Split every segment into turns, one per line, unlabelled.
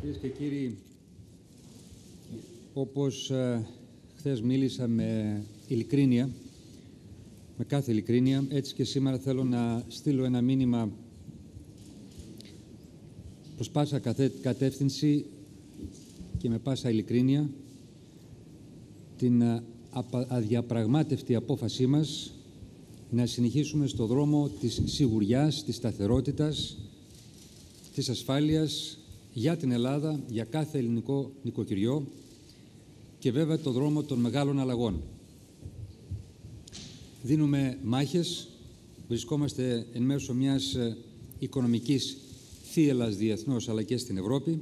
Κυρίες και κύριοι, όπως ε, χθες μίλησα με ειλικρίνεια, με κάθε ειλικρίνεια, έτσι και σήμερα θέλω να στείλω ένα μήνυμα προς πάσα κατεύθυνση και με πάσα ειλικρίνεια. Την ε, αδιαπραγμάτευτη απόφασή μας να συνεχίσουμε στο δρόμο της σιγουριάς, της σταθερότητας, της ασφάλειας για την Ελλάδα, για κάθε ελληνικό νοικοκυριό και βέβαια το δρόμο των μεγάλων αλλαγών. Δίνουμε μάχες, βρισκόμαστε εν μέσω μιας ε, οικονομικής θύελας διεθνώς αλλά και στην Ευρώπη,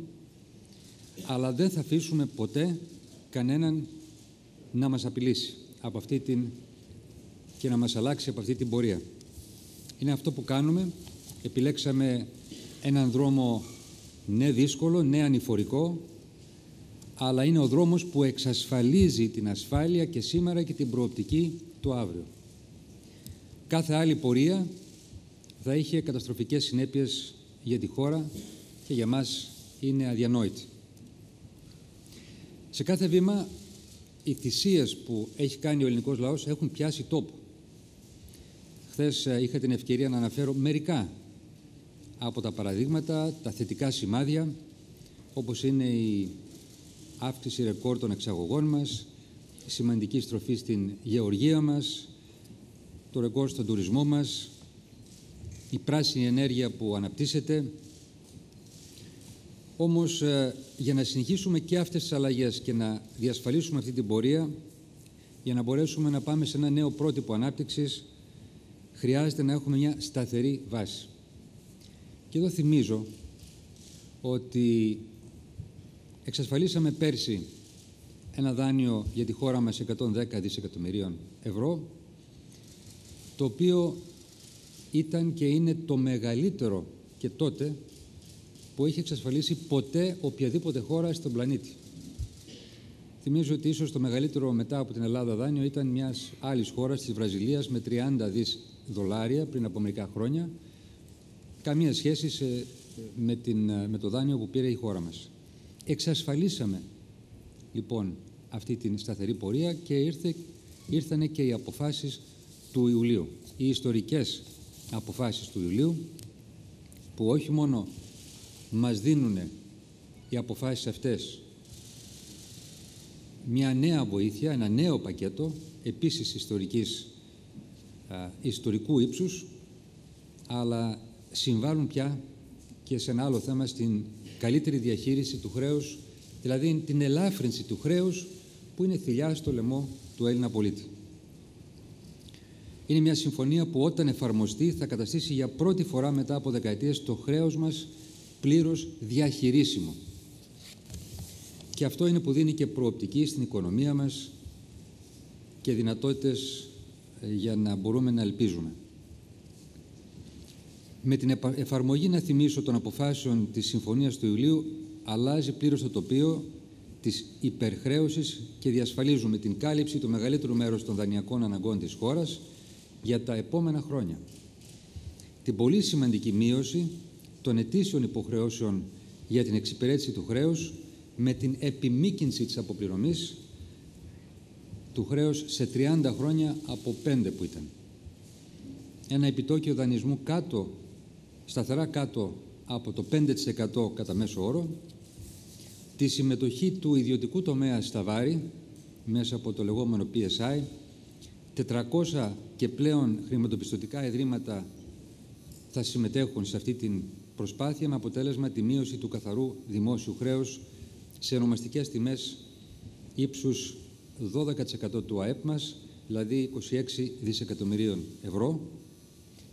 αλλά δεν θα αφήσουμε ποτέ κανέναν να μας απειλήσει από αυτή την και να μας αλλάξει από αυτή την πορεία. Είναι αυτό που κάνουμε. Επιλέξαμε έναν δρόμο ναι δύσκολο, ναι ανηφορικό, αλλά είναι ο δρόμος που εξασφαλίζει την ασφάλεια και σήμερα και την προοπτική του αύριο. Κάθε άλλη πορεία θα είχε καταστροφικές συνέπειες για τη χώρα και για μας είναι αδιανόητη. Σε κάθε βήμα οι θυσίες που έχει κάνει ο ελληνικός λαός έχουν πιάσει τόπο. Χθες ε, είχα την ευκαιρία να αναφέρω μερικά από τα παραδείγματα, τα θετικά σημάδια, όπως είναι η αύξηση ρεκόρ των εξαγωγών μας, η σημαντική στροφή στην γεωργία μας, το ρεκόρ στον τουρισμό μας, η πράσινη ενέργεια που αναπτύσσεται. Όμως, ε, για να συνεχίσουμε και αυτές τις αλλαγές και να διασφαλίσουμε αυτή την πορεία, για να μπορέσουμε να πάμε σε ένα νέο πρότυπο ανάπτυξης, χρειάζεται να έχουμε μια σταθερή βάση. Και εδώ θυμίζω ότι εξασφαλίσαμε πέρσι ένα δάνειο για τη χώρα μας 110 δισεκατομμυρίων ευρώ, το οποίο ήταν και είναι το μεγαλύτερο και τότε που έχει εξασφαλίσει ποτέ οποιαδήποτε χώρα στον πλανήτη. Θυμίζω ότι ίσως το μεγαλύτερο μετά από την Ελλάδα δάνειο ήταν μιας άλλης χώρας, της Βραζιλίας, με 30 δις δολάρια πριν από μερικά χρόνια, καμία σχέση σε, με, την, με το δάνειο που πήρε η χώρα μας. Εξασφαλίσαμε λοιπόν αυτή την σταθερή πορεία και ήρθε, ήρθανε και οι αποφάσεις του Ιουλίου. Οι ιστορικές αποφάσεις του Ιουλίου που όχι μόνο μας δίνουν οι αποφάσεις αυτές μια νέα βοήθεια, ένα νέο πακέτο επίσης ιστορικής, α, ιστορικού ύψους αλλά συμβάλλουν πια και σε ένα άλλο θέμα στην καλύτερη διαχείριση του χρέους, δηλαδή την ελάφρυνση του χρέους που είναι θηλιά στο λαιμό του Έλληνα πολίτη. Είναι μια συμφωνία που όταν εφαρμοστεί θα καταστήσει για πρώτη φορά μετά από δεκαετίες το χρέος μας πλήρως διαχειρίσιμο. Και αυτό είναι που δίνει και προοπτική στην οικονομία μας και δυνατότητες ε, για να μπορούμε να ελπίζουμε. Με την εφαρμογή, να θυμίσω, των αποφάσεων της Συμφωνίας του Ιουλίου αλλάζει πλήρως το τοπίο της υπερχρέωσης και διασφαλίζουμε την κάλυψη του μεγαλύτερου μέρους των δανειακών αναγκών της χώρας για τα επόμενα χρόνια. Την πολύ σημαντική μείωση των ετήσιων υποχρεώσεων για την εξυπηρέτηση του χρέους με την επιμήκυνση της αποπληρωμής του χρέους σε 30 χρόνια από 5 που ήταν. Ένα επιτόκιο δανεισμού κάτω σταθερά κάτω από το 5% κατά μέσο όρο, τη συμμετοχή του ιδιωτικού τομέα στα βάρη μέσα από το λεγόμενο PSI, 400 και πλέον χρηματοπιστωτικά ιδρύματα θα συμμετέχουν σε αυτή την προσπάθεια με αποτέλεσμα τη μείωση του καθαρού δημόσιου χρέους σε ονομαστικές τιμές ύψους 12% του ΑΕΠ μας, δηλαδή 26 δισεκατομμυρίων ευρώ,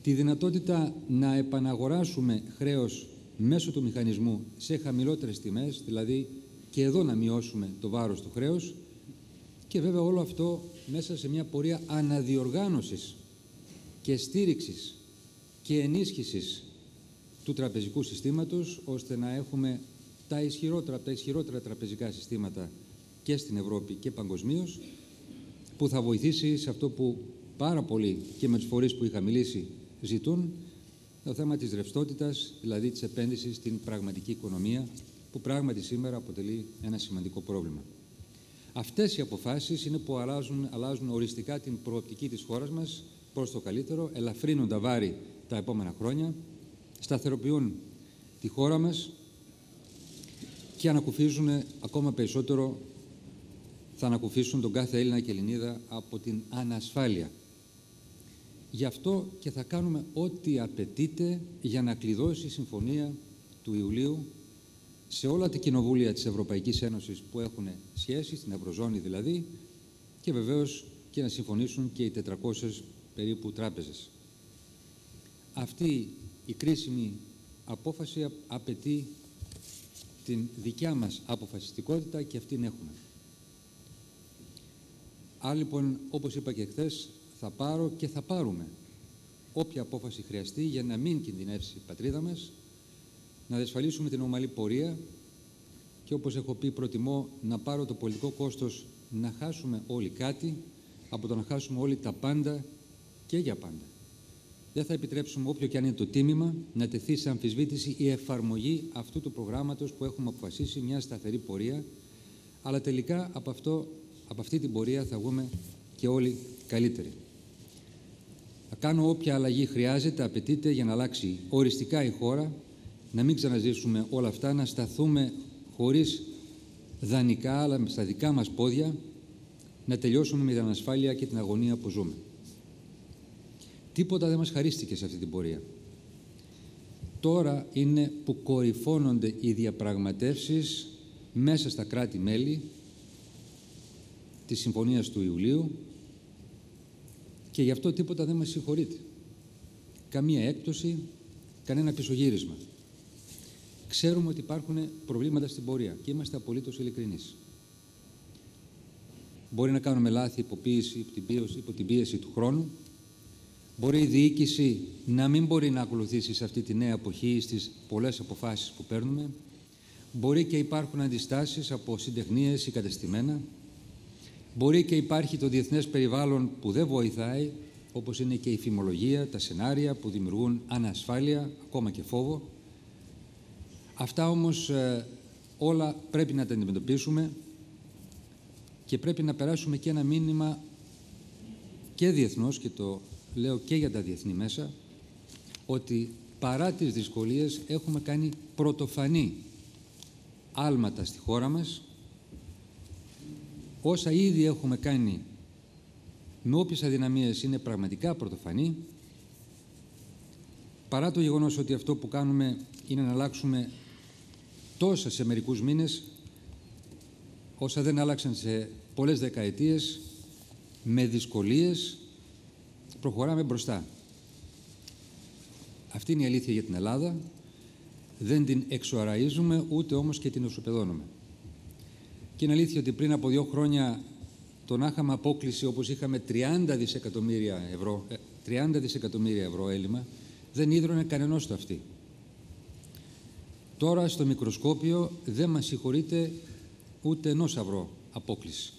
τη δυνατότητα να επαναγοράσουμε χρέος μέσω του μηχανισμού σε χαμηλότερες τιμές, δηλαδή και εδώ να μειώσουμε το βάρος του χρέους. Και βέβαια όλο αυτό μέσα σε μια πορεία αναδιοργάνωσης και στήριξης και ενίσχυσης του τραπεζικού συστήματος ώστε να έχουμε τα ισχυρότερα, τα ισχυρότερα τραπεζικά συστήματα και στην Ευρώπη και παγκοσμίως, που θα βοηθήσει σε αυτό που πάρα πολύ και με τους φορείς που είχα μιλήσει ζητούν το θέμα της ρευστότητας, δηλαδή της επένδυσης στην πραγματική οικονομία που πράγματι σήμερα αποτελεί ένα σημαντικό πρόβλημα. Αυτές οι αποφάσεις είναι που αλλάζουν, αλλάζουν οριστικά την προοπτική της χώρας μας προς το καλύτερο, ελαφρύνουν τα βάρη τα επόμενα χρόνια, σταθεροποιούν τη χώρα μας και ανακουφίζουν ακόμα περισσότερο θα ανακουφίσουν τον κάθε Έλληνα και Ελληνίδα από την ανασφάλεια. Γι' αυτό και θα κάνουμε ό,τι απαιτείται για να κλειδώσει η συμφωνία του Ιουλίου σε όλα τα κοινοβούλια της Ευρωπαϊκής Ένωσης που έχουν σχέση, στην Ευρωζώνη δηλαδή, και βεβαίως και να συμφωνήσουν και οι 400 περίπου τράπεζες. Αυτή η κρίσιμη απόφαση απαιτεί την δικιά μας αποφασιστικότητα και αυτήν έχουμε. Άρα λοιπόν, όπως είπα και χθες, θα πάρω και θα πάρουμε όποια απόφαση χρειαστεί για να μην κινδυνεύσει η πατρίδα μας, να διασφαλίσουμε την ομαλή πορεία και όπως έχω πει προτιμώ να πάρω το πολιτικό κόστος να χάσουμε όλοι κάτι από το να χάσουμε όλοι τα πάντα και για πάντα. Δεν θα επιτρέψουμε όποιο και αν είναι το τίμημα να τεθεί σε αμφισβήτηση η εφαρμογή αυτού του προγράμματος που έχουμε αποφασίσει μια σταθερή πορεία αλλά τελικά από, αυτό, από αυτή την πορεία θα βγούμε και όλοι καλύτεροι. Θα κάνω όποια αλλαγή χρειάζεται, απαιτείται για να αλλάξει οριστικά η χώρα, να μην ξαναζήσουμε όλα αυτά, να σταθούμε χωρίς δανεικά, αλλά στα δικά μας πόδια, να τελειώσουμε με την ανασφάλεια και την αγωνία που ζούμε. Τίποτα δεν μας χαρίστηκε σε αυτή την πορεία. Τώρα είναι που κορυφώνονται οι διαπραγματεύσεις μέσα στα κράτη-μέλη της Συμφωνίας του Ιουλίου και γι' αυτό τίποτα δεν μας συγχωρείται. Καμία έκπτωση, κανένα πισωγύρισμα. Ξέρουμε ότι υπάρχουν προβλήματα στην πορεία και είμαστε απολύτως ειλικρινείς. Μπορεί να κάνουμε λάθη υποποίηση, υπό την πίεση του χρόνου. Μπορεί η διοίκηση να μην μπορεί να ακολουθήσει σε αυτή τη νέα εποχή στις πολλές αποφάσεις που παίρνουμε. Μπορεί και υπάρχουν αντιστάσεις από συντεχνίες ή κατεστημένα. Μπορεί και υπάρχει το διεθνές περιβάλλον που δεν βοηθάει, όπως είναι και η φημολογία, τα σενάρια που δημιουργούν ανασφάλεια, ακόμα και φόβο. Αυτά όμως ε, όλα πρέπει να τα αντιμετωπίσουμε και πρέπει να περάσουμε και ένα μήνυμα και διεθνώς, και το λέω και για τα διεθνή μέσα, ότι παρά τις δυσκολίες έχουμε κάνει πρωτοφανή άλματα στη χώρα μας όσα ήδη έχουμε κάνει με όποιες αδυναμίες είναι πραγματικά πρωτοφανή παρά το γεγονός ότι αυτό που κάνουμε είναι να αλλάξουμε τόσα σε μερικούς μήνες όσα δεν άλλαξαν σε πολλές δεκαετίες με δυσκολίες προχωράμε μπροστά. Αυτή είναι η αλήθεια για την Ελλάδα. Δεν την εξοαραίζουμε ούτε όμως και την οσοπεδώνουμε. Και είναι αλήθεια ότι πριν από δύο χρόνια τον άχαμε απόκληση όπως είχαμε 30 δισεκατομμύρια ευρώ, 30 ε, δισεκατομμύρια ευρώ έλλειμμα, δεν ίδρωνε κανενός το αυτή. Τώρα στο μικροσκόπιο δεν μας συγχωρείται ούτε ενός αυρό απόκληση.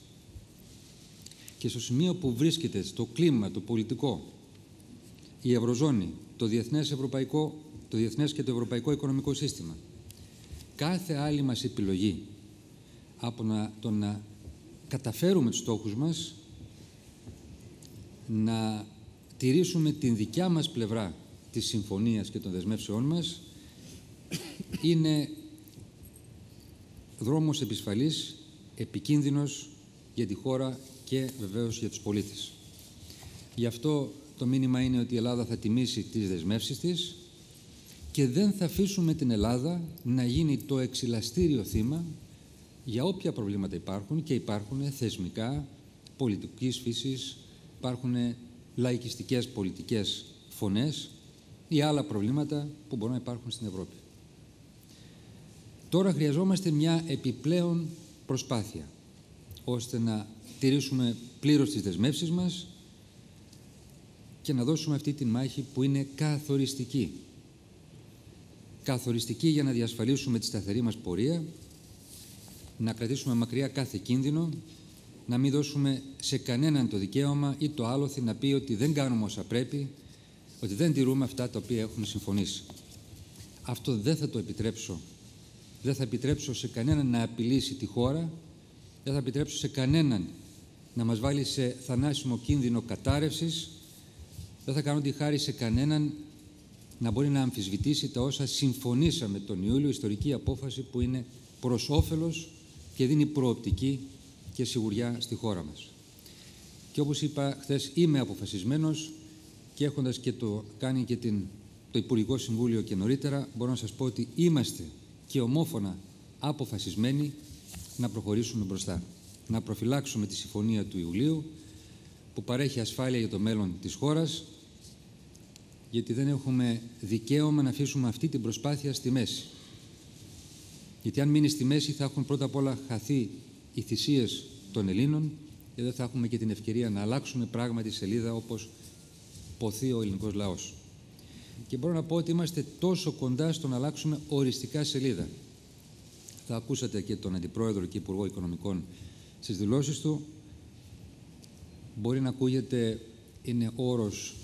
Και στο σημείο που βρίσκεται στο κλίμα, το πολιτικό, η Ευρωζώνη, το διεθνές, ευρωπαϊκό, το διεθνές και το ευρωπαϊκό οικονομικό σύστημα, κάθε άλλη μας επιλογή από να, το να καταφέρουμε τους στόχους μας, να τηρήσουμε την δικιά μας πλευρά της συμφωνίας και των δεσμεύσεών μας, είναι δρόμος επισφαλής, επικίνδυνος για τη χώρα και βεβαίως για τους πολίτες. Γι' αυτό το μήνυμα είναι ότι η Ελλάδα θα τιμήσει τις δεσμεύσεις της και δεν θα αφήσουμε την Ελλάδα να γίνει το εξυλαστήριο θύμα για όποια προβλήματα υπάρχουν και υπάρχουν θεσμικά, πολιτικής φύσης, υπάρχουν λαϊκιστικές πολιτικές φωνές ή άλλα προβλήματα που μπορούν να υπάρχουν στην Ευρώπη. Τώρα χρειαζόμαστε μια επιπλέον προσπάθεια ώστε να τηρήσουμε πλήρως τις δεσμεύσεις μας και να δώσουμε αυτή τη μάχη που είναι καθοριστική. Καθοριστική για να διασφαλίσουμε τη σταθερή μας πορεία, να κρατήσουμε μακριά κάθε κίνδυνο, να μην δώσουμε σε κανέναν το δικαίωμα ή το άλοθη να πει ότι δεν κάνουμε όσα πρέπει, ότι δεν τηρούμε αυτά τα οποία έχουμε συμφωνήσει. Αυτό δεν θα το επιτρέψω δεν θα επιτρέψω σε κανέναν να απειλήσει τη χώρα, δεν θα επιτρέψω σε κανέναν να μας βάλει σε θανάσιμο κίνδυνο κατάρρευσης, δεν θα κάνω τη χάρη σε κανέναν να μπορεί να αμφισβητήσει τα όσα συμφωνήσαμε τον Ιούλιο, ιστορική απόφαση που είναι προς όφελος και δίνει προοπτική και σιγουριά στη χώρα μας. Και όπως είπα χθες, είμαι αποφασισμένος και έχοντας και το κάνει και την, το Υπουργικό Συμβούλιο και νωρίτερα, μπορώ να σας πω ότι είμαστε και ομόφωνα αποφασισμένοι να προχωρήσουμε μπροστά. Να προφυλάξουμε τη συμφωνία του Ιουλίου που παρέχει ασφάλεια για το μέλλον της χώρας γιατί δεν έχουμε δικαίωμα να αφήσουμε αυτή την προσπάθεια στη μέση. Γιατί αν μείνει στη μέση θα έχουν πρώτα απ' όλα χαθεί οι θυσίες των Ελλήνων και δεν θα έχουμε και την ευκαιρία να αλλάξουμε πράγματι σελίδα όπως ποθεί ο ελληνικός λαός. Και μπορώ να πω ότι είμαστε τόσο κοντά στο να αλλάξουμε οριστικά σελίδα. Θα ακούσατε και τον Αντιπρόεδρο και Υπουργό Οικονομικών στις δηλώσεις του. Μπορεί να ακούγεται, είναι όρος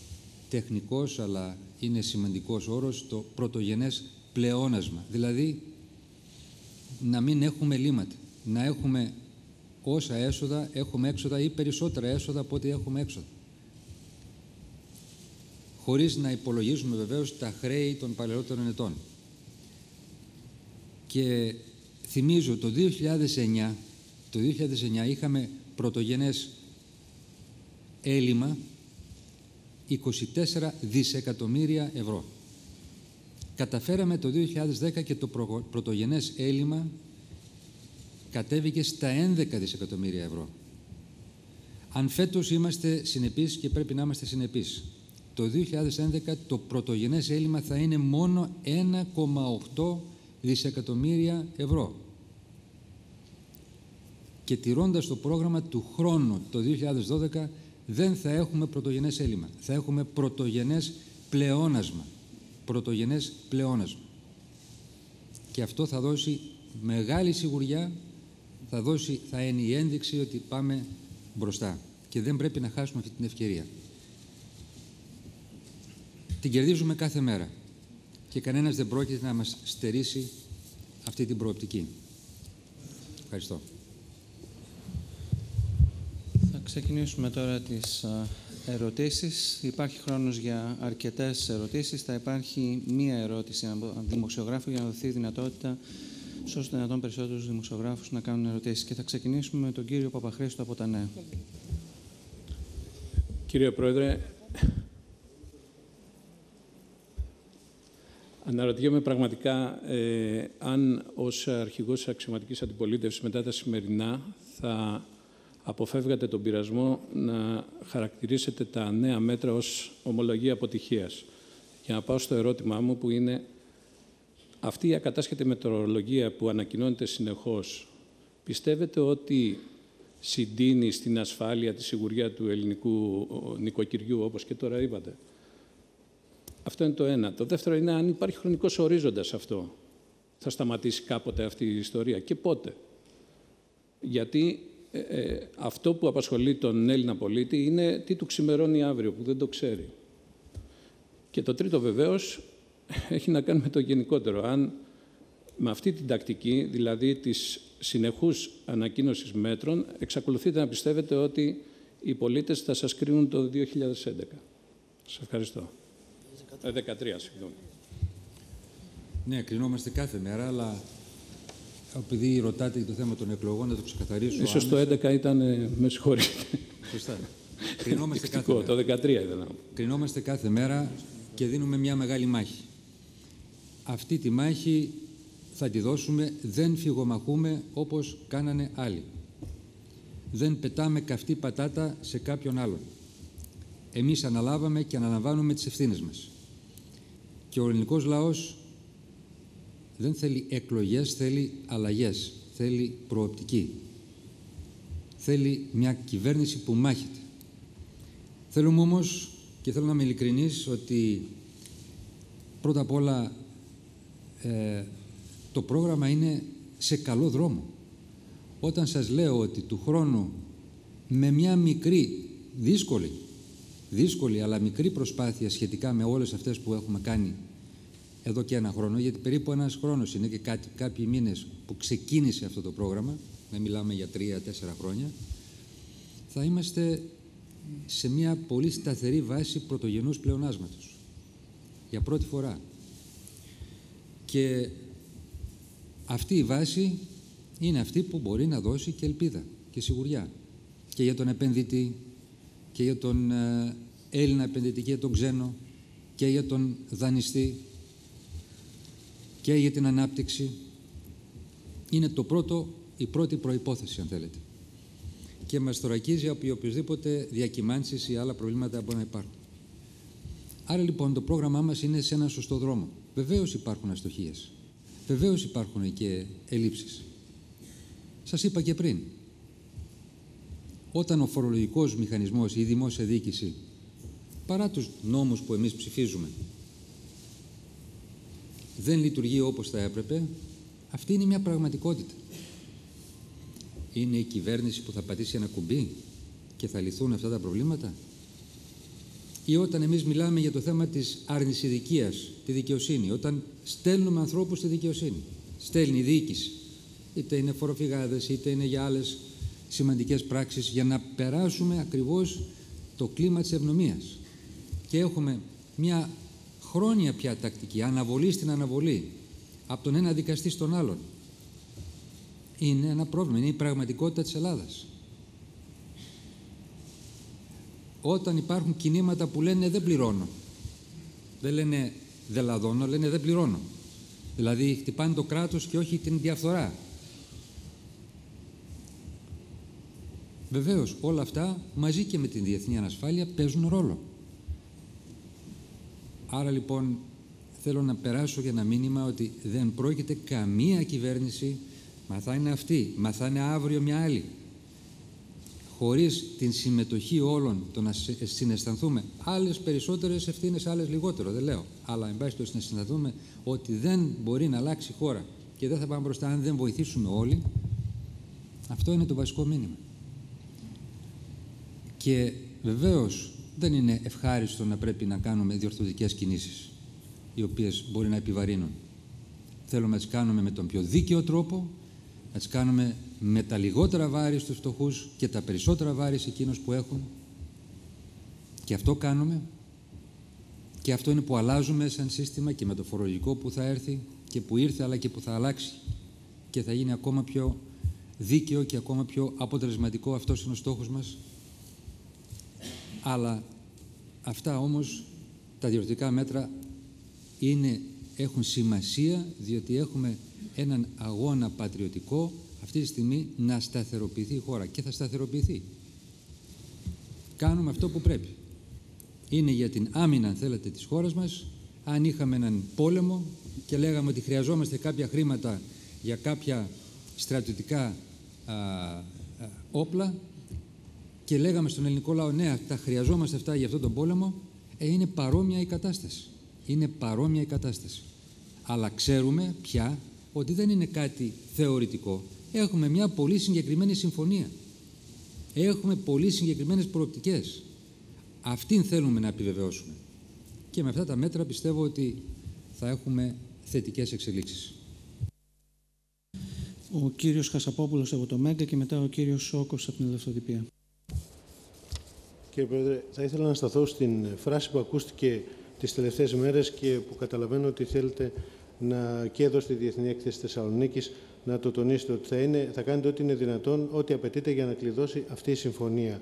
τεχνικός, αλλά είναι σημαντικός όρος, το πρωτογενές πλεόνασμα. Δηλαδή, να μην έχουμε λύματα, να έχουμε όσα έσοδα έχουμε έξοδα ή περισσότερα έσοδα από ό,τι έχουμε έξοδα. Χωρίς να υπολογίζουμε βεβαίως τα χρέη των παλαιότερων ετών. Και θυμίζω το 2009, το 2009 είχαμε πρωτογενές έλλειμμα 24 δισεκατομμύρια ευρώ. Καταφέραμε το 2010 και το πρωτογενές έλλειμμα κατέβηκε στα 11 δισεκατομμύρια ευρώ. Αν φέτος είμαστε συνεπείς και πρέπει να είμαστε συνεπείς, το 2011 το πρωτογενές έλλειμμα θα είναι μόνο 1,8 δισεκατομμύρια ευρώ. Και τηρώντας το πρόγραμμα του χρόνου το 2012 δεν θα έχουμε πρωτογενές έλλειμμα. Θα έχουμε πρωτογενές πλεόνασμα. Πρωτογενές πλεόνασμα. Και αυτό θα δώσει μεγάλη σιγουριά, θα, δώσει, θα είναι η ένδειξη ότι πάμε μπροστά. Και δεν πρέπει να χάσουμε αυτή την ευκαιρία. Την κερδίζουμε κάθε μέρα. Και κανένας δεν πρόκειται να μας στερήσει αυτή την προοπτική. Ευχαριστώ.
ξεκινήσουμε τώρα τις ερωτήσεις. Υπάρχει χρόνος για αρκετές ερωτήσεις. Θα υπάρχει μία ερώτηση από δημοσιογράφο για να δοθεί δυνατότητα σε όσο δυνατόν περισσότερους δημοσιογράφους να κάνουν ερωτήσεις. Και θα ξεκινήσουμε με τον κύριο Παπαχρήστο από τα ΝΕΑ.
Κύριε Πρόεδρε, Αναρωτιέμαι πραγματικά ε, αν ως αρχηγός της αξιωματικής αντιπολίτευσης μετά τα σημερινά θα αποφεύγατε τον πειρασμό να χαρακτηρίσετε τα νέα μέτρα ως ομολογία αποτυχίας. Για να πάω στο ερώτημά μου που είναι αυτή η ακατάσχετη μετρολογία που ανακοινώνεται συνεχώς πιστεύετε ότι συντείνει στην ασφάλεια, τη σιγουριά του ελληνικού νοικοκυριού όπως και τώρα είπατε; Αυτό είναι το ένα. Το δεύτερο είναι αν υπάρχει χρονικός ορίζοντας αυτό. Θα σταματήσει κάποτε αυτή η ιστορία και πότε; Γιατί ε, ε, αυτό που απασχολεί τον Έλληνα πολίτη είναι τι του ξημερώνει αύριο, που δεν το ξέρει. Και το τρίτο βεβαίως έχει να κάνει με το γενικότερο. Αν με αυτή την τακτική, δηλαδή της συνεχούς ανακοίνωσης μέτρων, εξακολουθείτε να πιστεύετε ότι οι πολίτες θα σας κρίνουν το 2011. Σας ευχαριστώ. Ε, 13, συγγνώμη.
Ναι, κρινόμαστε κάθε μέρα, αλλά επειδή ρωτάτε για το θέμα των εκλογών, να το ξεκαθαρίσω.
Ίσως το 11 ήταν, ε, με συγχωρείτε.
Σωστά. Κρινόμαστε κάθε μέρα.
Το 13 ήταν.
Κρινόμαστε κάθε μέρα και δίνουμε μια μεγάλη μάχη. Αυτή τη μάχη θα τη δώσουμε, δεν φυγομαχούμε όπως κάνανε άλλοι. Δεν πετάμε καυτή πατάτα σε κάποιον άλλον. Εμείς αναλάβαμε και αναλαμβάνουμε τις ευθύνες μας. Και ο ελληνικός λαός δεν θέλει εκλογές, θέλει αλλαγές, θέλει προοπτική. Θέλει μια κυβέρνηση που μάχεται. Θέλουμε όμως, και θέλω να είμαι ειλικρινής, ότι πρώτα απ' όλα ε, το πρόγραμμα είναι σε καλό δρόμο. Όταν σας λέω ότι του χρόνου με μια μικρή, δύσκολη, δύσκολη αλλά μικρή προσπάθεια σχετικά με όλες αυτές που έχουμε κάνει εδώ και ένα χρόνο, γιατί περίπου ένας χρόνος είναι και κάτι, κάποιοι μήνες που ξεκίνησε αυτό το πρόγραμμα, δεν μιλάμε για τρία-τέσσερα χρόνια, θα είμαστε σε μια πολύ σταθερή βάση πρωτογενούς πλεονάσματος. Για πρώτη φορά. Και αυτή η βάση είναι αυτή που μπορεί να δώσει και ελπίδα και σιγουριά. Και για τον επενδυτή και για τον ε, Έλληνα επενδυτή και για τον ξένο και για τον δανειστή και για την ανάπτυξη. Είναι το πρώτο, η πρώτη προϋπόθεση αν θέλετε. Και μας θωρακίζει από οποιοδήποτε διακυμάνσεις ή άλλα προβλήματα μπορεί να υπάρχουν. Άρα λοιπόν το πρόγραμμά μας είναι σε ένα σωστό δρόμο. Βεβαίως υπάρχουν αστοχίες. Βεβαίως υπάρχουν και ελλείψεις. Σας είπα και πριν. Όταν ο φορολογικός μηχανισμός ή η δημόσια διοίκηση παρά τους νόμους που εμείς ψηφίζουμε δεν λειτουργεί όπως θα έπρεπε, αυτή είναι μια πραγματικότητα. Είναι η κυβέρνηση που θα πατήσει ένα κουμπί και θα λυθούν αυτά τα προβλήματα; Ή όταν εμείς μιλάμε για το θέμα της αρνησιδικίας, τη δικαιοσύνη, όταν στέλνουμε ανθρώπους στη δικαιοσύνη, στέλνει η διοίκηση, είτε είναι φοροφυγάδες, είτε είναι για άλλες σημαντικές πράξεις, για να περάσουμε ακριβώς το κλίμα της ευνομίας. Και έχουμε μια χρόνια πια τακτική, αναβολή στην αναβολή, από τον ένα δικαστή στον άλλον. Είναι ένα πρόβλημα, είναι η πραγματικότητα της Ελλάδας. Όταν υπάρχουν κινήματα που λένε δεν πληρώνω, δεν λένε δεν λαδώνω, λένε δεν πληρώνω. Δηλαδή χτυπάνε το κράτος και όχι την διαφθορά. Βεβαίως όλα αυτά μαζί και με την διεθνή ανασφάλεια παίζουν ρόλο. Άρα λοιπόν θέλω να περάσω για ένα μήνυμα ότι δεν πρόκειται καμία κυβέρνηση, μα θα είναι αυτή, μα θα είναι αύριο μια άλλη. Χωρίς την συμμετοχή όλων, το να συναισθανθούμε άλλες περισσότερες ευθύνες, άλλες λιγότερο, δεν λέω. Αλλά εν πάση το να συναισθανθούμε ότι δεν μπορεί να αλλάξει η χώρα και δεν θα πάμε μπροστά αν δεν βοηθήσουμε όλοι, αυτό είναι το βασικό μήνυμα. Και βεβαίως δεν είναι ευχάριστο να πρέπει να κάνουμε διορθωτικές κινήσεις οι οποίες μπορεί να επιβαρύνουν. Θέλουμε να τις κάνουμε με τον πιο δίκαιο τρόπο, να τις κάνουμε με τα λιγότερα βάρη στους φτωχούς και τα περισσότερα βάρη σε εκείνους που έχουν. Και αυτό κάνουμε. Και αυτό είναι που αλλάζουμε σαν σύστημα και με το φορολογικό που θα έρθει και που ήρθε αλλά και που θα αλλάξει και θα γίνει ακόμα πιο δίκαιο και ακόμα πιο αποτελεσματικό. Αυτός είναι ο στόχος μας αλλά αυτά όμως τα διορθωτικά μέτρα είναι, έχουν σημασία διότι έχουμε έναν αγώνα πατριωτικό αυτή τη στιγμή να σταθεροποιηθεί η χώρα και θα σταθεροποιηθεί. Κάνουμε αυτό που πρέπει. Είναι για την άμυνα, αν θέλετε, της χώρας μας. Αν είχαμε έναν πόλεμο και λέγαμε ότι χρειαζόμαστε κάποια χρήματα για κάποια στρατιωτικά όπλα, και λέγαμε στον ελληνικό λαό ναι, τα χρειαζόμαστε αυτά για αυτόν τον πόλεμο, ε, είναι παρόμοια η κατάσταση. Είναι παρόμοια η κατάσταση. Αλλά ξέρουμε πια ότι δεν είναι κάτι θεωρητικό. Έχουμε μια πολύ συγκεκριμένη συμφωνία. Έχουμε πολύ συγκεκριμένες προοπτικές. Αυτήν θέλουμε να επιβεβαιώσουμε. Και με αυτά τα μέτρα πιστεύω ότι θα έχουμε θετικές εξελίξεις.
Ο κύριος Χασαπόπουλος από το ΜΕΓΚΑ και μετά ο κύριος Σόκος από την Ελευθεροτυπία.
Κύριε Πρόεδρε, θα ήθελα να σταθώ στην φράση που ακούστηκε τις τελευταίες μέρες και που καταλαβαίνω ότι θέλετε να, και εδώ στη Διεθνή Έκθεση Θεσσαλονίκης να το τονίσετε ότι θα, είναι, θα κάνετε ό,τι είναι δυνατόν, ό,τι απαιτείται για να κλειδώσει αυτή η συμφωνία.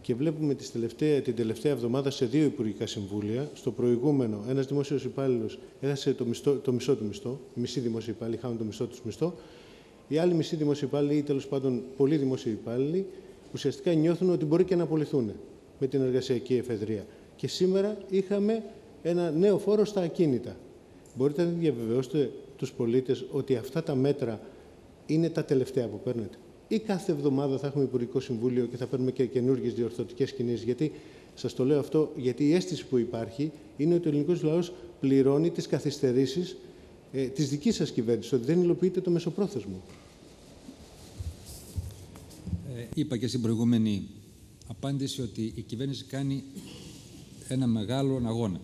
Και βλέπουμε τις τελευταία, την τελευταία εβδομάδα σε δύο Υπουργικά Συμβούλια. Στο προηγούμενο, ένας δημόσιος υπάλληλος έχασε το, μισθό, το μισό του μισθό. Οι μισοί δημόσιοι υπάλληλοι χάνουν το μισθό τους μισθό. Οι άλλοι μισοί δημόσιοι υπάλληλοι ή τέλος πάντων πολλοί δημόσιοι υπάλληλοι ουσιαστικά νιώθουν ότι μπορεί και να απολυθούν με την εργασιακή εφεδρεία. Και σήμερα είχαμε ένα νέο φόρο στα ακίνητα. Μπορείτε να διαβεβαιώσετε τους πολίτες ότι αυτά τα μέτρα είναι τα τελευταία που παίρνετε. Ή κάθε εβδομάδα θα έχουμε Υπουργικό Συμβούλιο και θα παίρνουμε και καινούργιες διορθωτικές κινήσεις. Γιατί σας το λέω αυτό, γιατί η αίσθηση που υπάρχει είναι ότι ο ελληνικός λαός πληρώνει τις καθυστερήσεις ε, της δικής σας κυβέρνησης, ότι δεν υλοποιείται το μεσοπρόθεσμο.
Ε, είπα και στην προηγούμενη απάντηση ότι η κυβέρνηση κάνει ένα μεγάλο αγώνα.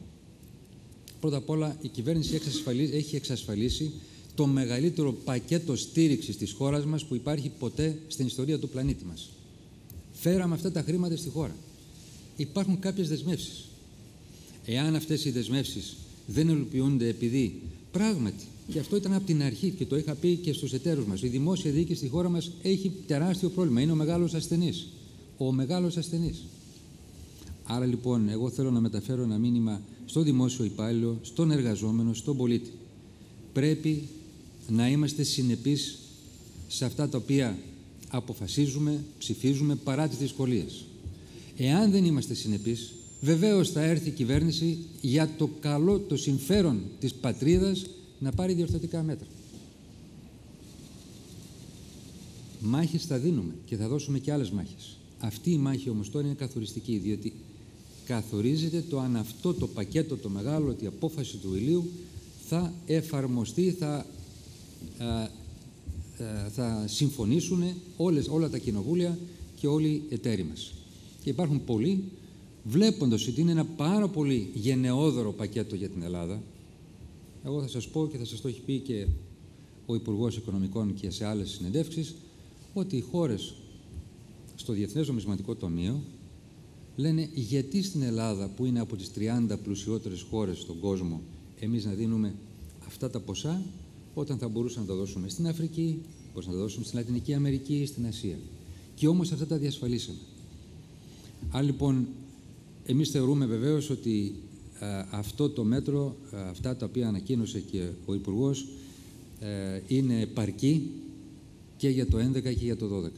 Πρώτα απ' όλα, η κυβέρνηση έχει εξασφαλίσει το μεγαλύτερο πακέτο στήριξης της χώρας μας που υπάρχει ποτέ στην ιστορία του πλανήτη μας. Φέραμε αυτά τα χρήματα στη χώρα. Υπάρχουν κάποιες δεσμεύσεις. Εάν αυτές οι δεσμεύσεις δεν ελοποιούνται επειδή πράγματι, και αυτό ήταν από την αρχή και το είχα πει και στους εταίρους μας, η δημόσια διοίκηση στη χώρα μας έχει τεράστιο πρόβλημα. Είναι ο μεγάλος ασθενής. Ο μεγάλος ασθενής. Άρα λοιπόν, εγώ θέλω να μεταφέρω ένα μήνυμα στο δημόσιο υπάλληλο, στον εργαζόμενο, στον πολίτη. Πρέπει να είμαστε συνεπείς σε αυτά τα οποία αποφασίζουμε, ψηφίζουμε παρά τις δυσκολίες. Εάν δεν είμαστε συνεπείς, βεβαίως θα έρθει η κυβέρνηση για το καλό, το συμφέρον της πατρίδας να πάρει διορθωτικά μέτρα. Μάχες θα δίνουμε και θα δώσουμε και άλλες μάχες. Αυτή η μάχη όμως τώρα είναι καθοριστική, διότι καθορίζεται το αν αυτό το πακέτο το μεγάλο, η απόφαση του ηλίου θα εφαρμοστεί, θα, θα συμφωνήσουν όλες, όλα τα κοινοβούλια και όλοι οι εταίροι μας. Και υπάρχουν πολλοί, βλέποντας ότι είναι ένα πάρα πολύ γενναιόδωρο πακέτο για την Ελλάδα, εγώ θα σας πω και θα σας το έχει πει και ο Υπουργός Οικονομικών και σε άλλες συνεντεύξεις, ότι οι χώρες στο Διεθνές Νομισματικό Τομείο λένε γιατί στην Ελλάδα που είναι από τις 30 πλουσιότερες χώρες στον κόσμο εμείς να δίνουμε αυτά τα ποσά όταν θα μπορούσαμε να τα δώσουμε στην Αφρική, μπορούσαμε να τα δώσουμε στην Λατινική Αμερική ή στην Ασία. Και όμως αυτά τα διασφαλίσαμε. Άρα λοιπόν εμείς θεωρούμε βεβαίως ότι αυτό το μέτρο, αυτά τα οποία ανακοίνωσε και ο Υπουργός ε, είναι επαρκή και για το 11 και για το 12.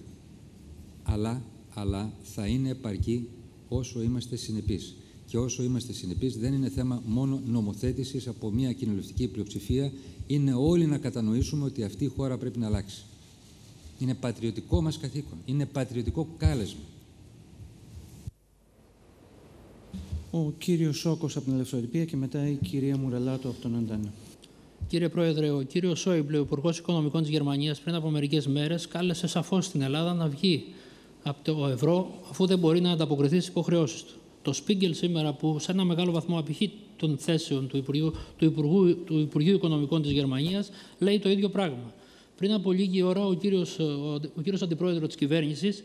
Αλλά, αλλά θα είναι επαρκή όσο είμαστε συνεπείς. Και όσο είμαστε συνεπείς δεν είναι θέμα μόνο νομοθέτησης από μια κοινοβουλευτική πλειοψηφία, είναι όλοι να κατανοήσουμε ότι αυτή η χώρα πρέπει να αλλάξει. Είναι πατριωτικό μας καθήκον, είναι πατριωτικό κάλεσμα.
Ο κύριος Σόκος από την Ελευθεροτυπία και μετά η κυρία Μουρελάτο από τον Αντένα.
Κύριε Πρόεδρε, ο κύριος Σόιμπλε, ο Υπουργός Οικονομικών της Γερμανίας, πριν από μερικές μέρες κάλεσε σαφώς την Ελλάδα να βγει από το ευρώ, αφού δεν μπορεί να ανταποκριθεί στις υποχρεώσεις του. Το Spiegel σήμερα, που σε ένα μεγάλο βαθμό απηχεί των θέσεων του Υπουργείου, του Υπουργού, του Υπουργείου Οικονομικών της Γερμανίας, λέει το ίδιο πράγμα. Πριν από λίγη ώρα, ο κύριος ο κύριος Αντιπρόεδρος της κυβέρνησης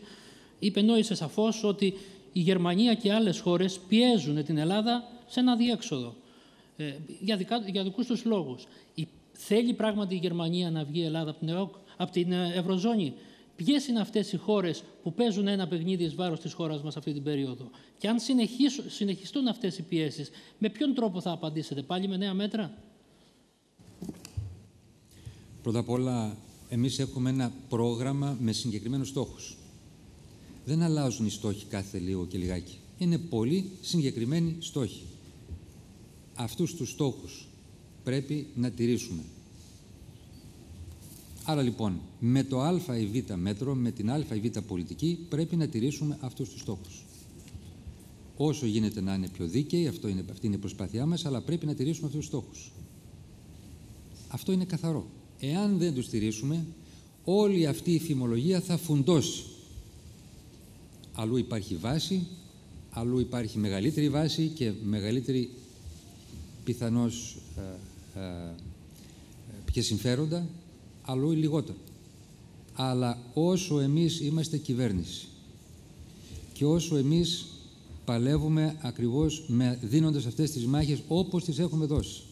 είπε, νόησε σαφώς ότι η Γερμανία και άλλες χώρες πιέζουν την Ελλάδα σε ένα διέξοδο. Ε, για, δικα, για δικούς τους λόγους. θέλει πράγματι η Γερμανία να βγει η Ελλάδα από την, από την ε, Ευρωζώνη. Ποιες είναι αυτές οι χώρες που παίζουν ένα παιχνίδι εις βάρος της χώρας μας αυτή την περίοδο; Και αν συνεχιστούν αυτές οι πιέσεις, με ποιον τρόπο θα απαντήσετε, πάλι με νέα μέτρα;
Πρώτα απ' όλα, εμείς έχουμε ένα πρόγραμμα με συγκεκριμένους στόχους. Δεν αλλάζουν οι στόχοι κάθε λίγο και λιγάκι. Είναι πολύ συγκεκριμένοι στόχοι. Αυτούς τους στόχους πρέπει να τηρήσουμε. Άρα λοιπόν, με το α ή β μέτρο, με την α ή β πολιτική, πρέπει να τηρήσουμε αυτούς τους στόχους. Όσο γίνεται να είναι πιο δίκαιοι, αυτό είναι, αυτή είναι η προσπάθειά μας, αλλά πρέπει να τηρήσουμε αυτούς τους στόχους. Αυτό είναι καθαρό. Εάν δεν τους τηρήσουμε, όλη αυτή η φημολογία θα φουντώσει. Αλλού υπάρχει βάση, αλλού υπάρχει μεγαλύτερη βάση και μεγαλύτερη πιθανώς ε, ε, και συμφέροντα αλλού ή λιγότερο. Αλλά όσο εμείς είμαστε κυβέρνηση και όσο εμείς παλεύουμε ακριβώς με, δίνοντας αυτές τις μάχες όπως τις έχουμε δώσει,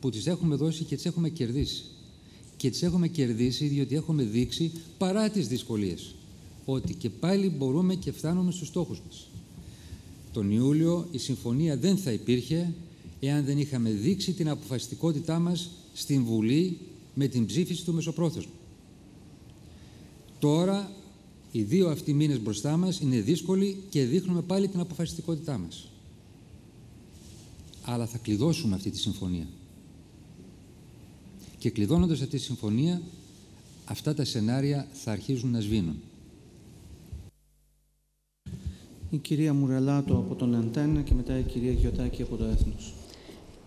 που τις έχουμε δώσει και τις έχουμε κερδίσει. Και τις έχουμε κερδίσει διότι έχουμε δείξει παρά τις δυσκολίες ότι και πάλι μπορούμε και φτάνουμε στους στόχους μας. Τον Ιούλιο η συμφωνία δεν θα υπήρχε εάν δεν είχαμε δείξει την αποφασιστικότητά μας στην Βουλή με την ψήφιση του Μεσοπρόθεσμου. Τώρα οι δύο αυτοί μήνες μπροστά μας είναι δύσκολοι και δείχνουμε πάλι την αποφασιστικότητά μας. Αλλά θα κλειδώσουμε αυτή τη συμφωνία. Και κλειδώνοντας αυτή τη συμφωνία, αυτά τα σενάρια θα αρχίζουν να σβήνουν.
Η κυρία Μουρελάτο από τον Αντένα και μετά η κυρία Γιωτάκη από το Έθνος.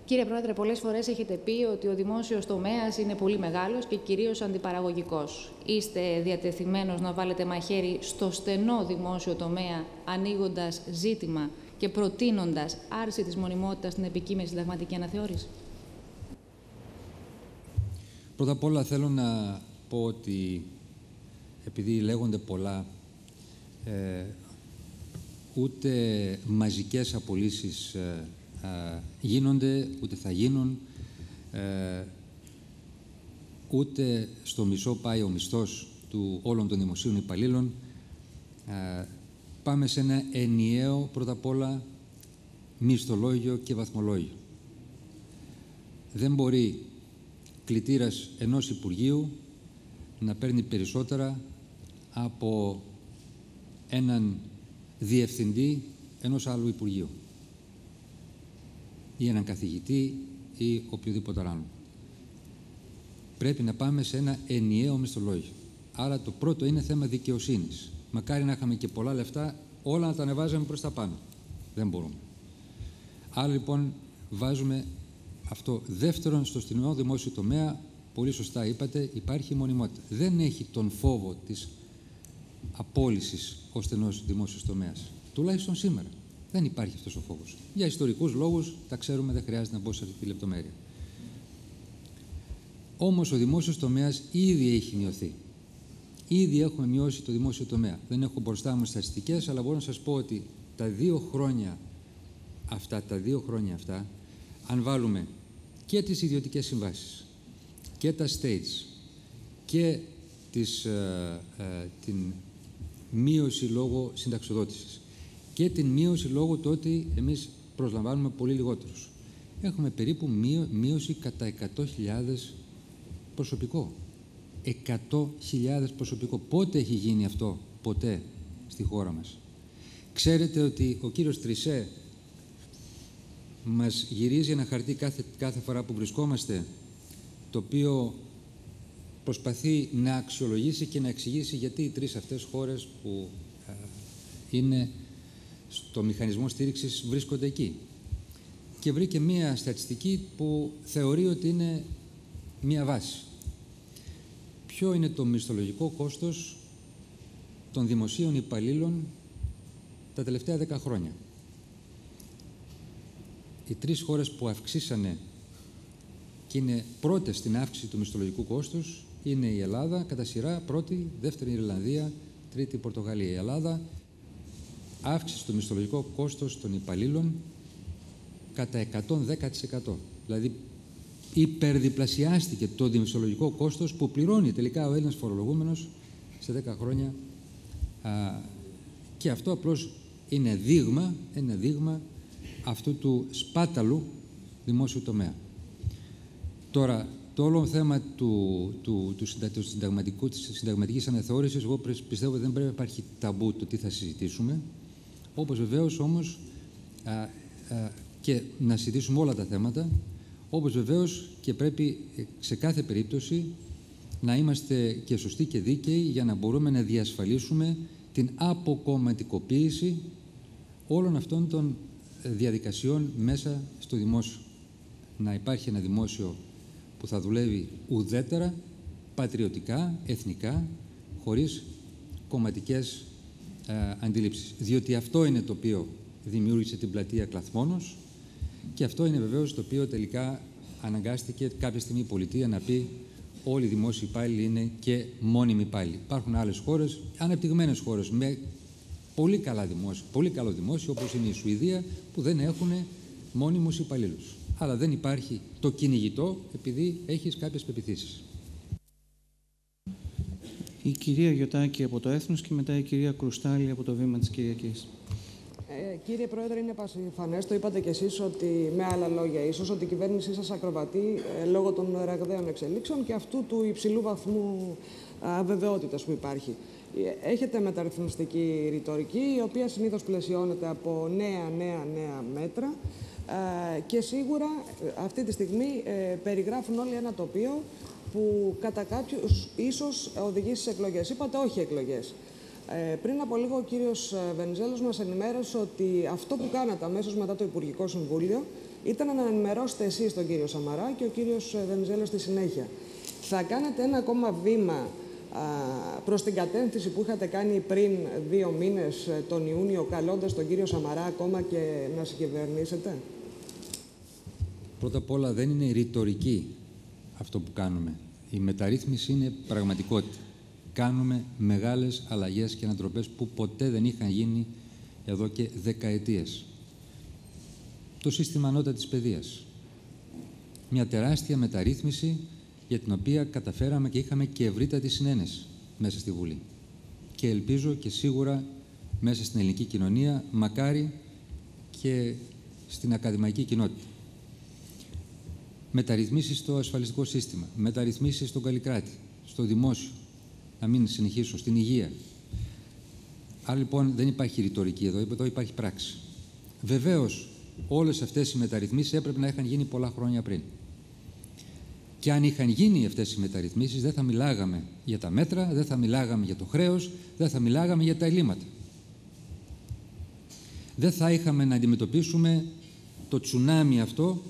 Κύριε Πρόεδρε, πολλές φορές έχετε πει ότι ο δημόσιος τομέας είναι πολύ μεγάλος και κυρίως αντιπαραγωγικός. Είστε διατεθειμένος να βάλετε μαχαίρι στο στενό δημόσιο τομέα, ανοίγοντας ζήτημα και προτείνοντας άρση της μονιμότητας στην επικείμενη συνταγματική αναθεώρηση;
Πρώτα απ' όλα θέλω να πω ότι επειδή λέγονται πολλά, ε, ούτε μαζικές απολύσεις ε, ε, γίνονται, ούτε θα γίνουν, ε, ούτε στο μισό πάει ο μισθός του όλων των δημοσίων υπαλλήλων. πάμε σε ένα ενιαίο, πρώτα απ' όλα, μισθολόγιο και βαθμολόγιο. Δεν μπορεί κλητήρας ενός Υπουργείου να παίρνει περισσότερα από έναν διευθυντή ενός άλλου Υπουργείου ή έναν καθηγητή ή οποιοδήποτε άλλο. Πρέπει να πάμε σε ένα ενιαίο μισθολόγιο. Άρα το πρώτο είναι θέμα δικαιοσύνης. Μακάρι να είχαμε και πολλά λεφτά, όλα να τα ανεβάζαμε προς τα πάνω. Δεν μπορούμε. Άρα λοιπόν βάζουμε αυτό. Δεύτερον, στο στιγμό δημόσιο τομέα, πολύ σωστά είπατε, υπάρχει μονιμότητα. Δεν έχει τον φόβο της απόλυσης ο στενός δημόσιος τομέας. Τουλάχιστον σήμερα. Δεν υπάρχει αυτός ο φόβος. Για ιστορικούς λόγους, τα ξέρουμε, δεν χρειάζεται να μπω σε αυτή τη λεπτομέρεια. Όμως ο δημόσιος τομέας ήδη έχει μειωθεί. Ήδη έχουμε μειώσει το δημόσιο τομέα. Δεν έχω μπροστά μου στατιστικές, αλλά μπορώ να σας πω ότι τα δύο χρόνια αυτά, τα δύο χρόνια αυτά, αν βάλουμε και τις ιδιωτικές συμβάσεις και τα states και τις, ε, ε, την μείωση λόγω συνταξιοδότησης και την μείωση λόγω του ότι εμείς προσλαμβάνουμε πολύ λιγότερους. Έχουμε περίπου μείωση κατά 100.000 προσωπικό. 100.000 προσωπικό. Πότε έχει γίνει αυτό, ποτέ, στη χώρα μας. Ξέρετε ότι ο κύριος Τρισέ μας γυρίζει ένα χαρτί κάθε, κάθε φορά που βρισκόμαστε, το οποίο προσπαθεί να αξιολογήσει και να εξηγήσει γιατί οι τρεις αυτές χώρες που είναι στο μηχανισμό στήριξης βρίσκονται εκεί. Και βρήκε μία στατιστική που θεωρεί ότι είναι μία βάση. Ποιο είναι το μισθολογικό κόστος των δημοσίων υπαλλήλων τα τελευταία δέκα χρόνια; Οι τρεις χώρες που αυξήσανε και είναι πρώτες στην αύξηση του μισθολογικού κόστους είναι η Ελλάδα, κατά σειρά πρώτη, δεύτερη η Ιρλανδία, τρίτη η Πορτογαλία. Η Ελλάδα αύξησε το μισθολογικό κόστος των υπαλλήλων κατά 110%. Δηλαδή υπερδιπλασιάστηκε το μισθολογικό κόστος που πληρώνει τελικά ο Έλληνας φορολογούμενος σε 10 χρόνια και αυτό απλώς είναι δείγμα, ένα δείγμα αυτού του σπάταλου δημόσιου τομέα. Τώρα, το όλο θέμα του, του, του, του συνταγματικού, της συνταγματικής αναθεώρησης, εγώ πιστεύω ότι δεν πρέπει να υπάρχει ταμπού το τι θα συζητήσουμε, όπως βεβαίως όμως α, α, και να συζητήσουμε όλα τα θέματα, όπως βεβαίως και πρέπει ε, σε κάθε περίπτωση να είμαστε και σωστοί και δίκαιοι για να μπορούμε να διασφαλίσουμε την αποκομματικοποίηση όλων αυτών των διαδικασιών μέσα στο δημόσιο. Να υπάρχει ένα δημόσιο που θα δουλεύει ουδέτερα, πατριωτικά, εθνικά, χωρίς κομματικές ε, αντιλήψεις. Διότι αυτό είναι το οποίο δημιούργησε την πλατεία Κλαθμόνος και αυτό είναι βεβαίως το οποίο τελικά αναγκάστηκε κάποια στιγμή η πολιτεία να πει όλοι οι δημόσιοι υπάλληλοι είναι και μόνιμοι υπάλληλοι. Υπάρχουν άλλες χώρες, ανεπτυγμένες χώρες με πολύ, καλά δημόσιο, πολύ καλό δημόσιο, όπως είναι η Σουηδία, που δεν έχουν μόνιμους υπαλλήλους. Αλλά δεν υπάρχει το κυνηγητό, επειδή έχεις κάποιες πεπιθήσεις.
Η κυρία Γιωτάκη από το Έθνος και μετά η κυρία Κρουστάλη από το Βήμα της Κυριακής.
Ε, κύριε Πρόεδρε, είναι πασιφανές, το είπατε κι εσείς ότι, με άλλα λόγια ίσως, ότι η κυβέρνησή σας ακροβατεί ε, λόγω των ραγδαίων εξελίξεων και αυτού του υψηλού βαθμού αβεβαιότητας που υπάρχει. Έχετε μεταρρυθμιστική ρητορική, η οποία συνήθως πλαισιώνεται από νέα, νέα, νέα μέτρα ε, και σίγουρα ε, αυτή τη στιγμή ε, περιγράφουν όλοι ένα τοπίο που κατά κάποιους ίσως οδηγεί στις εκλογές. Είπατε όχι εκλογές. Ε, πριν από λίγο ο κύριος Βενιζέλος μας ενημέρωσε ότι αυτό που κάνατε αμέσως μετά το Υπουργικό Συμβούλιο ήταν να ενημερώσετε εσείς τον κύριο Σαμαρά και ο κύριος Βενιζέλος στη συνέχεια. Θα κάνετε ένα ακόμα βήμα προς την κατεύθυνση που είχατε κάνει πριν δύο μήνες ε, τον Ιούνιο καλώντας τον κύριο Σαμαρά ακόμα και να συγκυβερνήσετε;
Πρώτα απ' όλα δεν είναι ρητορική αυτό που κάνουμε. Η μεταρρύθμιση είναι πραγματικότητα. Κάνουμε μεγάλες αλλαγές και ανατροπές που ποτέ δεν είχαν γίνει εδώ και δεκαετίες. Το σύστημα ανώτατης παιδείας. Μια τεράστια μεταρρύθμιση για την οποία καταφέραμε και είχαμε και ευρύτατη συνένεση μέσα στη Βουλή. Και ελπίζω και σίγουρα μέσα στην ελληνική κοινωνία, μακάρι και στην ακαδημαϊκή κοινότητα. Μεταρρυθμίσεις στο ασφαλιστικό σύστημα, μεταρρυθμίσεις στον καλλικράτη, στο δημόσιο, να μην συνεχίσω, στην υγεία. Άρα λοιπόν δεν υπάρχει ρητορική εδώ, εδώ υπάρχει πράξη. Βεβαίως, όλες αυτές οι μεταρρυθμίσεις έπρεπε να είχαν γίνει πολλά χρόνια πριν. Και αν είχαν γίνει αυτές οι μεταρρυθμίσεις, δεν θα μιλάγαμε για τα μέτρα, δεν θα μιλάγαμε για το χρέος, δεν θα μιλάγαμε για τα ελλείμματα. Δεν θα είχαμε να αντιμετωπίσουμε το τσουνάμι αυτό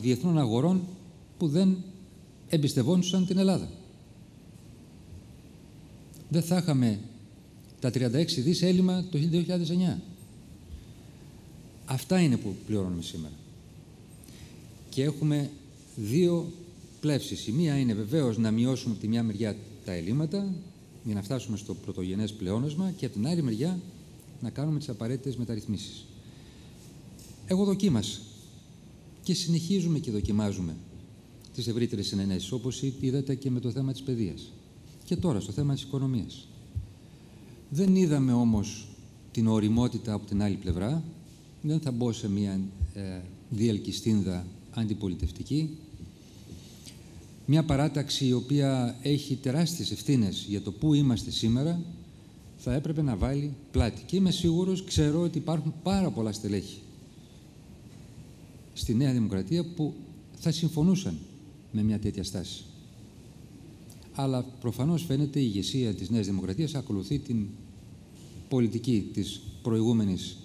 διεθνών αγορών που δεν εμπιστευόντουσαν την Ελλάδα. Δεν θα είχαμε τα 36 δις έλλειμμα το 2009. Αυτά είναι που πληρώνουμε σήμερα. Και έχουμε δύο πλεύσεις. Η μία είναι βεβαίως να μειώσουμε από τη μια μεριά τα ελλείμματα για να φτάσουμε στο πρωτογενές πλεόνασμα και από την άλλη μεριά να κάνουμε τις απαραίτητες μεταρρυθμίσεις. Εγώ δοκίμασα και συνεχίζουμε και δοκιμάζουμε τις ευρύτερες συνενέσεις, όπως είδατε και με το θέμα της παιδείας και τώρα στο θέμα της οικονομίας. Δεν είδαμε όμως την οριμότητα από την άλλη πλευρά, δεν θα μπω σε μια ε, διελκυστίνδα αντιπολιτευτική, μια παράταξη η οποία έχει τεράστιες ευθύνες για το πού είμαστε σήμερα, θα έπρεπε να βάλει πλάτη. Και είμαι σίγουρος, ξέρω ότι υπάρχουν πάρα πολλά στελέχη στη Νέα Δημοκρατία που θα συμφωνούσαν με μια τέτοια στάση. Αλλά προφανώς φαίνεται η ηγεσία της Νέας Δημοκρατίας ακολουθεί την πολιτική της προηγούμενης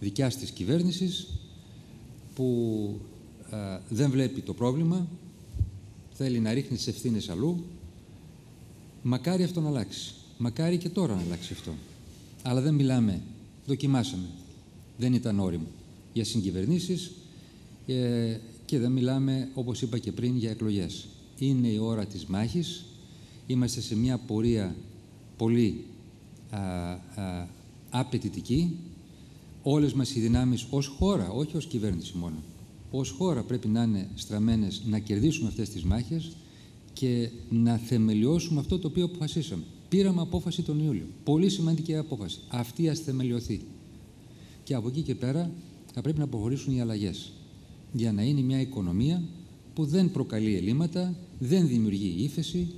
δικιάς της κυβέρνησης που δεν βλέπει το πρόβλημα, θέλει να ρίχνει τις ευθύνες αλλού. Μακάρι αυτό να αλλάξει. Μακάρι και τώρα να αλλάξει αυτό. Αλλά δεν μιλάμε, δοκιμάσαμε. Δεν ήταν όριμο για συγκυβερνήσεις ε, και δεν μιλάμε, όπως είπα και πριν, για εκλογές. Είναι η ώρα της μάχης. Είμαστε σε μια πορεία πολύ α, α, απαιτητική. Όλες μας οι δυνάμεις ως χώρα, όχι ως κυβέρνηση μόνο, ως χώρα πρέπει να είναι στραμμένες να κερδίσουμε αυτές τις μάχες και να θεμελιώσουμε αυτό το οποίο αποφασίσαμε. Πήραμε απόφαση τον Ιούλιο. Πολύ σημαντική απόφαση. Αυτή ας θεμελιωθεί. Και από εκεί και πέρα θα πρέπει να προχωρήσουν οι αλλαγές για να είναι μια οικονομία που δεν προκαλεί ελλείμματα, δεν δημιουργεί ύφεση,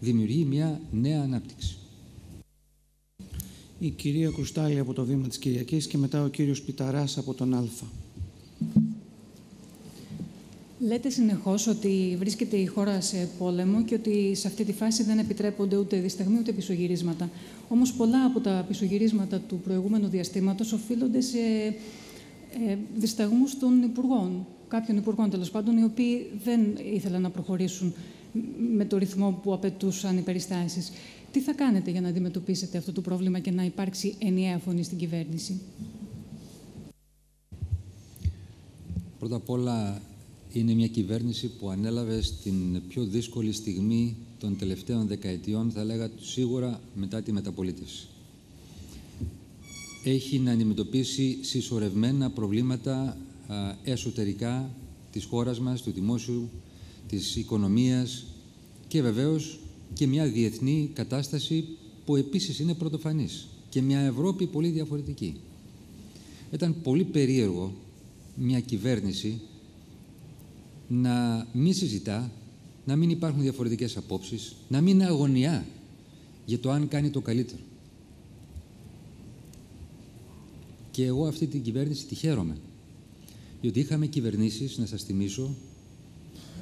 δημιουργεί μια νέα ανάπτυξη.
Η κυρία Κρουστάλη από το Βήμα της Κυριακής και μετά ο κύριος Πιταράς από τον Αλφα.
Λέτε συνεχώς ότι βρίσκεται η χώρα σε πόλεμο και ότι σε αυτή τη φάση δεν επιτρέπονται ούτε δισταγμοί ούτε πισωγυρίσματα. Όμως πολλά από τα πισωγυρίσματα του προηγούμενου διαστήματος οφείλονται σε ε, δισταγμούς των υπουργών κάποιων υπουργών τέλος πάντων, οι οποίοι δεν ήθελαν να προχωρήσουν με το ρυθμό που απαιτούσαν οι περιστάσεις. Τι θα κάνετε για να αντιμετωπίσετε αυτό το πρόβλημα και να υπάρξει ενιαία φωνή στην κυβέρνηση;
Πρώτα απ' όλα είναι μια κυβέρνηση που ανέλαβε στην πιο δύσκολη στιγμή των τελευταίων δεκαετιών, θα λέγα σίγουρα μετά τη μεταπολίτευση. Έχει να αντιμετωπίσει συσσωρευμένα προβλήματα εσωτερικά της χώρας μας, του δημόσιου, της οικονομίας και βεβαίως και μια διεθνή κατάσταση που επίσης είναι πρωτοφανής και μια Ευρώπη πολύ διαφορετική. Ήταν πολύ περίεργο μια κυβέρνηση να μην συζητά, να μην υπάρχουν διαφορετικές απόψεις, να μην αγωνιά για το αν κάνει το καλύτερο. Και εγώ αυτή την κυβέρνηση τη χαίρομαι. Διότι είχαμε κυβερνήσεις, να σας θυμίσω,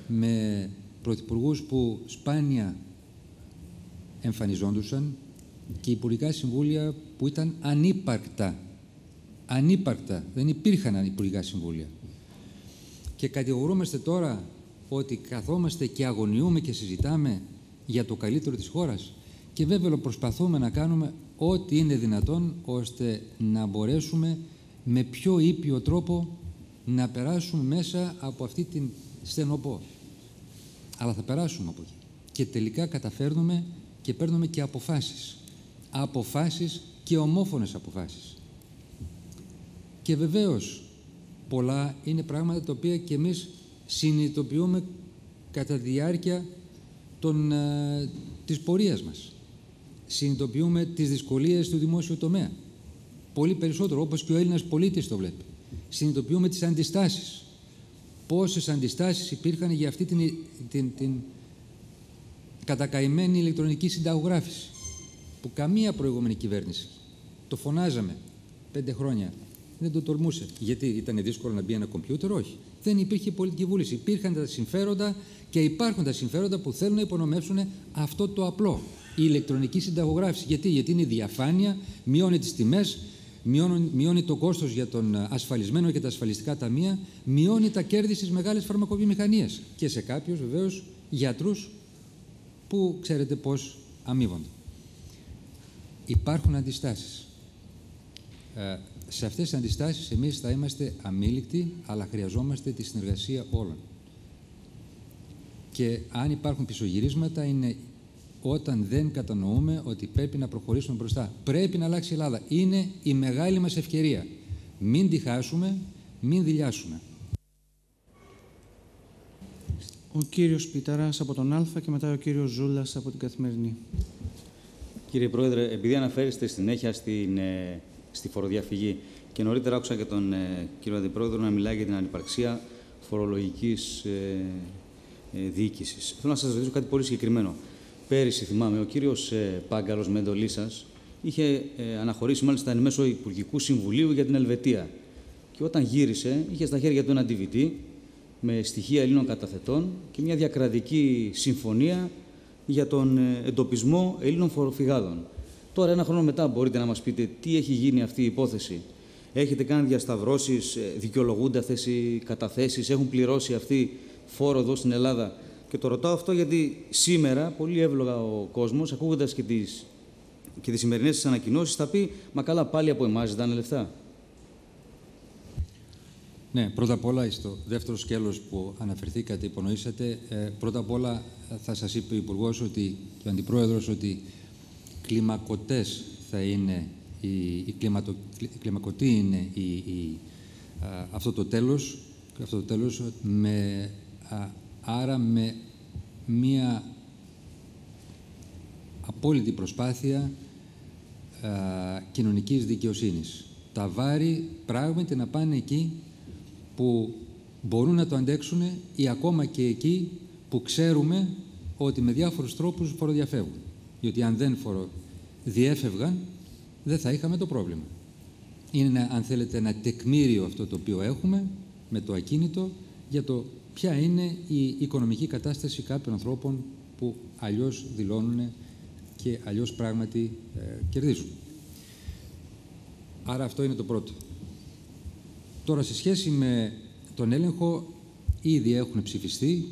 με πρωθυπουργούς που σπάνια εμφανιζόντουσαν και υπουργικά συμβούλια που ήταν ανύπαρκτα. Ανύπαρκτα. Δεν υπήρχαν υπουργικά συμβούλια. Και κατηγορούμαστε τώρα ότι καθόμαστε και αγωνιούμε και συζητάμε για το καλύτερο της χώρας. Και βέβαια προσπαθούμε να κάνουμε ό,τι είναι δυνατόν ώστε να μπορέσουμε με πιο ήπιο τρόπο να περάσουμε μέσα από αυτή την στενοπό. Αλλά θα περάσουμε από εκεί. Και τελικά καταφέρνουμε και παίρνουμε και αποφάσεις. Αποφάσεις και ομόφωνες αποφάσεις. Και βεβαίως πολλά είναι πράγματα τα οποία και εμείς συνειδητοποιούμε κατά τη διάρκεια των, ε, της πορείας μας. Συνειδητοποιούμε τις δυσκολίες του δημόσιου τομέα. Πολύ περισσότερο, όπως και ο Έλληνας πολίτης το βλέπει. Συνειδητοποιούμε τις αντιστάσεις. Πόσες αντιστάσεις υπήρχαν για αυτή την, την, την κατακαημένη ηλεκτρονική συνταγογράφηση που καμία προηγούμενη κυβέρνηση το φωνάζαμε πέντε χρόνια δεν το τολμούσε. Γιατί ήταν δύσκολο να μπει ένα κομπιούτερ, όχι. Δεν υπήρχε πολιτική βούληση. Υπήρχαν τα συμφέροντα και υπάρχουν τα συμφέροντα που θέλουν να υπονομεύσουν αυτό το απλό. Η ηλεκτρονική συνταγογράφηση. Γιατί, Γιατί είναι διαφάνεια, μειώνει τις τιμές, μειώνει, μειώνει το κόστος για τον ασφαλισμένο και τα ασφαλιστικά ταμεία, μειώνει τα κέρδη στις μεγάλες φαρμακοβιομηχανίες και σε κάποιους βεβαίως γιατρούς που ξέρετε πώς αμείβονται. Υπάρχουν αντιστάσεις. Ε, σε αυτές τις αντιστάσεις εμείς θα είμαστε αμήλικτοι, αλλά χρειαζόμαστε τη συνεργασία όλων. Και αν υπάρχουν πισωγυρίσματα είναι όταν δεν κατανοούμε ότι πρέπει να προχωρήσουμε μπροστά. Πρέπει να αλλάξει η Ελλάδα. Είναι η μεγάλη μας ευκαιρία. Μην τη χάσουμε, μην δηλιάσουμε.
Ο κύριος Πιταράς από τον Α και μετά ο κύριος Ζούλας από την Καθημερινή.
Κύριε Πρόεδρε, επειδή αναφέρεστε συνέχεια στην ε, στη φοροδιαφυγή. Και νωρίτερα άκουσα και τον ε, κύριο Αντιπρόεδρο να μιλάει για την ανυπαρξία φορολογικής ε, ε, διοίκησης. Θέλω να σας ρωτήσω κάτι πολύ συγκεκριμένο. Πέρυσι, θυμάμαι, ο κύριος ε, Πάγκαλος με εντολή σα είχε ε, αναχωρήσει μάλιστα εν μέσω Υπουργικού Συμβουλίου για την Ελβετία. Και όταν γύρισε, είχε στα χέρια του ένα DVD με στοιχεία Ελλήνων καταθετών και μια διακρατική συμφωνία για τον ε, εντοπισμό Ελλήνων φοροφυγάδων. Τώρα, ένα χρόνο μετά, μπορείτε να μας πείτε τι έχει γίνει αυτή η υπόθεση. Έχετε κάνει διασταυρώσεις, ε, δικαιολογούνται αυτές οι καταθέσεις, έχουν πληρώσει αυτοί φόρο εδώ στην Ελλάδα; Και το ρωτάω αυτό γιατί σήμερα, πολύ εύλογα ο κόσμος, ακούγοντας και τις και τις σημερινές ανακοινώσεις, θα πει «Μα καλά, πάλι από εμάς ζητάνε λεφτά».
Ναι, πρώτα απ' όλα, στο δεύτερο σκέλος που αναφερθήκατε, υπονοήσατε, ε, πρώτα απ' όλα θα σας είπε ο Υπουργός ότι, και ο Αντιπρόεδρος ότι κλιμακωτές θα είναι, η, η, κλιματο, κλιμακωτή είναι η, η, αυτό το τέλος, αυτό το τέλος με, άρα με μία απόλυτη προσπάθεια α, κοινωνικής δικαιοσύνης. Τα βάρη πράγματι να πάνε εκεί που μπορούν να το αντέξουν ή ακόμα και εκεί που ξέρουμε ότι με διάφορους τρόπους φοροδιαφεύγουν. Γιατί αν δεν φοροδιέφευγαν, δεν θα είχαμε το πρόβλημα. Είναι, αν θέλετε, ένα τεκμήριο αυτό το οποίο έχουμε με το ακίνητο για το ποια είναι η οικονομική κατάσταση κάποιων ανθρώπων που αλλιώς δηλώνουν και αλλιώς πράγματι ε, κερδίζουν. Άρα αυτό είναι το πρώτο. Τώρα, σε σχέση με τον έλεγχο, ήδη έχουν ψηφιστεί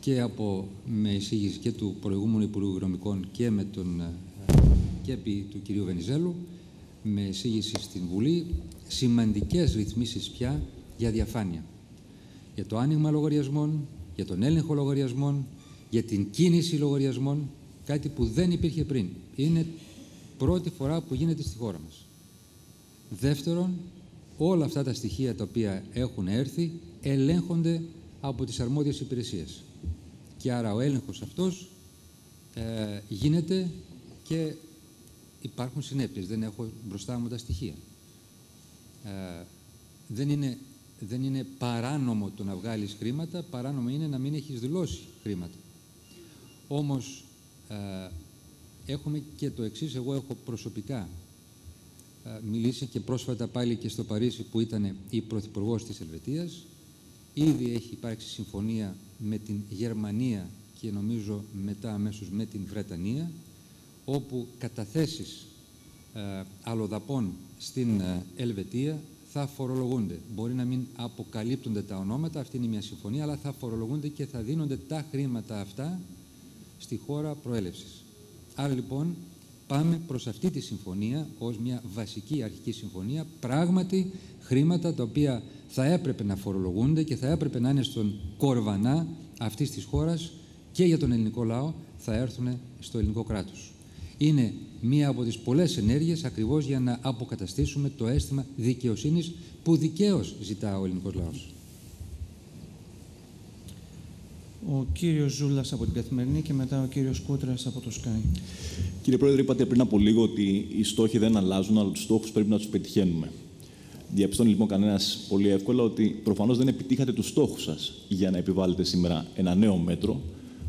και από, με εισήγηση και του προηγούμενου Υπουργού Οικονομικών και, με τον, ε, και επί του κυρίου Βενιζέλου, με εισήγηση στην Βουλή, σημαντικές ρυθμίσεις πια για διαφάνεια. Για το άνοιγμα λογαριασμών, για τον έλεγχο λογαριασμών, για την κίνηση λογαριασμών, κάτι που δεν υπήρχε πριν. Είναι πρώτη φορά που γίνεται στη χώρα μας. Δεύτερον, όλα αυτά τα στοιχεία τα οποία έχουν έρθει ελέγχονται από τις αρμόδιες υπηρεσίες. Και άρα ο έλεγχος αυτός ε, γίνεται και υπάρχουν συνέπειες. Δεν έχω μπροστά μου τα στοιχεία. Ε, δεν, είναι, δεν είναι παράνομο το να βγάλεις χρήματα, παράνομο είναι να μην έχεις δηλώσει χρήματα. Όμως ε, έχουμε και το εξής, εγώ έχω προσωπικά ε, μιλήσει και πρόσφατα πάλι και στο Παρίσι που ήταν η Πρωθυπουργός της Ελβετίας. Ήδη έχει υπάρξει συμφωνία με την Γερμανία και νομίζω μετά αμέσως με την Βρετανία, όπου καταθέσεις ε, αλλοδαπών στην ε, Ελβετία θα φορολογούνται. Μπορεί να μην αποκαλύπτονται τα ονόματα, αυτή είναι μια συμφωνία, αλλά θα φορολογούνται και θα δίνονται τα χρήματα αυτά στη χώρα προέλευσης. Άρα λοιπόν πάμε προς αυτή τη συμφωνία ως μια βασική αρχική συμφωνία, πράγματι χρήματα τα οποία θα έπρεπε να φορολογούνται και θα έπρεπε να είναι στον κορβανά αυτής της χώρας και για τον ελληνικό λαό θα έρθουν στο ελληνικό κράτος. Είναι μία από τις πολλές ενέργειες ακριβώς για να αποκαταστήσουμε το αίσθημα δικαιοσύνης που δικαίως ζητά ο ελληνικός λαός.
Ο κύριος Ζούλας από την Καθημερινή και μετά ο κύριος Κούτρας από το Sky.
Κύριε Πρόεδρε, είπατε πριν από λίγο ότι οι στόχοι δεν αλλάζουν, αλλά τους στόχους πρέπει να τους πετυχαίνουμε. Διαπιστώνει λοιπόν κανένας πολύ εύκολα ότι προφανώς δεν επιτύχατε τους στόχους σας για να επιβάλλετε σήμερα ένα νέο μέτρο,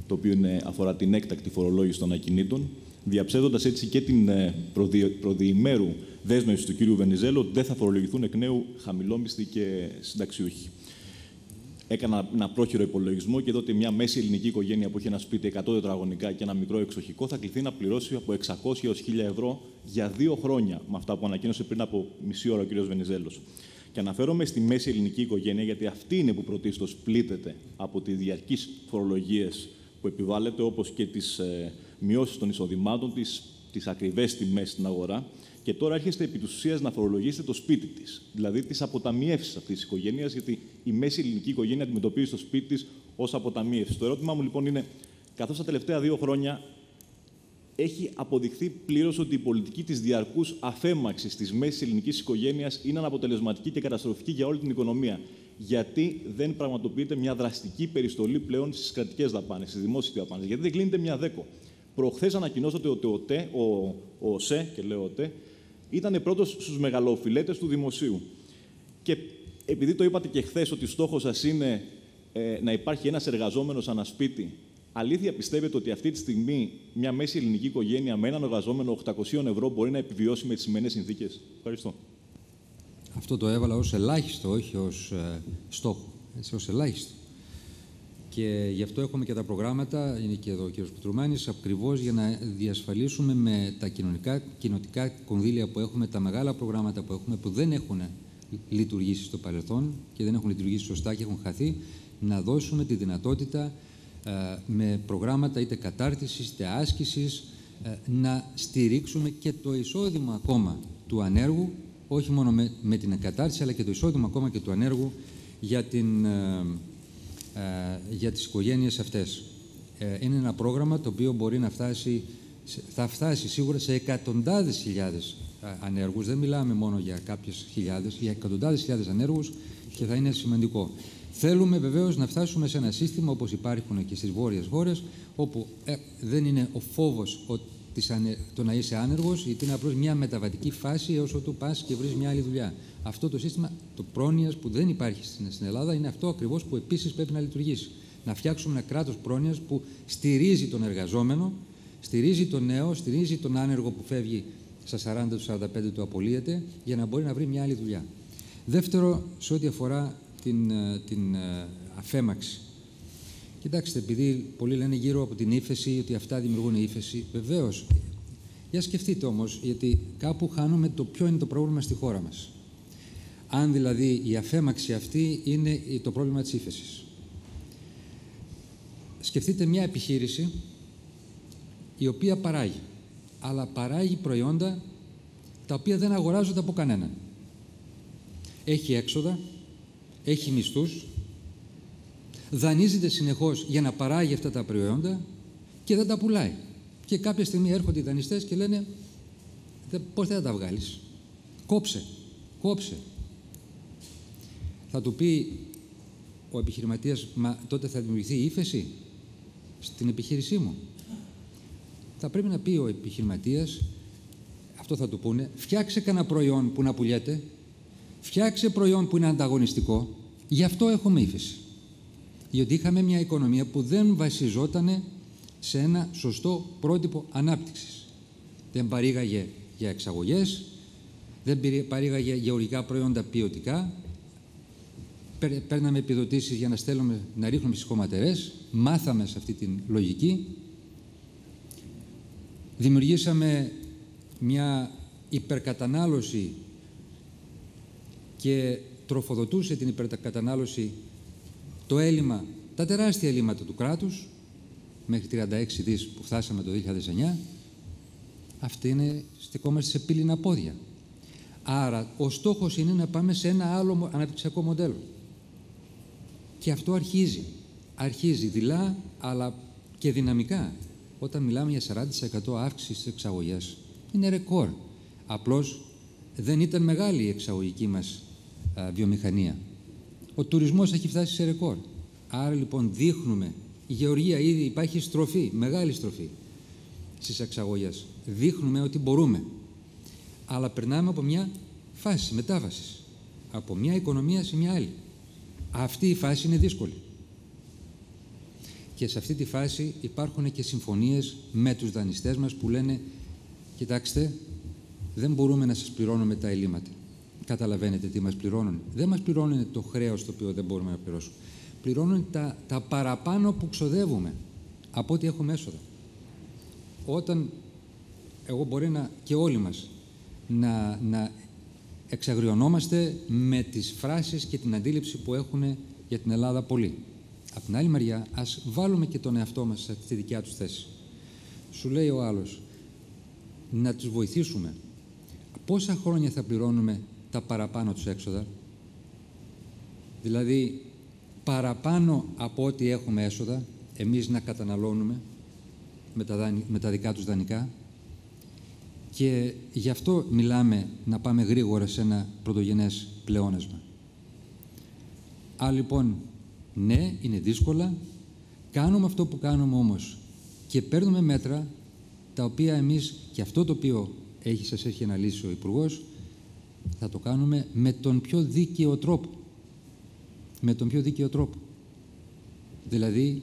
το οποίο είναι, αφορά την έκτακτη φορολόγηση των ακινήτων, διαψεύδοντας έτσι και την ε, προδιημέρου δέσμευσης του κύριου Βενιζέλου ότι δεν θα φορολογηθούν εκ νέου χαμηλόμισθοι και συνταξιούχοι. Έκανα ένα πρόχειρο υπολογισμό και είδα ότι μια μέση ελληνική οικογένεια που έχει ένα σπίτι 100 τετραγωνικά και ένα μικρό εξοχικό θα κληθεί να πληρώσει από 600 έως 1000 ευρώ για δύο χρόνια με αυτά που ανακοίνωσε πριν από μισή ώρα ο κ. Βενιζέλος. Και αναφέρομαι στη μέση ελληνική οικογένεια, γιατί αυτή είναι που πρωτίστως πλήττεται από τις διαρκείς φορολογίες που επιβάλλεται, όπως και τις ε, μειώσεις των εισοδημάτων, τις ακριβές τιμές στην αγορά και τώρα έρχεστε επί της ουσίας να φορολογήσετε το σπίτι της. Δηλαδή τις αποταμιεύσεις αυτής της οικογένειας, γιατί η μέση ελληνική οικογένεια αντιμετωπίζει το σπίτι της ως αποταμίευση. Το ερώτημά μου λοιπόν είναι, καθώς τα τελευταία δύο χρόνια έχει αποδειχθεί πλήρως ότι η πολιτική της διαρκούς αφέμαξης της μέσης ελληνικής οικογένειας είναι αναποτελεσματική και καταστροφική για όλη την οικονομία. Γιατί δεν πραγματοποιείται μια δραστική περιστολή πλέον στις κρατικές δαπάνες, στις δημόσιες δαπάνες. Γιατί δεν κλείνεται μια δέκο. Προχθές ανακοινώσατε ότι ο, ΤΕ, ο, ο ΣΕ, και λέω ο ΤΕ, ήταν πρώτος στους μεγαλοφιλέτες του δημοσίου. Και επειδή το είπατε και χθες ότι στόχος σας είναι ε, να υπάρχει ένας εργαζόμενος ανασπίτι, αλήθεια πιστεύετε ότι αυτή τη στιγμή μια μέση ελληνική οικογένεια με έναν εργαζόμενο 800 ευρώ μπορεί να επιβιώσει με τις σημερινές συνθήκες; Ευχαριστώ.
Αυτό το έβαλα ως ελάχιστο, όχι ως ε, στόχο. Έτσι, ως ελάχιστο. Και γι' αυτό έχουμε και τα προγράμματα, είναι και εδώ ο κ. Πετρουμάνης, ακριβώς για να διασφαλίσουμε με τα κοινωνικά, κοινοτικά κονδύλια που έχουμε, τα μεγάλα προγράμματα που έχουμε, που δεν έχουν λειτουργήσει στο παρελθόν και δεν έχουν λειτουργήσει σωστά και έχουν χαθεί, να δώσουμε τη δυνατότητα ε, με προγράμματα είτε κατάρτισης είτε άσκησης ε, να στηρίξουμε και το εισόδημα ακόμα του ανέργου, όχι μόνο με, με την κατάρτιση, αλλά και το εισόδημα ακόμα και του ανέργου για την ε, ε, για τις οικογένειες αυτές. Ε, είναι ένα πρόγραμμα το οποίο μπορεί να φτάσει, θα φτάσει σίγουρα σε εκατοντάδες χιλιάδες ε, ανέργους. Δεν μιλάμε μόνο για κάποιες χιλιάδες, για εκατοντάδες χιλιάδες ανέργους και θα είναι σημαντικό. Θέλουμε βεβαίως να φτάσουμε σε ένα σύστημα όπως υπάρχουν και στις βόρειες χώρες, όπου δεν είναι ο φόβος ότι το να είσαι άνεργος, γιατί είναι απλώς μια μεταβατική φάση έως ότου πας και βρεις μια άλλη δουλειά. Αυτό το σύστημα το πρόνοιας που δεν υπάρχει στην Ελλάδα είναι αυτό ακριβώς που επίσης πρέπει να λειτουργήσει. Να φτιάξουμε ένα κράτος πρόνοιας που στηρίζει τον εργαζόμενο, στηρίζει τον νέο, στηρίζει τον άνεργο που φεύγει στα 40-45 του απολύεται, για να μπορεί να βρει μια άλλη δουλειά. Δεύτερο, σε ό,τι αφορά την, ε, την ε, αφέμαξη Κοιτάξτε, επειδή πολλοί λένε γύρω από την ύφεση ότι αυτά δημιουργούν ύφεση, βεβαίως. Για σκεφτείτε όμως, γιατί κάπου χάνουμε το ποιο είναι το πρόβλημα στη χώρα μας. Αν δηλαδή η αφέμαξη αυτή είναι το πρόβλημα της ύφεσης. Σκεφτείτε μια επιχείρηση η οποία παράγει, αλλά παράγει προϊόντα τα οποία δεν αγοράζονται από κανέναν. Έχει έξοδα, έχει μισθούς, δανείζεται συνεχώς για να παράγει αυτά τα προϊόντα και δεν τα πουλάει. Και κάποια στιγμή έρχονται οι δανειστές και λένε πώς θα τα βγάλεις; Κόψε, κόψε. Θα του πει ο επιχειρηματίας, μα τότε θα δημιουργηθεί ύφεση στην επιχείρησή μου. Θα πρέπει να πει ο επιχειρηματίας, αυτό θα του πούνε, φτιάξε κανένα προϊόν που να πουλιέται, φτιάξε προϊόν που είναι ανταγωνιστικό, γι' αυτό έχουμε ύφεση γιατί είχαμε μια οικονομία που δεν βασιζόταν σε ένα σωστό πρότυπο ανάπτυξης. Δεν παρήγαγε για εξαγωγές, δεν παρήγαγε γεωργικά προϊόντα ποιοτικά, παίρναμε επιδοτήσεις για να στέλνουμε, να ρίχνουμε στις χωματερές, μάθαμε σε αυτή την λογική, δημιουργήσαμε μια υπερκατανάλωση και τροφοδοτούσε την υπερκατανάλωση το έλλειμμα, τα τεράστια έλλειμματα του κράτους, μέχρι 36 δις που φτάσαμε το 2009, αυτή είναι, στεκόμαστε σε πύληνα πόδια. Άρα, ο στόχος είναι να πάμε σε ένα άλλο αναπτυξιακό μοντέλο. Και αυτό αρχίζει. Αρχίζει δειλά, αλλά και δυναμικά. Όταν μιλάμε για 40% αύξηση στις εξαγωγές, είναι ρεκόρ. Απλώς δεν ήταν μεγάλη η εξαγωγική μας βιομηχανία. Ο τουρισμός έχει φτάσει σε ρεκόρ. Άρα λοιπόν δείχνουμε, η γεωργία ήδη υπάρχει στροφή, μεγάλη στροφή στις εξαγωγές. Δείχνουμε ότι μπορούμε. Αλλά περνάμε από μια φάση μετάβασης. Από μια οικονομία σε μια άλλη. Αυτή η φάση είναι δύσκολη. Και σε αυτή τη φάση υπάρχουν και συμφωνίες με τους δανειστές μας που λένε «Κοιτάξτε, δεν μπορούμε να σας πληρώνουμε τα ελλείμματα. Καταλαβαίνετε τι μας πληρώνουν. Δεν μας πληρώνουν το χρέος το οποίο δεν μπορούμε να πληρώσουμε. Πληρώνουν τα, τα παραπάνω που ξοδεύουμε από ό,τι έχουμε έσοδα. Όταν εγώ μπορεί να, και όλοι μας, να, να εξαγριωνόμαστε με τις φράσεις και την αντίληψη που έχουν για την Ελλάδα πολλοί. Από την άλλη μεριά, ας βάλουμε και τον εαυτό μας σε τη δικιά τους θέση. Σου λέει ο άλλος, να τους βοηθήσουμε. Πόσα χρόνια θα πληρώνουμε τα παραπάνω τους έξοδα; Δηλαδή, παραπάνω από ό,τι έχουμε έσοδα, εμείς να καταναλώνουμε με τα, με τα δικά τους δανεικά; Και γι' αυτό μιλάμε να πάμε γρήγορα σε ένα πρωτογενές πλεόνασμα. Α, λοιπόν, ναι, είναι δύσκολα, κάνουμε αυτό που κάνουμε όμως και παίρνουμε μέτρα τα οποία εμείς και αυτό το οποίο έχει, σας έχει αναλύσει ο Υπουργός θα το κάνουμε με τον πιο δίκαιο τρόπο. Με τον πιο δίκαιο τρόπο. Δηλαδή,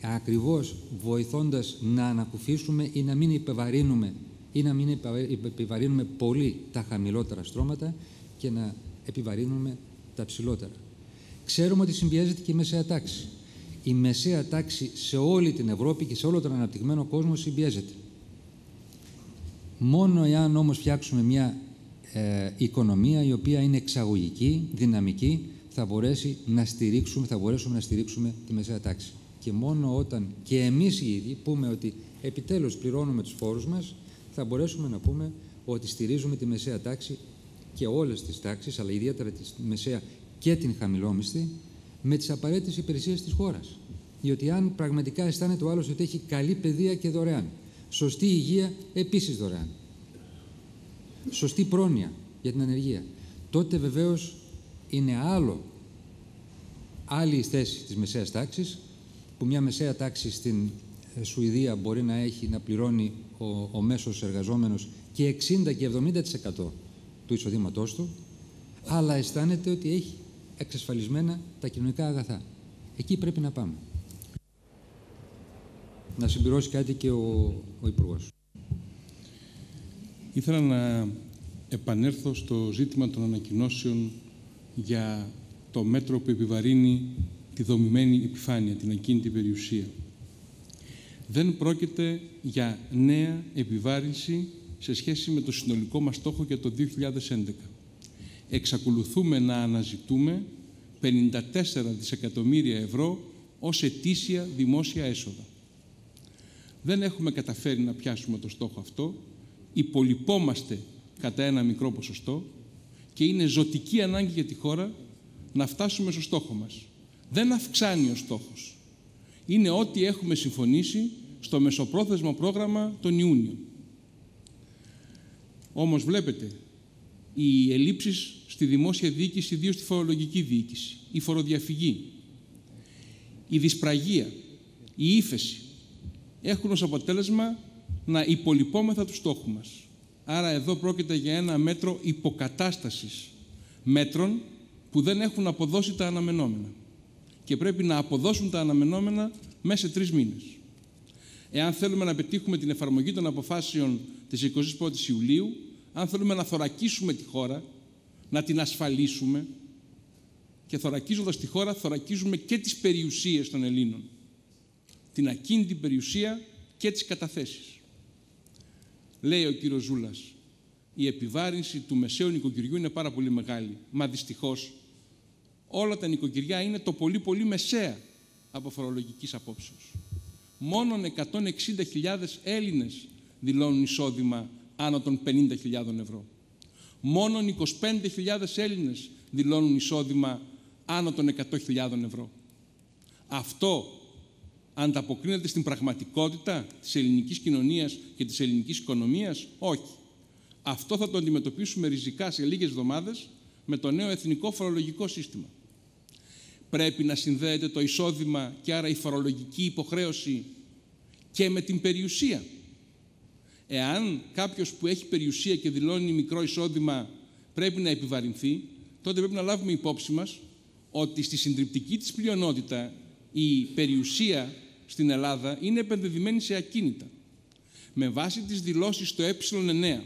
ακριβώς βοηθώντας να ανακουφίσουμε ή να μην υπεβαρύνουμε ή να μην επιβαρύνουμε πολύ τα χαμηλότερα στρώματα και να επιβαρύνουμε τα ψηλότερα. Ξέρουμε ότι συμπιέζεται και η μεσαία τάξη. Η μεσαία τάξη σε όλη την Ευρώπη και σε όλο τον αναπτυγμένο κόσμο συμπιέζεται. Μόνο εάν όμως φτιάξουμε μια ε, οικονομία η οποία είναι εξαγωγική, δυναμική, θα, μπορέσει να στηρίξουμε, θα μπορέσουμε να στηρίξουμε τη μεσαία τάξη. Και μόνο όταν και εμείς οι ίδιοι πούμε ότι επιτέλους πληρώνουμε τους φόρους μας, θα μπορέσουμε να πούμε ότι στηρίζουμε τη μεσαία τάξη και όλες τις τάξεις, αλλά ιδιαίτερα τη μεσαία και την χαμηλόμισθη, με τις απαραίτητες υπηρεσίες της χώρας. Διότι αν πραγματικά αισθάνεται ο άλλος ότι έχει καλή παιδεία και δωρεάν, σωστή υγεία επίσης δωρεάν, σωστή πρόνοια για την ανεργία, τότε βεβαίως είναι άλλο άλλη η θέση της μεσαίας τάξης, που μια μεσαία τάξη στην ε, Σουηδία μπορεί να έχει να πληρώνει ο, ο μέσος εργαζόμενος και 60 και 70% του εισοδήματός του, αλλά αισθάνεται ότι έχει εξασφαλισμένα τα κοινωνικά αγαθά. Εκεί πρέπει να πάμε. Να συμπληρώσει κάτι και ο, ο Υπουργός.
Ήθελα να επανέλθω στο ζήτημα των ανακοινώσεων για το μέτρο που επιβαρύνει τη δομημένη επιφάνεια, την ακίνητη περιουσία. Δεν πρόκειται για νέα επιβάρυνση σε σχέση με το συνολικό μας στόχο για το 2011. Εξακολουθούμε να αναζητούμε 54 δισεκατομμύρια ευρώ ως ετήσια δημόσια έσοδα. Δεν έχουμε καταφέρει να πιάσουμε το στόχο αυτό, υπολοιπόμαστε κατά ένα μικρό ποσοστό και είναι ζωτική ανάγκη για τη χώρα να φτάσουμε στο στόχο μας. Δεν αυξάνει ο στόχος. Είναι ό,τι έχουμε συμφωνήσει στο μεσοπρόθεσμο πρόγραμμα τον Ιούνιο. Όμως βλέπετε, οι ελλείψεις στη δημόσια διοίκηση, ιδίως στη φορολογική διοίκηση, η φοροδιαφυγή, η δυσπραγία, η ύφεση έχουν ως αποτέλεσμα να υπολοιπόμεθα τους στόχους μας. Άρα εδώ πρόκειται για ένα μέτρο υποκατάστασης μέτρων που δεν έχουν αποδώσει τα αναμενόμενα και πρέπει να αποδώσουν τα αναμενόμενα μέσα σε τρεις μήνες. Εάν θέλουμε να πετύχουμε την εφαρμογή των αποφάσεων της 21ης Ιουλίου, αν θέλουμε να θωρακίσουμε τη χώρα, να την ασφαλίσουμε και θωρακίζοντας τη χώρα θωρακίζουμε και τις περιουσίες των Ελλήνων. Την ακίνητη περιουσία και τις καταθέσεις. Λέει ο κύριος Ζούλας, η επιβάρυνση του μεσαίου νοικοκυριού είναι πάρα πολύ μεγάλη. Μα δυστυχώς όλα τα νοικοκυριά είναι το πολύ πολύ μεσαία από φορολογικής απόψεως. μόνον 160.000 Έλληνες δηλώνουν εισόδημα άνω των 50.000 ευρώ. Μόνον 25.000 Έλληνες δηλώνουν εισόδημα άνω των 100.000 ευρώ. Αυτό ανταποκρίνεται στην πραγματικότητα της ελληνικής κοινωνίας και της ελληνικής οικονομίας. Όχι. Αυτό θα το αντιμετωπίσουμε ριζικά σε λίγες εβδομάδες με το νέο εθνικό φορολογικό σύστημα. Πρέπει να συνδέεται το εισόδημα και άρα η φορολογική υποχρέωση και με την περιουσία. Εάν κάποιος που έχει περιουσία και δηλώνει μικρό εισόδημα πρέπει να επιβαρυνθεί, τότε πρέπει να λάβουμε υπόψη μας ότι στη συντριπτική της πλειονότητα η περιουσία στην Ελλάδα είναι επενδυμένη σε ακίνητα. Με βάση τις δηλώσεις στο ε9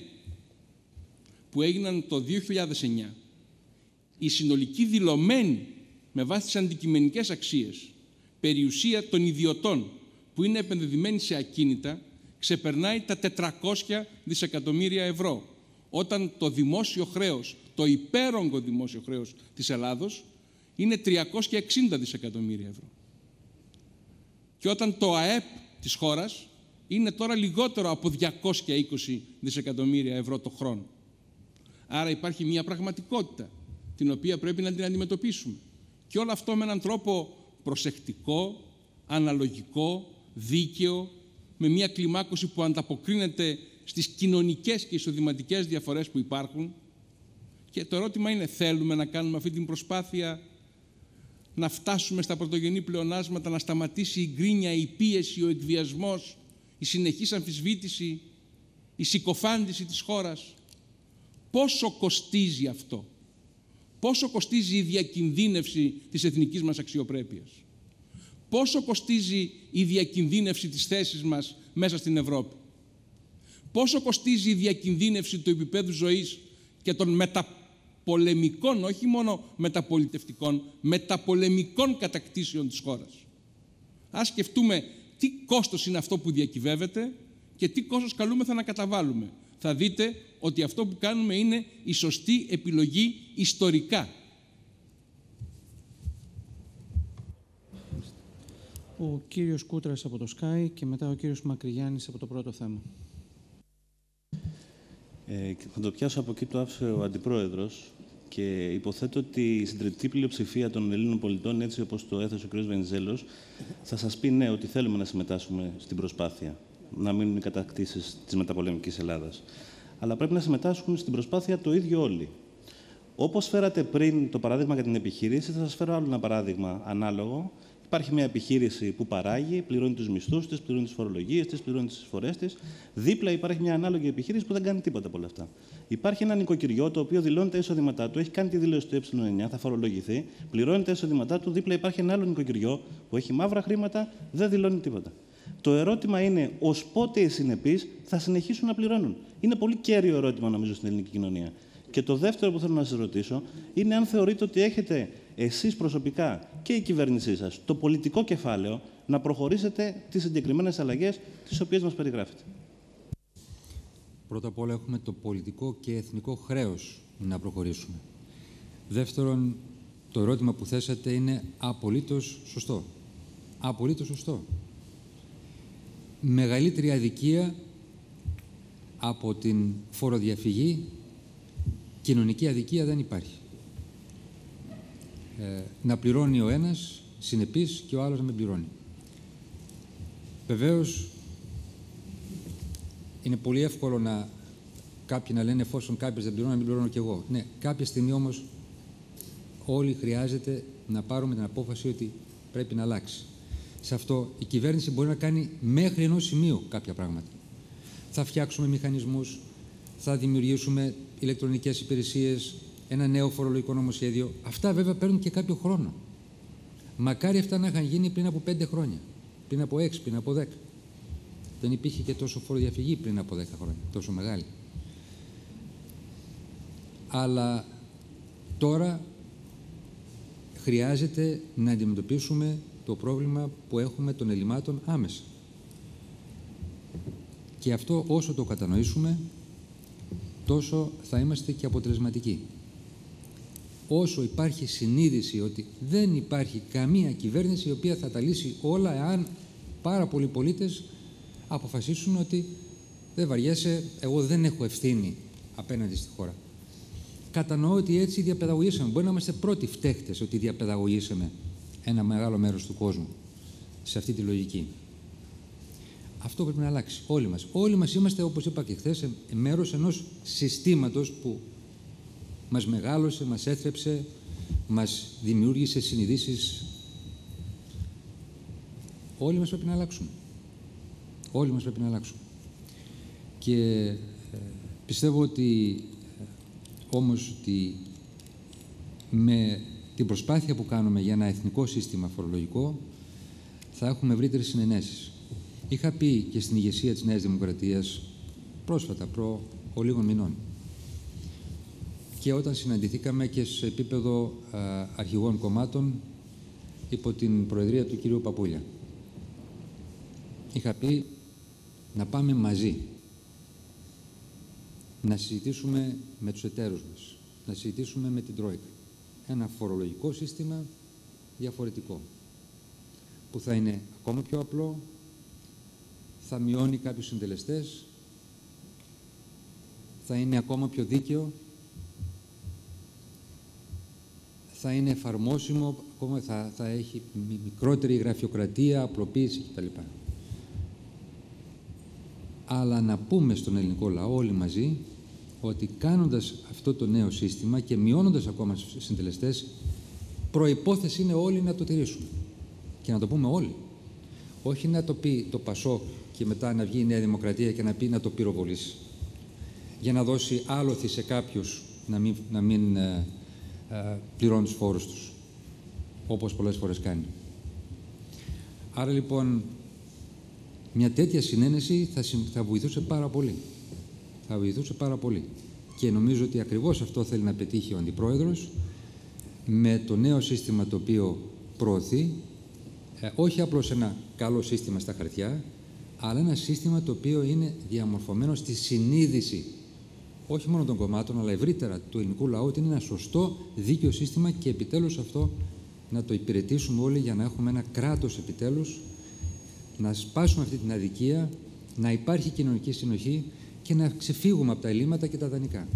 που έγιναν το 2009, η συνολική δηλωμένη με βάση τις αντικειμενικές αξίες περιουσία των ιδιωτών που είναι επενδυμένη σε ακίνητα ξεπερνάει τα 400 δισεκατομμύρια ευρώ όταν το δημόσιο χρέος, το υπέρογκο δημόσιο χρέος της Ελλάδος είναι 360 δισεκατομμύρια ευρώ. Και όταν το ΑΕΠ της χώρας είναι τώρα λιγότερο από 220 δισεκατομμύρια ευρώ το χρόνο. Άρα υπάρχει μια πραγματικότητα την οποία πρέπει να την αντιμετωπίσουμε. Και όλο αυτό με έναν τρόπο προσεκτικό, αναλογικό, δίκαιο, με μια κλιμάκωση που ανταποκρίνεται στις κοινωνικές και εισοδηματικές διαφορές που υπάρχουν. Και το ερώτημα είναι, θέλουμε να κάνουμε αυτή την προσπάθεια να φτάσουμε στα πρωτογενή πλεονάσματα, να σταματήσει η γκρίνια, η πίεση, ο εκβιασμός, η συνεχής αμφισβήτηση, η συκοφάντηση της χώρας. Πόσο κοστίζει αυτό; Πόσο κοστίζει η διακινδύνευση της εθνικής μας αξιοπρέπειας; Πόσο κοστίζει η διακινδύνευση της θέσης μας μέσα στην Ευρώπη; Πόσο κοστίζει η διακινδύνευση του επίπεδου ζωής και των μεταπολεμικών, όχι μόνο μεταπολιτευτικών, μεταπολεμικών κατακτήσεων της χώρας; Ας σκεφτούμε τι κόστος είναι αυτό που διακυβεύεται και τι κόστος καλούμεθα να καταβάλουμε. Θα δείτε ότι αυτό που κάνουμε είναι η σωστή επιλογή ιστορικά.
Ο κύριος Κούτρας από το ΣΚΑΙ και μετά ο κύριος Μακρυγιάννης από το πρώτο θέμα.
Ε, θα το πιάσω από εκεί το άφησε ο Αντιπρόεδρος και υποθέτω ότι η συντριπτική πλειοψηφία των Ελλήνων πολιτών, έτσι όπως το έθεσε ο κ. Βενιζέλος, θα σας πει ναι, ότι θέλουμε να συμμετάσχουμε στην προσπάθεια, να μείνουν οι κατακτήσεις της μεταπολεμικής Ελλάδας αλλά πρέπει να συμμετάσχουν στην προσπάθεια το ίδιο όλοι. Όπως φέρατε πριν το παράδειγμα για την επιχείρηση, θα σας φέρω άλλο ένα παράδειγμα ανάλογο. Υπάρχει μια επιχείρηση που παράγει, πληρώνει τους μισθούς της, πληρώνει τις φορολογίες της, πληρώνει τις εισφορές της. Δίπλα υπάρχει μια ανάλογη επιχείρηση που δεν κάνει τίποτα από όλα αυτά. Υπάρχει ένα νοικοκυριό το οποίο δηλώνει τα εισοδήματά του, έχει κάνει τη δήλωση του ε9, θα φορολογηθεί, πληρώνει τα εισοδήματά του. Δίπλα υπάρχει ένα άλλο νοικοκυριό που έχει μαύρα χρήματα, δεν δηλώνει τίποτα. Το ερώτημα είναι ως πότε οι συνεπείς θα συνεχίσουν να πληρώνουν. Είναι πολύ κέριο ερώτημα, νομίζω, στην ελληνική κοινωνία. Και το δεύτερο που θέλω να σας ρωτήσω είναι αν θεωρείτε ότι έχετε εσείς προσωπικά και η κυβέρνησή σας το πολιτικό κεφάλαιο να προχωρήσετε τις συγκεκριμένες αλλαγές τις οποίες μας περιγράφετε.
Πρώτα απ' όλα έχουμε το πολιτικό και εθνικό χρέος να προχωρήσουμε. Δεύτερον, το ερώτημα που θέσατε είναι απολύτως σωστό. Απολύτως σωστό μεγαλύτερη αδικία από την φοροδιαφυγή, κοινωνική αδικία δεν υπάρχει. Ε, να πληρώνει ο ένας συνεπής και ο άλλος να μην πληρώνει. Βεβαίως, είναι πολύ εύκολο να κάποιοι να λένε εφόσον κάποιος δεν πληρώνει, να μην πληρώνω κι εγώ. Ναι, κάποια στιγμή όμως όλοι χρειάζεται να πάρουμε την απόφαση ότι πρέπει να αλλάξει σε αυτό η κυβέρνηση μπορεί να κάνει μέχρι ενός σημείου κάποια πράγματα. Θα φτιάξουμε μηχανισμούς, θα δημιουργήσουμε ηλεκτρονικές υπηρεσίες, ένα νέο φορολογικό νομοσχέδιο. Αυτά βέβαια παίρνουν και κάποιο χρόνο. Μακάρι αυτά να είχαν γίνει πριν από πέντε χρόνια, πριν από έξι, πριν από δέκα. Δεν υπήρχε και τόσο φοροδιαφυγή πριν από δέκα χρόνια, τόσο μεγάλη. Αλλά τώρα χρειάζεται να αντιμετωπίσουμε το πρόβλημα που έχουμε των ελλημάτων άμεσα. Και αυτό όσο το κατανοήσουμε, τόσο θα είμαστε και αποτελεσματικοί. Όσο υπάρχει συνείδηση ότι δεν υπάρχει καμία κυβέρνηση η οποία θα τα λύσει όλα εάν πάρα πολλοί πολίτες αποφασίσουν ότι δεν βαριέσαι, εγώ δεν έχω ευθύνη απέναντι στη χώρα. Κατανοώ ότι έτσι διαπαιδαγωγήσαμε. Μπορεί να είμαστε πρώτοι φταίχτες ότι διαπαιδαγωγήσαμε ένα μεγάλο μέρος του κόσμου σε αυτή τη λογική. Αυτό πρέπει να αλλάξει. Όλοι μας. Όλοι μας είμαστε, όπως είπα και χθες, μέρος ενός συστήματος που μας μεγάλωσε, μας έθρεψε, μας δημιούργησε συνειδήσεις. Όλοι μας πρέπει να αλλάξουμε. Όλοι μας πρέπει να αλλάξουμε. Και ε, πιστεύω ότι ε, όμως ότι με την προσπάθεια που κάνουμε για ένα εθνικό σύστημα φορολογικό θα έχουμε ευρύτερες συνενέσεις. Είχα πει και στην ηγεσία της Νέας Δημοκρατίας πρόσφατα, προ λίγων μηνών, και όταν συναντηθήκαμε και σε επίπεδο αρχηγών κομμάτων υπό την προεδρία του κυρίου Παπούλια. Είχα πει να πάμε μαζί, να συζητήσουμε με τους εταίρους μας, να συζητήσουμε με την Τρόικα. Ένα φορολογικό σύστημα διαφορετικό, που θα είναι ακόμα πιο απλό, θα μειώνει κάποιους συντελεστές, θα είναι ακόμα πιο δίκαιο, θα είναι εφαρμόσιμο, ακόμα θα, θα έχει μικρότερη γραφειοκρατία, απλοποίηση κτλ. Αλλά να πούμε στον ελληνικό λαό όλοι μαζί ότι κάνοντας αυτό το νέο σύστημα και μειώνοντας ακόμα συντελεστές, προϋπόθεση είναι όλοι να το τηρήσουν. Και να το πούμε όλοι. Όχι να το πει το Πασό και μετά να βγει η Νέα Δημοκρατία και να πει να το πυροβολήσει. Για να δώσει άλοθη σε κάποιους να μην, να μην ε, ε, πληρώνουν τους φόρους τους, όπως πολλές φορές κάνει. Άρα λοιπόν, μια τέτοια συνένεση θα, θα βοηθούσε πάρα πολύ. Θα βοηθούσε πάρα πολύ. Και νομίζω ότι ακριβώς αυτό θέλει να πετύχει ο Αντιπρόεδρος με το νέο σύστημα το οποίο προωθεί, ε, όχι απλώς ένα καλό σύστημα στα χαρτιά, αλλά ένα σύστημα το οποίο είναι διαμορφωμένο στη συνείδηση όχι μόνο των κομμάτων, αλλά ευρύτερα του ελληνικού λαού, ότι είναι ένα σωστό, δίκαιο σύστημα και επιτέλους αυτό να το υπηρετήσουμε όλοι για να έχουμε ένα κράτος επιτέλους, να σπάσουμε αυτή την αδικία, να υπάρχει κοινωνική συνοχή και να ξεφύγουμε από τα ελλείμματα και τα δανεικά.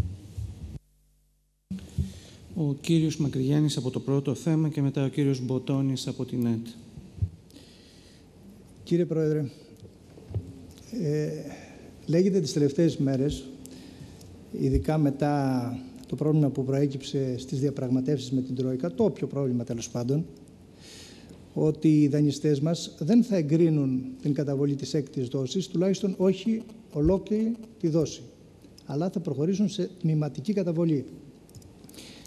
Ο κύριος Μακρυγιάννης από το πρώτο θέμα και μετά ο κύριος Μποτώνης από την ΕΤ.
Κύριε Πρόεδρε, ε, λέγεται τις τελευταίες μέρες ειδικά μετά το πρόβλημα που προέκυψε στις διαπραγματεύσεις με την Τρόικα, το όποιο πρόβλημα τέλος πάντων, ότι οι δανειστές μας δεν θα εγκρίνουν την καταβολή της έκτης δόσης, τουλάχιστον όχι ολόκληρη τη δόση, αλλά θα προχωρήσουν σε τμηματική καταβολή.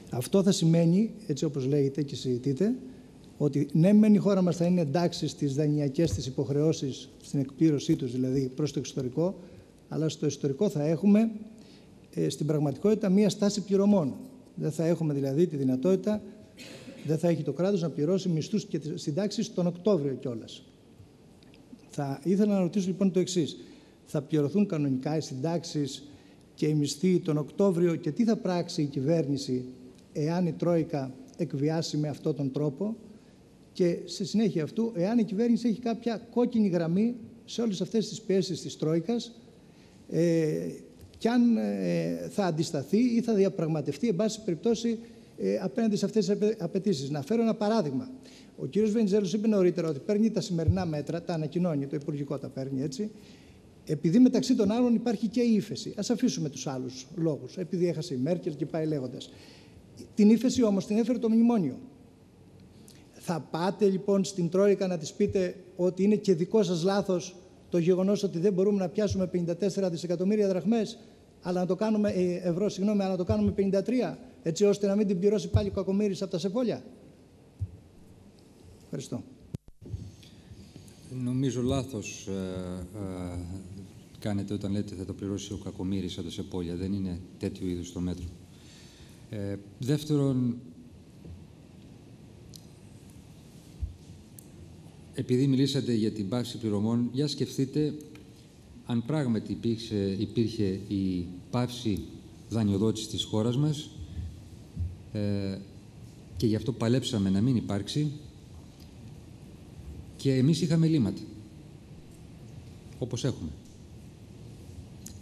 Αυτό θα σημαίνει, έτσι όπως λέγεται και συζητείτε, ότι ναι μεν η χώρα μας θα είναι εντάξει στις δανειακές της υποχρεώσεις, στην εκπλήρωσή τους δηλαδή προς το εξωτερικό, αλλά στο εσωτερικό θα έχουμε ε, στην πραγματικότητα μία στάση πληρωμών. Δεν θα έχουμε δηλαδή τη δυνατότητα, δεν θα έχει το κράτος να πληρώσει μισθούς και συντάξεις τον Οκτώβριο κιόλας. Θα ήθελα να ρωτήσω λοιπόν το εξής. Θα πληρωθούν κανονικά οι συντάξεις και οι μισθοί τον Οκτώβριο και τι θα πράξει η κυβέρνηση εάν η Τρόικα εκβιάσει με αυτόν τον τρόπο; Και σε συνέχεια αυτού εάν η κυβέρνηση έχει κάποια κόκκινη γραμμή σε όλες αυτές τις πιέσεις της Τρόικας ε, και αν ε, θα αντισταθεί ή θα διαπραγματευτεί, εν πάση περιπτώσει, ε, απέναντι σε αυτές τις απαιτήσεις. Να φέρω ένα παράδειγμα. Ο κ. Βενιζέλος είπε νωρίτερα ότι παίρνει τα σημερινά μέτρα, τα ανακοινώνει, το Υπουργικό τα παίρνει έτσι, επειδή μεταξύ των άλλων υπάρχει και η ύφεση. Α αφήσουμε τους άλλους λόγους, επειδή έχασε η Μέρκελ και πάει λέγοντας. Την ύφεση όμως την έφερε το μνημόνιο. Θα πάτε λοιπόν στην Τρόικα να της πείτε ότι είναι και δικό σας λάθος το γεγονός ότι δεν μπορούμε να πιάσουμε 54 δισεκατομμύρια δραχμές, αλλά να το κάνουμε, ε, ευρώ, συγγνώμη, αλλά να το κάνουμε 53, έτσι ώστε να μην την πληρώσει πάλι ο κακομύρης από τα σεφόλια. Ευχαριστώ.
Νομίζω λάθος ε, ε, κάνετε όταν λέτε θα το πληρώσει ο κακομύρης από τα σεφόλια. Δεν είναι τέτοιο είδους το μέτρο. Ε, δεύτερον, επειδή μιλήσατε για την πάυση πληρωμών, για σκεφτείτε αν πράγματι υπήρχε, υπήρχε η πάυση δανειοδότηση της χώρας μας ε, και γι' αυτό παλέψαμε να μην υπάρξει και εμείς είχαμε λύματα. όπως έχουμε.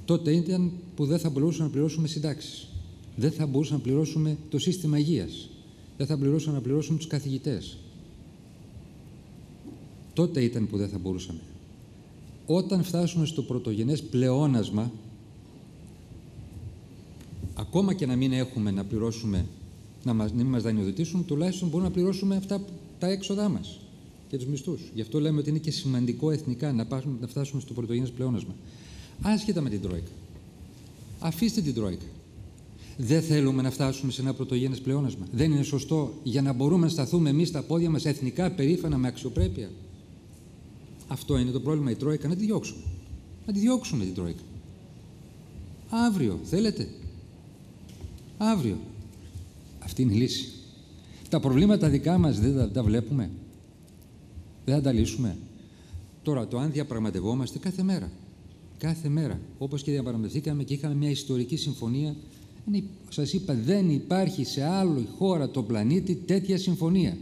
Τότε ήταν που δεν θα μπορούσαμε να πληρώσουμε συντάξεις. Δεν θα μπορούσαμε να πληρώσουμε το σύστημα υγείας. Δεν θα μπορούσαμε να πληρώσουμε τους καθηγητές. Τότε ήταν που δεν θα μπορούσαμε. Όταν φτάσουμε στο πρωτογενές πλεόνασμα, ακόμα και να μην έχουμε να πληρώσουμε, να μας, να μην μας δανειοδοτήσουν, τουλάχιστον μπορούμε να πληρώσουμε αυτά τα έξοδά μας και τους μισθούς. Γι' αυτό λέμε ότι είναι και σημαντικό εθνικά να, πάσουμε, να φτάσουμε στο πρωτογενές πλεόνασμα. Άσχετα με την Τρόικα. Αφήστε την Τρόικα. Δεν θέλουμε να φτάσουμε σε ένα πρωτογενές πλεόνασμα. Δεν είναι σωστό για να μπορούμε να σταθούμε εμείς στα πόδια μας εθνικά περήφανα με αξιοπρέπεια. Αυτό είναι το πρόβλημα η Τρόικα, να τη διώξουμε. Να τη διώξουμε την Τρόικα. Αύριο, θέλετε; Αύριο. Αυτή είναι η λύση. Τα προβλήματα δικά μας δεν τα, τα βλέπουμε. Δεν θα τα λύσουμε. Τώρα, το αν διαπραγματευόμαστε κάθε μέρα. Κάθε μέρα. Όπως και διαπραγματευθήκαμε και είχαμε μια ιστορική συμφωνία. Σας είπα, δεν υπάρχει σε άλλη χώρα το πλανήτη τέτοια συμφωνία.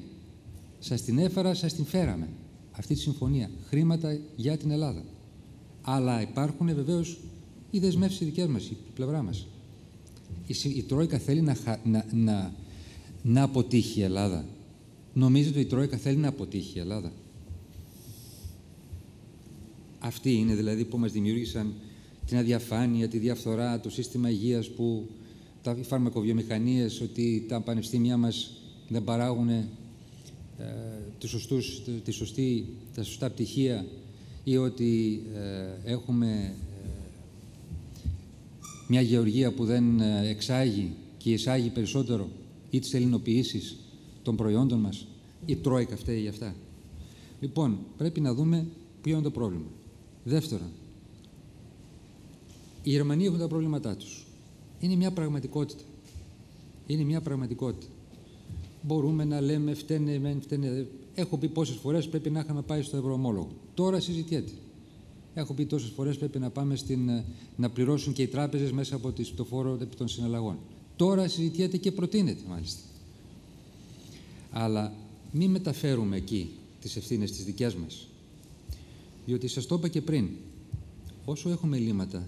Σας την έφερα, σας την φέραμε αυτή τη συμφωνία χρήματα για την Ελλάδα. Αλλά υπάρχουν βεβαίως οι δεσμεύσεις δικές μας, η πλευρά μας. Η, η Τρόικα θέλει να, να, να, να αποτύχει η Ελλάδα. Νομίζετε ότι η Τρόικα θέλει να αποτύχει η Ελλάδα; Αυτοί είναι δηλαδή που μας δημιούργησαν την αδιαφάνεια, τη διαφθορά, το σύστημα υγείας που τα φαρμακοβιομηχανίες, ότι τα πανεπιστήμια μας δεν παράγουν ε, τους σωστούς, τη σωστή, τα σωστά πτυχία ή ότι ε, έχουμε ε, μια γεωργία που δεν εξάγει και εισάγει περισσότερο ή τις ελληνοποιήσεις των προϊόντων μας ή τρόικα φταίει για αυτά. Λοιπόν, πρέπει να δούμε ποιο είναι το πρόβλημα. Δεύτερον, οι Γερμανοί έχουν τα προβλήματά τους. Είναι μια πραγματικότητα. Είναι μια πραγματικότητα μπορούμε να λέμε φταίνε μεν, φταίνε Έχω πει πόσες φορές πρέπει να είχαμε πάει στο ευρωομόλογο. Τώρα συζητιέται. Έχω πει τόσες φορές πρέπει να πάμε στην, ε, να πληρώσουν και οι τράπεζες μέσα από το φόρο επί των συναλλαγών. Τώρα συζητιέται και προτείνεται μάλιστα. Αλλά μην μεταφέρουμε εκεί τις ευθύνες τι δικέ μας. Διότι σας το είπα και πριν, όσο έχουμε ελλείμματα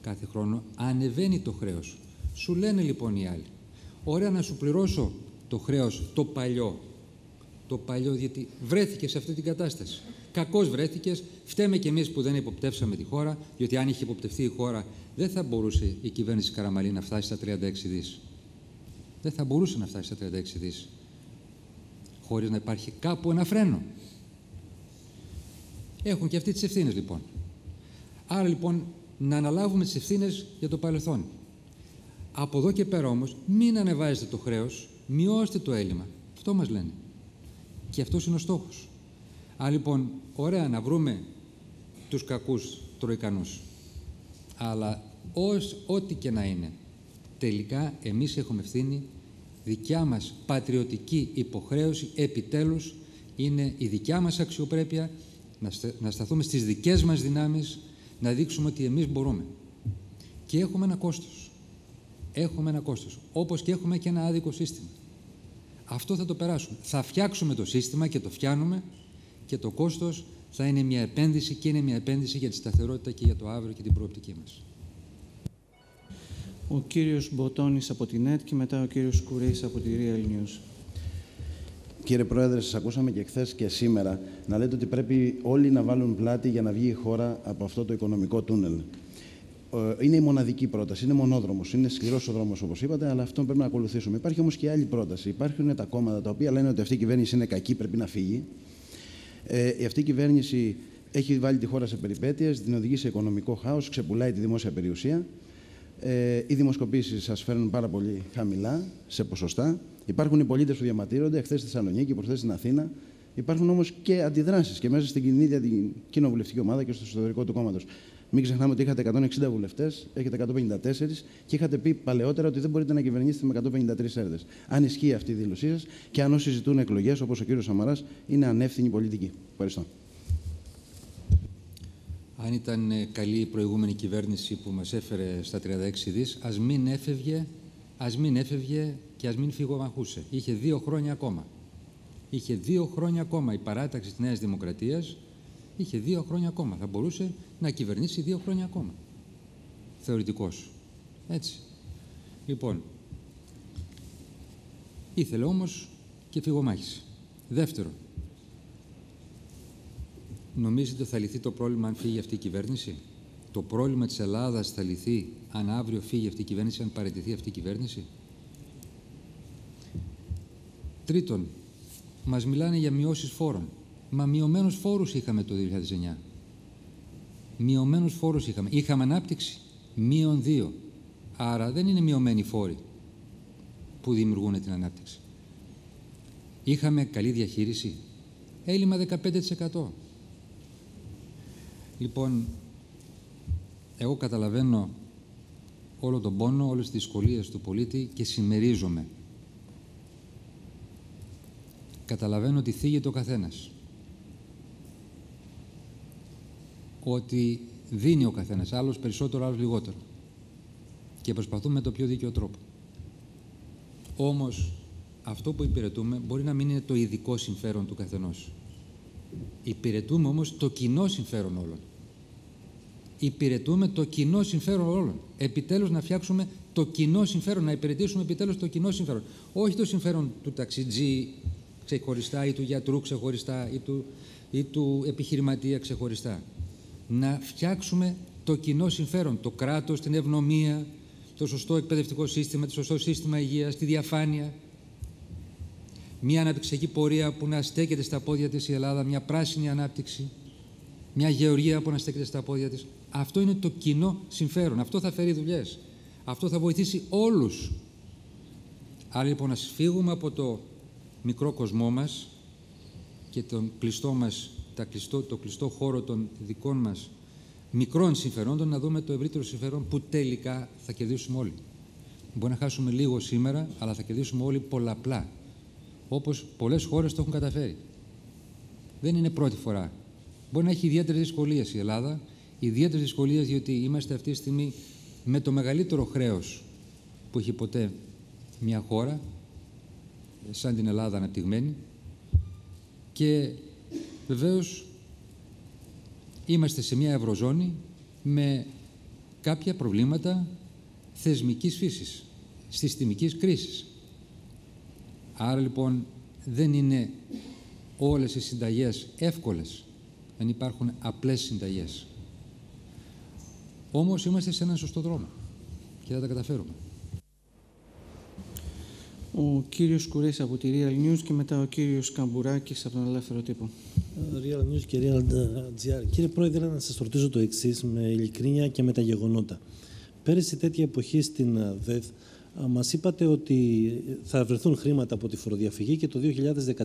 κάθε χρόνο, ανεβαίνει το χρέος. Σου λένε λοιπόν οι άλλοι, ωραία να σου πληρώσω το χρέος το παλιό. Το παλιό, γιατί βρέθηκε σε αυτή την κατάσταση. Κακώς βρέθηκες, φταίμε κι εμείς που δεν υποπτεύσαμε τη χώρα, διότι αν είχε υποπτευθεί η χώρα, δεν θα μπορούσε η κυβέρνηση Καραμαλή να φτάσει στα 36 δις. Δεν θα μπορούσε να φτάσει στα 36 δις. Χωρίς να υπάρχει κάπου ένα φρένο. Έχουν και αυτοί τις ευθύνες λοιπόν. Άρα λοιπόν να αναλάβουμε τις ευθύνες για το παρελθόν. Από εδώ και πέρα όμως μην ανεβάζετε το χρέος Μειώστε το έλλειμμα. Αυτό μας λένε. Και αυτός είναι ο στόχος. Α, λοιπόν, ωραία να βρούμε τους κακούς τροϊκανούς. Αλλά ως, ό,τι και να είναι, τελικά εμείς έχουμε ευθύνη, δικιά μας πατριωτική υποχρέωση, επιτέλους, είναι η δικιά μας αξιοπρέπεια, να σταθούμε στις δικές μας δυνάμεις, να δείξουμε ότι εμείς μπορούμε. Και έχουμε ένα κόστος. Έχουμε ένα κόστος. Όπως και έχουμε και ένα άδικο σύστημα. Αυτό θα το περάσουμε. Θα φτιάξουμε το σύστημα και το φτιάνουμε και το κόστος θα είναι μια επένδυση και είναι μια επένδυση για τη σταθερότητα και για το αύριο και την προοπτική μας.
Ο κύριος Μποτώνης από την ΕΤ και μετά ο κύριος Κουρής από τη Real News.
Κύριε Πρόεδρε, σας ακούσαμε και χθες και σήμερα να λέτε ότι πρέπει όλοι να βάλουν πλάτη για να βγει η χώρα από αυτό το οικονομικό τούνελ. Ε, είναι η μοναδική πρόταση, είναι μονόδρομος. Είναι σκληρός ο δρόμος, όπως είπατε, αλλά αυτό πρέπει να ακολουθήσουμε. Υπάρχει όμως και άλλη πρόταση. Υπάρχουν τα κόμματα τα οποία λένε ότι αυτή η κυβέρνηση είναι κακή, πρέπει να φύγει. Ε, αυτή η κυβέρνηση έχει βάλει τη χώρα σε περιπέτειες, την οδηγεί σε οικονομικό χάος, ξεπουλάει τη δημόσια περιουσία. Ε, οι δημοσκοπήσεις σας φέρνουν πάρα πολύ χαμηλά σε ποσοστά. Υπάρχουν οι πολίτες που διαμαρτύρονται, χθε στη Θεσσαλονίκη, προχθές στην Αθήνα. Υπάρχουν όμως και αντιδράσεις και μέσα στην ίδια την κοινοβουλευτική ομάδα και στο εσωτερικό του κόμματος. Μην ξεχνάμε ότι είχατε 160 βουλευτές, έχετε 154 και είχατε πει παλαιότερα ότι δεν μπορείτε να κυβερνήσετε με 153 έρδες. Αν ισχύει αυτή η δήλωσή σας και αν όσοι ζητούν εκλογές, όπως ο κύριος Σαμαράς, είναι ανεύθυνη πολιτική. Ευχαριστώ.
Αν ήταν ε, καλή η προηγούμενη κυβέρνηση που μας έφερε στα 36 δις, ας μην έφευγε, ας μην έφευγε και ας μην φυγομαχούσε. Είχε δύο χρόνια ακόμα. Είχε δύο χρόνια ακόμα η παράταξη της Νέας Δημοκρατίας Είχε δύο χρόνια ακόμα. Θα μπορούσε να κυβερνήσει δύο χρόνια ακόμα. Θεωρητικός. Έτσι. Λοιπόν, ήθελε όμως και φυγομάχηση. Δεύτερο, νομίζετε θα λυθεί το πρόβλημα αν φύγει αυτή η κυβέρνηση; Το πρόβλημα της Ελλάδας θα λυθεί αν αύριο φύγει αυτή η κυβέρνηση, αν παραιτηθεί αυτή η κυβέρνηση; Τρίτον, μας μιλάνε για μειώσεις φόρων. Μα μειωμένους φόρους είχαμε το 2009. Μειωμένους φόρους είχαμε. Είχαμε ανάπτυξη. Μείον δύο. Άρα δεν είναι μειωμένοι φόροι που δημιουργούν την ανάπτυξη. Είχαμε καλή διαχείριση. Έλλειμμα 15%. Λοιπόν, εγώ καταλαβαίνω όλο τον πόνο, όλες τις δυσκολίες του πολίτη και συμμερίζομαι. Καταλαβαίνω ότι θίγεται ο καθένας. Ότι δίνει ο καθένας, άλλος περισσότερο, άλλος λιγότερο. Και προσπαθούμε με το πιο δίκαιο τρόπο. Όμως, αυτό που υπηρετούμε μπορεί να μην είναι το ειδικό συμφέρον του καθενός. Υπηρετούμε όμως το κοινό συμφέρον όλων. Υπηρετούμε το κοινό συμφέρον όλων. Επιτέλους να φτιάξουμε το κοινό συμφέρον, να υπηρετήσουμε επιτέλους το κοινό συμφέρον. Όχι το συμφέρον του ταξιτζή ξεχωριστά ή του γιατρού ξεχωριστά ή του, ή του επιχειρηματία ξεχωριστά. Να φτιάξουμε το κοινό συμφέρον, το κράτος, την ευνομία, το σωστό εκπαιδευτικό σύστημα, το σωστό σύστημα υγείας, τη διαφάνεια. Μια αναπτυξιακή πορεία που να στέκεται στα πόδια της η Ελλάδα, μια πράσινη ανάπτυξη, μια γεωργία που να στέκεται στα πόδια της. Αυτό είναι το κοινό συμφέρον. Αυτό θα φέρει δουλειές. Αυτό θα βοηθήσει όλους. Άρα λοιπόν να φύγουμε από το μικρό κοσμό μας και τον κλειστό μας, τα κλειστό, το κλειστό χώρο των δικών μας μικρών συμφερόντων να δούμε το ευρύτερο συμφέρον που τελικά θα κερδίσουμε όλοι. Μπορεί να χάσουμε λίγο σήμερα, αλλά θα κερδίσουμε όλοι πολλαπλά. Όπως πολλές χώρες το έχουν καταφέρει. Δεν είναι πρώτη φορά. Μπορεί να έχει ιδιαίτερες δυσκολίες η Ελλάδα, ιδιαίτερες δυσκολίες διότι είμαστε αυτή τη στιγμή με το μεγαλύτερο χρέος που έχει ποτέ μια χώρα, σαν την Ελλάδα αναπτυγμένη, και βεβαίως είμαστε σε μια ευρωζώνη με κάποια προβλήματα θεσμικής φύσης, συστημικής κρίσης. Άρα λοιπόν δεν είναι όλες οι συνταγές εύκολες, δεν υπάρχουν απλές συνταγές. Όμως είμαστε σε έναν σωστό δρόμο και θα τα καταφέρουμε.
Ο κύριος Κουρέης από τη Real News και μετά ο κύριος Καμπουράκης από τον Ελεύθερο Τύπο.
Real News και Real GR. Κύριε Πρόεδρε, να σας ρωτήσω το εξής με ειλικρίνεια και με τα γεγονότα. Πέρυσι τέτοια εποχή στην ΔΕΔ μας είπατε ότι θα βρεθούν χρήματα από τη φοροδιαφυγή και το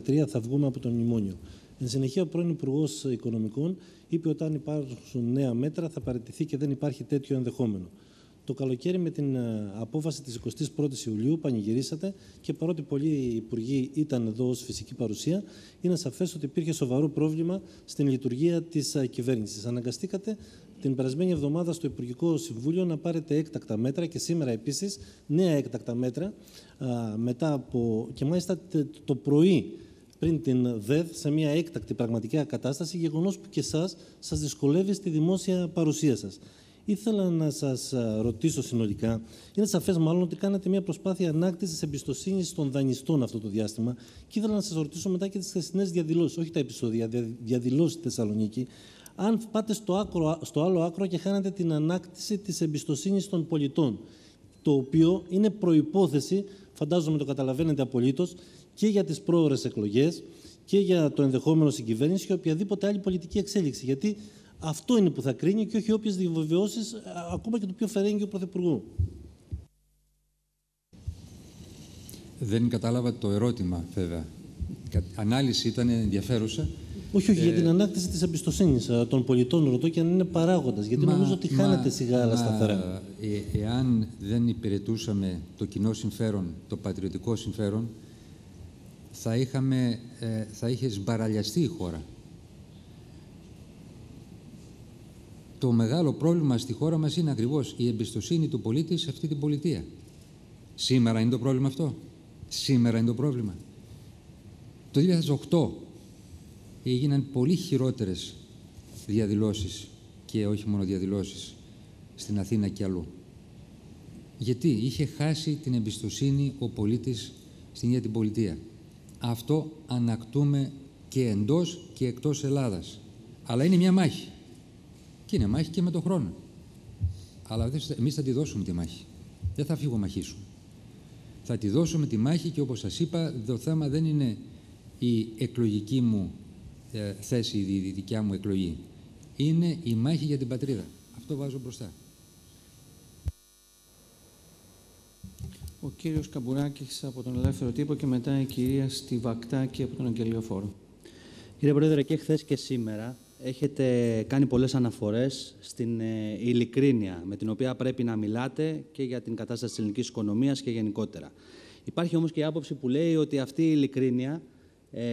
2013 θα βγούμε από το μνημόνιο. Εν συνεχεία, ο πρώην Υπουργός Οικονομικών είπε ότι αν υπάρχουν νέα μέτρα θα παραιτηθεί και δεν υπάρχει τέτοιο ενδεχόμενο. Το καλοκαίρι με την ε, απόφαση της 21ης Ιουλίου πανηγυρίσατε και παρότι πολλοί υπουργοί ήταν εδώ ως φυσική παρουσία, είναι σαφές ότι υπήρχε σοβαρό πρόβλημα στην λειτουργία της ε, κυβέρνησης. Αναγκαστήκατε την περασμένη εβδομάδα στο Υπουργικό Συμβούλιο να πάρετε έκτακτα μέτρα και σήμερα επίσης νέα έκτακτα μέτρα μετά από, και μάλιστα το πρωί πριν την ΔΕΔ σε μια έκτακτη πραγματική κατάσταση, γεγονός που και εσάς σας δυσκολεύει στη δημόσια παρουσία σας. Ήθελα να σας ρωτήσω συνολικά, είναι σαφές μάλλον ότι κάνατε μια προσπάθεια ανάκτησης εμπιστοσύνης των δανειστών αυτό το διάστημα και ήθελα να σας ρωτήσω μετά και τις χθεσινές διαδηλώσεις, όχι τα επεισόδια, διαδηλώσεις στη Θεσσαλονίκη, αν πάτε στο, άκρο, στο άλλο άκρο και χάνετε την ανάκτηση της εμπιστοσύνης των πολιτών, το οποίο είναι προπόθεση, φαντάζομαι το καταλαβαίνετε απολύτως, και για τις πρόορε εκλογές και για το ενδεχόμενο συγκυβέρνηση και οποιαδήποτε άλλη πολιτική εξέλιξη. Γιατί αυτό είναι που θα κρίνει και όχι όποιες διαβεβαιώσεις, ακόμα και του πιο φερέγγιου Πρωθυπουργού.
Δεν κατάλαβα το ερώτημα, βέβαια. Η ανάλυση ήταν ενδιαφέρουσα.
Όχι, όχι, ε... για την ανάκτηση της εμπιστοσύνης των πολιτών, ρωτώ και αν είναι παράγοντας. Γιατί μα, νομίζω ότι χάνεται σιγά αλλά σταθερά.
Ε, εάν δεν υπηρετούσαμε το κοινό συμφέρον, το πατριωτικό συμφέρον, θα, είχαμε, ε, θα είχε σμπαραλιαστεί η χώρα. Το μεγάλο πρόβλημα στη χώρα μας είναι ακριβώς η εμπιστοσύνη του πολίτη σε αυτή την πολιτεία. Σήμερα είναι το πρόβλημα αυτό. Σήμερα είναι το πρόβλημα. Το 2008 έγιναν πολύ χειρότερες διαδηλώσεις και όχι μόνο διαδηλώσεις στην Αθήνα και αλλού. Γιατί είχε χάσει την εμπιστοσύνη ο πολίτης στην ίδια την πολιτεία. Αυτό ανακτούμε και εντός και εκτός Ελλάδας. Αλλά είναι μια μάχη. Και είναι μάχη και με τον χρόνο. Αλλά εμείς θα τη δώσουμε τη μάχη. Δεν θα φύγω μαχήσουμε. Θα τη δώσουμε τη μάχη και όπως σας είπα, το θέμα δεν είναι η εκλογική μου ε, θέση, η δικιά μου εκλογή. Είναι η μάχη για την πατρίδα. Αυτό βάζω μπροστά.
Ο κύριος Καμπουράκης από τον Ελεύθερο Τύπο και μετά η κυρία Στιβακτάκη από τον Αγγελιοφόρο.
Κύριε Πρόεδρε, και χθες και σήμερα έχετε κάνει πολλές αναφορές στην ε, ειλικρίνεια με την οποία πρέπει να μιλάτε και για την κατάσταση της ελληνικής οικονομίας και γενικότερα. Υπάρχει όμως και η άποψη που λέει ότι αυτή η ειλικρίνεια ε,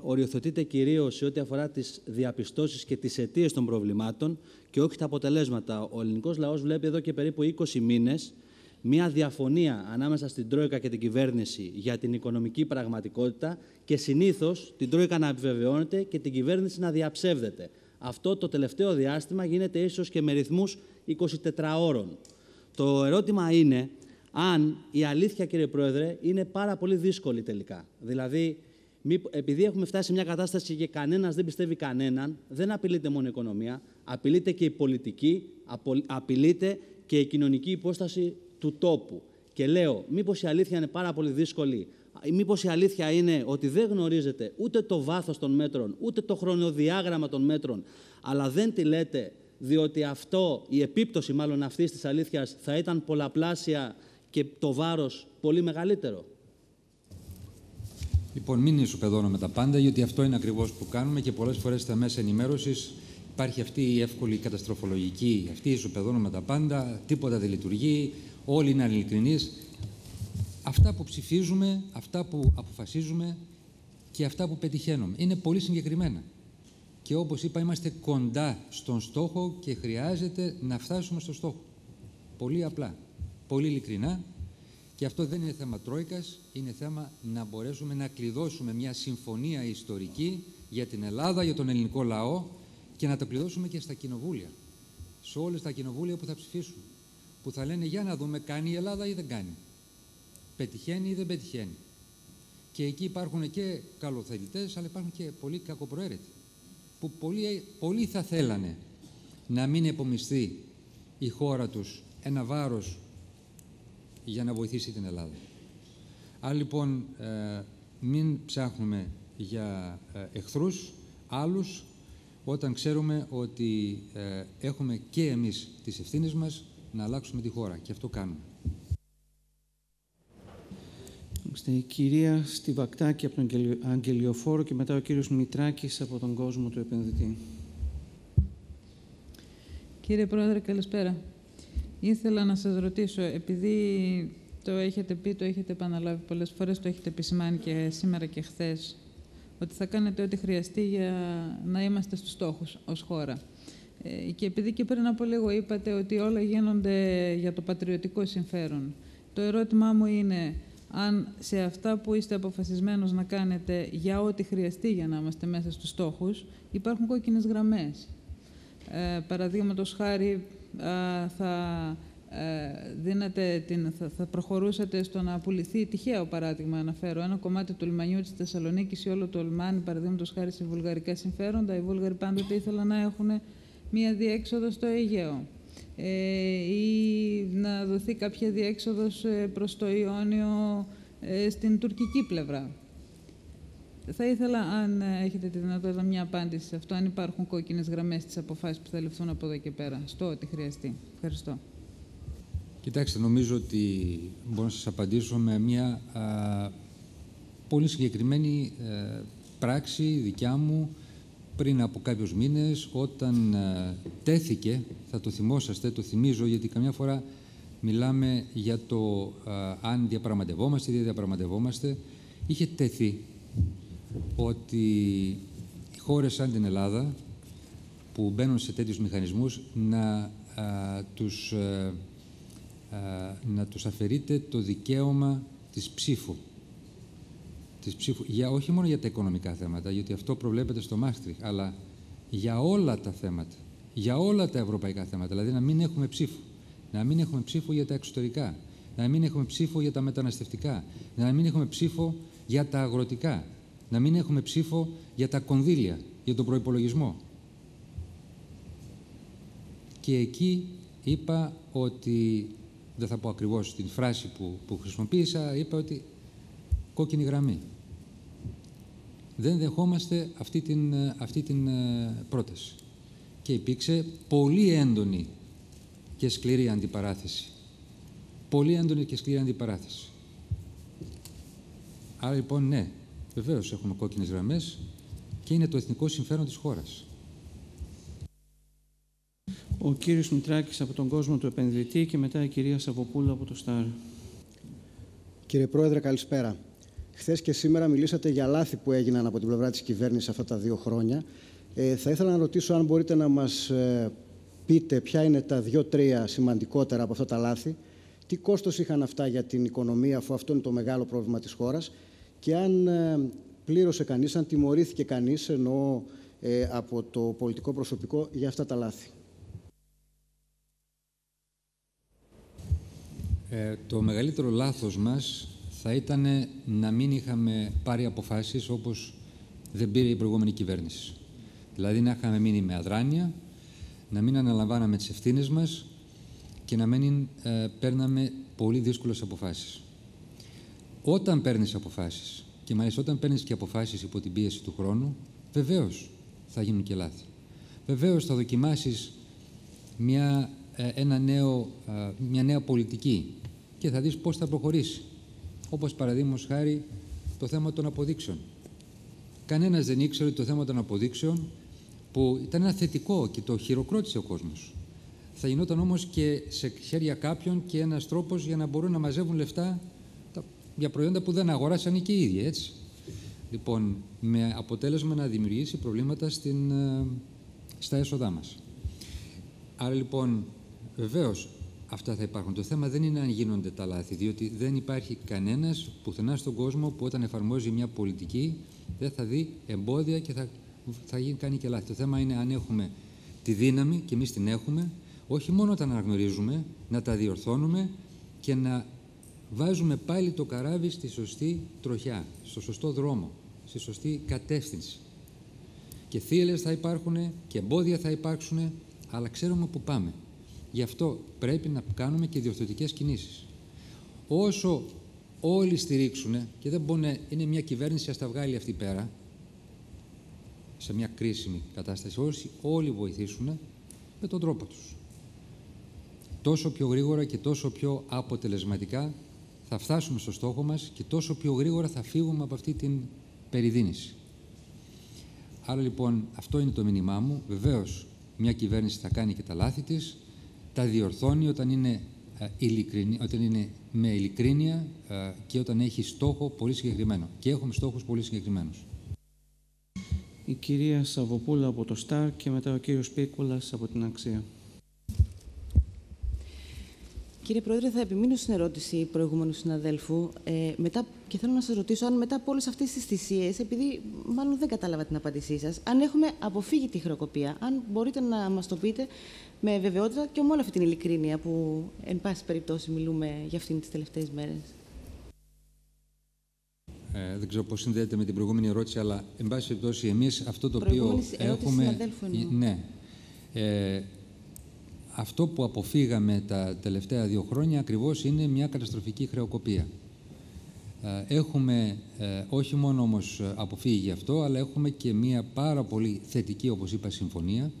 οριοθετείται κυρίως σε ό,τι αφορά τις διαπιστώσεις και τις αιτίες των προβλημάτων και όχι τα αποτελέσματα. Ο ελληνικός λαός βλέπει εδώ και περίπου 20 μήνες μια διαφωνία ανάμεσα στην Τρόικα και την κυβέρνηση για την οικονομική πραγματικότητα και συνήθως την Τρόικα να επιβεβαιώνεται και την κυβέρνηση να διαψεύδεται. Αυτό το τελευταίο διάστημα γίνεται ίσως και με ρυθμούς 24 ώρων. Το ερώτημα είναι αν η αλήθεια, κύριε Πρόεδρε, είναι πάρα πολύ δύσκολη τελικά. Δηλαδή, επειδή έχουμε φτάσει σε μια κατάσταση και κανένας δεν πιστεύει κανέναν, δεν απειλείται μόνο η οικονομία, απειλείται και η πολιτική, απειλείται και η κοινωνική υπόσταση του τόπου. Και λέω, μήπως η αλήθεια είναι πάρα πολύ δύσκολη, μήπως η αλήθεια είναι ότι δεν γνωρίζετε ούτε το βάθος των μέτρων, ούτε το χρονοδιάγραμμα των μέτρων, αλλά δεν τη λέτε διότι αυτό, η επίπτωση μάλλον αυτής της αλήθειας θα ήταν πολλαπλάσια και το βάρος πολύ μεγαλύτερο.
Λοιπόν, μην ισοπεδώνουμε τα πάντα, γιατί αυτό είναι ακριβώς που κάνουμε και πολλές φορές στα μέσα ενημέρωσης υπάρχει αυτή η εύκολη καταστροφολογική, αυτή η ισοπεδώνουμε τα πάντα, τίποτα δεν λειτουργεί, όλοι είναι ειλικρινείς. Αυτά που ψηφίζουμε, αυτά που αποφασίζουμε και αυτά που πετυχαίνουμε είναι πολύ συγκεκριμένα. Και όπως είπα, είμαστε κοντά στον στόχο και χρειάζεται να φτάσουμε στο στόχο. Πολύ απλά, πολύ ειλικρινά. Και αυτό δεν είναι θέμα τρόικας, είναι θέμα να μπορέσουμε να κλειδώσουμε μια συμφωνία ιστορική για την Ελλάδα, για τον ελληνικό λαό και να τα κλειδώσουμε και στα κοινοβούλια. Σε όλες τα κοινοβούλια που θα ψηφίσουν που θα λένε για να δούμε κάνει η Ελλάδα ή δεν κάνει. Πετυχαίνει ή δεν πετυχαίνει. Και εκεί υπάρχουν και καλοθελητές, αλλά υπάρχουν και πολλοί κακοπροαίρετοι, που πολλοί, πολλοί θα θέλανε να μην επομιστεί η χώρα τους ένα βάρος για να βοηθήσει την Ελλάδα. Άρα λοιπόν ε, μην ψάχνουμε για ε, εχθρούς άλλους όταν ξέρουμε ότι ε, έχουμε και εμείς τις ευθύνες μας να αλλάξουμε τη χώρα και αυτό κάνουμε.
Η κυρία Στιβακτάκη από τον Αγγελιοφόρο και μετά ο κύριος Μητράκης από τον κόσμο του επενδυτή.
Κύριε Πρόεδρε, καλησπέρα. Ήθελα να σας ρωτήσω, επειδή το έχετε πει, το έχετε επαναλάβει πολλές φορές, το έχετε επισημάνει και σήμερα και χθες, ότι θα κάνετε ό,τι χρειαστεί για να είμαστε στους στόχους ως χώρα. Ε, και επειδή και πριν από λίγο είπατε ότι όλα γίνονται για το πατριωτικό συμφέρον, το ερώτημά μου είναι αν σε αυτά που είστε αποφασισμένος να κάνετε για ό,τι χρειαστεί για να είμαστε μέσα στους στόχους, υπάρχουν κόκκινες γραμμές. Ε, Παραδείγματος χάρη, θα, ε, δίνετε την, θα, θα προχωρούσατε στο να πουληθεί, τυχαίο παράδειγμα αναφέρω, ένα κομμάτι του λιμανιού της Θεσσαλονίκης ή όλο το λιμάνι, παραδείγματος χάρη σε βουλγαρικά συμφέροντα. Οι Βούλγαροι πάντοτε ήθελαν να έχουν μία διέξοδο στο Αιγαίο ε, ή να δοθεί κάποια διέξοδος ε, προς το Ιόνιο ε, στην τουρκική πλευρά. Θα ήθελα, αν έχετε τη δυνατότητα, μια απάντηση σε αυτό, αν υπάρχουν κόκκινες γραμμές στις αποφάσεις που θα ληφθούν από εδώ και πέρα, στο ό,τι χρειαστεί. Ευχαριστώ.
Κοιτάξτε, νομίζω ότι μπορώ να σας απαντήσω με μια πολύ συγκεκριμένη πράξη δικιά μου, πριν από κάποιους μήνες όταν ε, τέθηκε, θα το θυμόσαστε, το θυμίζω γιατί καμιά φορά μιλάμε για το ε, αν διαπραγματευόμαστε ή δεν διαπραγματευόμαστε, είχε τέθει ότι οι χώρες σαν την Ελλάδα που μπαίνουν σε τέτοιους μηχανισμούς να, ε, τους, να τους αφαιρείται το δικαίωμα της ψήφου της ψήφου, για, όχι μόνο για τα οικονομικά θέματα, γιατί αυτό προβλέπεται στο Μάστριχ, αλλά για όλα τα θέματα, για όλα τα ευρωπαϊκά θέματα, δηλαδή να μην έχουμε ψήφο, να μην έχουμε ψήφο για τα εξωτερικά, να μην έχουμε ψήφο για τα μεταναστευτικά, να μην έχουμε ψήφο για τα αγροτικά, να μην έχουμε ψήφο για τα κονδύλια, για τον προϋπολογισμό. Και εκεί είπα ότι, δεν θα πω ακριβώς την φράση που, που χρησιμοποίησα, είπα ότι κόκκινη γραμμή. Δεν δεχόμαστε αυτή την, αυτή την ε, πρόταση. Και υπήρξε πολύ έντονη και σκληρή αντιπαράθεση. Πολύ έντονη και σκληρή αντιπαράθεση. Άρα λοιπόν ναι, βεβαίως έχουμε κόκκινες γραμμές και είναι το εθνικό συμφέρον της χώρας.
Ο κύριος Μητράκης από τον κόσμο του επενδυτή και μετά η κυρία Σαββοπούλου από το ΣΤΑΡ.
Κύριε Πρόεδρε, καλησπέρα. Χθες και σήμερα μιλήσατε για λάθη που έγιναν από την πλευρά της κυβέρνησης αυτά τα δύο χρόνια. Ε, θα ήθελα να ρωτήσω αν μπορείτε να μας ε, πείτε ποια είναι τα δύο-τρία σημαντικότερα από αυτά τα λάθη, τι κόστος είχαν αυτά για την οικονομία, αφού αυτό είναι το μεγάλο πρόβλημα της χώρας, και αν ε, πλήρωσε κανείς, αν τιμωρήθηκε κανείς, εννοώ ε, από το πολιτικό προσωπικό, για αυτά τα λάθη.
Ε, το μεγαλύτερο λάθος μας θα ήταν να μην είχαμε πάρει αποφάσεις όπως δεν πήρε η προηγούμενη κυβέρνηση. Δηλαδή να είχαμε μείνει με αδράνεια, να μην αναλαμβάναμε τις ευθύνες μας και να μην ε, παίρναμε πολύ δύσκολες αποφάσεις. Όταν παίρνεις αποφάσεις, και μάλιστα όταν παίρνεις και αποφάσεις υπό την πίεση του χρόνου, βεβαίως θα γίνουν και λάθη. Βεβαίως θα δοκιμάσεις μια, ε, ένα νέο, ε, μια νέα πολιτική και θα δεις πώς θα προχωρήσει. Όπως παραδείγματος χάρη το θέμα των αποδείξεων. Κανένας δεν ήξερε ότι το θέμα των αποδείξεων που ήταν ένα θετικό και το χειροκρότησε ο κόσμος. Θα γινόταν όμως και σε χέρια κάποιων και ένας τρόπος για να μπορούν να μαζεύουν λεφτά για προϊόντα που δεν αγοράσαν και οι ίδιοι, έτσι. Λοιπόν, με αποτέλεσμα να δημιουργήσει προβλήματα στην, ε, στα έσοδά μας. Άρα λοιπόν, βεβαίως, αυτά θα υπάρχουν. Το θέμα δεν είναι αν γίνονται τα λάθη, διότι δεν υπάρχει κανένας πουθενά στον κόσμο που όταν εφαρμόζει μια πολιτική δεν θα δει εμπόδια και θα, θα γίνει, κάνει και λάθη. Το θέμα είναι αν έχουμε τη δύναμη, και εμείς την έχουμε, όχι μόνο όταν αναγνωρίζουμε, να τα διορθώνουμε και να βάζουμε πάλι το καράβι στη σωστή τροχιά, στο σωστό δρόμο, στη σωστή κατεύθυνση. Και θύελες θα υπάρχουν και εμπόδια θα υπάρξουν, αλλά ξέρουμε που πάμε. Γι' αυτό πρέπει να κάνουμε και διορθωτικές κινήσεις. Όσο όλοι στηρίξουν, και δεν μπορεί είναι μια κυβέρνηση, ας τα βγάλει αυτή πέρα, σε μια κρίσιμη κατάσταση, όσοι όλοι βοηθήσουν με τον τρόπο τους. Τόσο πιο γρήγορα και τόσο πιο αποτελεσματικά θα φτάσουμε στο στόχο μας και τόσο πιο γρήγορα θα φύγουμε από αυτή την περιδίνηση. Άρα λοιπόν αυτό είναι το μήνυμά μου. Βεβαίως μια κυβέρνηση θα κάνει και τα λάθη της, τα διορθώνει όταν είναι, ε, ειλικρινή, όταν είναι με ειλικρίνεια ε, και όταν έχει στόχο πολύ συγκεκριμένο. Και έχουμε στόχους πολύ συγκεκριμένους.
Η κυρία Σαββοπούλα από το ΣΤΑΡ και μετά ο κύριος Πίκουλας από την Αξία.
Κύριε Πρόεδρε, θα επιμείνω στην ερώτηση προηγούμενου συναδέλφου. Ε, μετά, και θέλω να σας ρωτήσω αν μετά από όλες αυτές τις θυσίες, επειδή μάλλον δεν κατάλαβα την απάντησή σας, αν έχουμε αποφύγει τη χρεοκοπία, αν μπορείτε να μας το πείτε με βεβαιότητα και με όλη αυτή την ειλικρίνεια που, εν πάση περιπτώσει, μιλούμε για αυτήν τις τελευταίες μέρες.
Ε, δεν ξέρω πώς συνδέεται με την προηγούμενη ερώτηση, αλλά εν πάση περιπτώσει, εμείς αυτό το οποίο έχουμε. Ναι. Ε, αυτό που αποφύγαμε τα τελευταία δύο χρόνια ακριβώς είναι μια καταστροφική χρεοκοπία. Ε, έχουμε ε, όχι μόνο όμως αποφύγει γι' αυτό, αλλά έχουμε και μια πάρα πολύ θετική, όπως είπα, συμφωνία,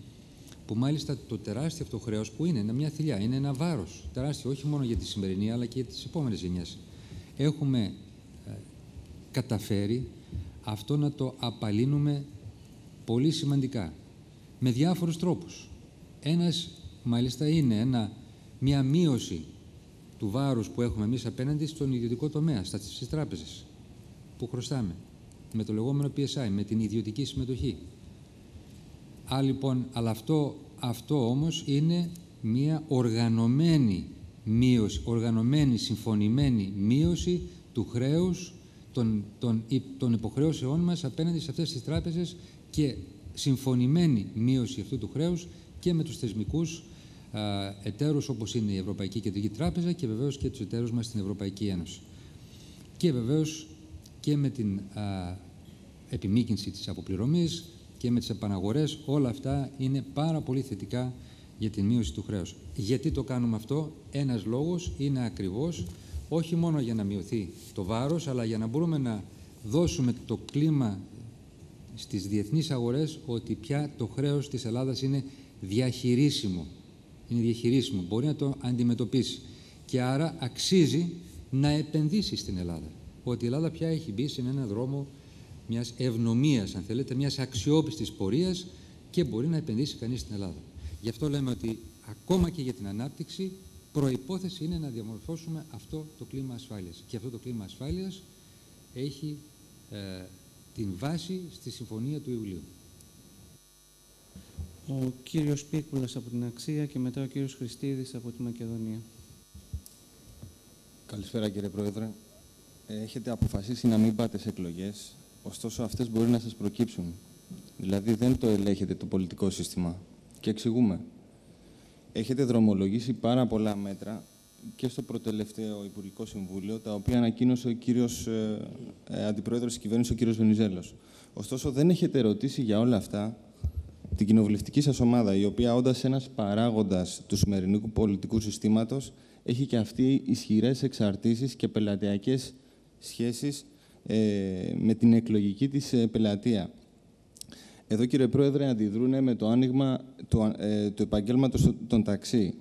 που μάλιστα το τεράστιο αυτό χρέος που είναι, είναι μια θηλιά, είναι ένα βάρος τεράστιο, όχι μόνο για τη σημερινή, αλλά και για τις επόμενες γενιές. Έχουμε ε, καταφέρει αυτό να το απαλύνουμε πολύ σημαντικά, με διάφορους τρόπους. Ένας μάλιστα είναι ένα, μια μείωση του βάρους που έχουμε εμείς απέναντι στον ιδιωτικό τομέα, στις τράπεζες που χρωστάμε, με το λεγόμενο PSI, με την ιδιωτική συμμετοχή. Α, λοιπόν, αλλά αυτό, αυτό όμως είναι μια οργανωμένη μείωση, οργανωμένη, συμφωνημένη μείωση του χρέους των, των, των υποχρεώσεών μας απέναντι σε αυτές τις τράπεζες και συμφωνημένη μείωση αυτού του χρέους και με τους θεσμικούς εταίρους όπως είναι η Ευρωπαϊκή Κεντρική Τράπεζα και βεβαίως και τους εταίρους μας στην Ευρωπαϊκή Ένωση. Και βεβαίως και με την επιμήκυνση της αποπληρωμής και με τις επαναγορές, όλα αυτά είναι πάρα πολύ θετικά για την μείωση του χρέους. Γιατί το κάνουμε αυτό, ένας λόγος είναι ακριβώς όχι μόνο για να μειωθεί το βάρος, αλλά για να μπορούμε να δώσουμε το κλίμα στις διεθνείς αγορές ότι πια το χρέος της Ελλάδας είναι διαχειρίσιμο. Είναι διαχειρίσιμο, μπορεί να το αντιμετωπίσει. Και άρα αξίζει να επενδύσει στην Ελλάδα. Ότι η Ελλάδα πια έχει μπει σε έναν δρόμο μιας ευνομίας, αν θέλετε, μιας αξιόπιστης πορείας και μπορεί να επενδύσει κανείς στην Ελλάδα. Γι' αυτό λέμε ότι ακόμα και για την ανάπτυξη προϋπόθεση είναι να διαμορφώσουμε αυτό το κλίμα ασφάλειας. Και αυτό το κλίμα ασφάλειας έχει ε, την βάση στη Συμφωνία του Ιουλίου.
Ο κύριος Πίκουλας από την Αξία και μετά ο κύριος Χριστίδης από τη Μακεδονία.
Καλησπέρα κύριε Πρόεδρε. Έχετε αποφασίσει να μην πάτε σε εκλογές, ωστόσο αυτές μπορεί να σας προκύψουν. Δηλαδή δεν το ελέγχετε το πολιτικό σύστημα. Και εξηγούμε. Έχετε δρομολογήσει πάρα πολλά μέτρα και στο προτελευταίο Υπουργικό Συμβούλιο, τα οποία ανακοίνωσε ο κύριος ε, ε, Αντιπρόεδρος της Κυβέρνησης, ο κύριος Βενιζέλος. Ωστόσο, δεν έχετε ρωτήσει για όλα αυτά την κοινοβουλευτική σας ομάδα, η οποία όντας ένας παράγοντας του σημερινού πολιτικού συστήματος, έχει και αυτή ισχυρές εξαρτήσεις και πελατειακές σχέσεις ε, με την εκλογική της ε, πελατεία. Εδώ, κύριε Πρόεδρε, αντιδρούν με το άνοιγμα του, ε, του επαγγέλματος των ταξί.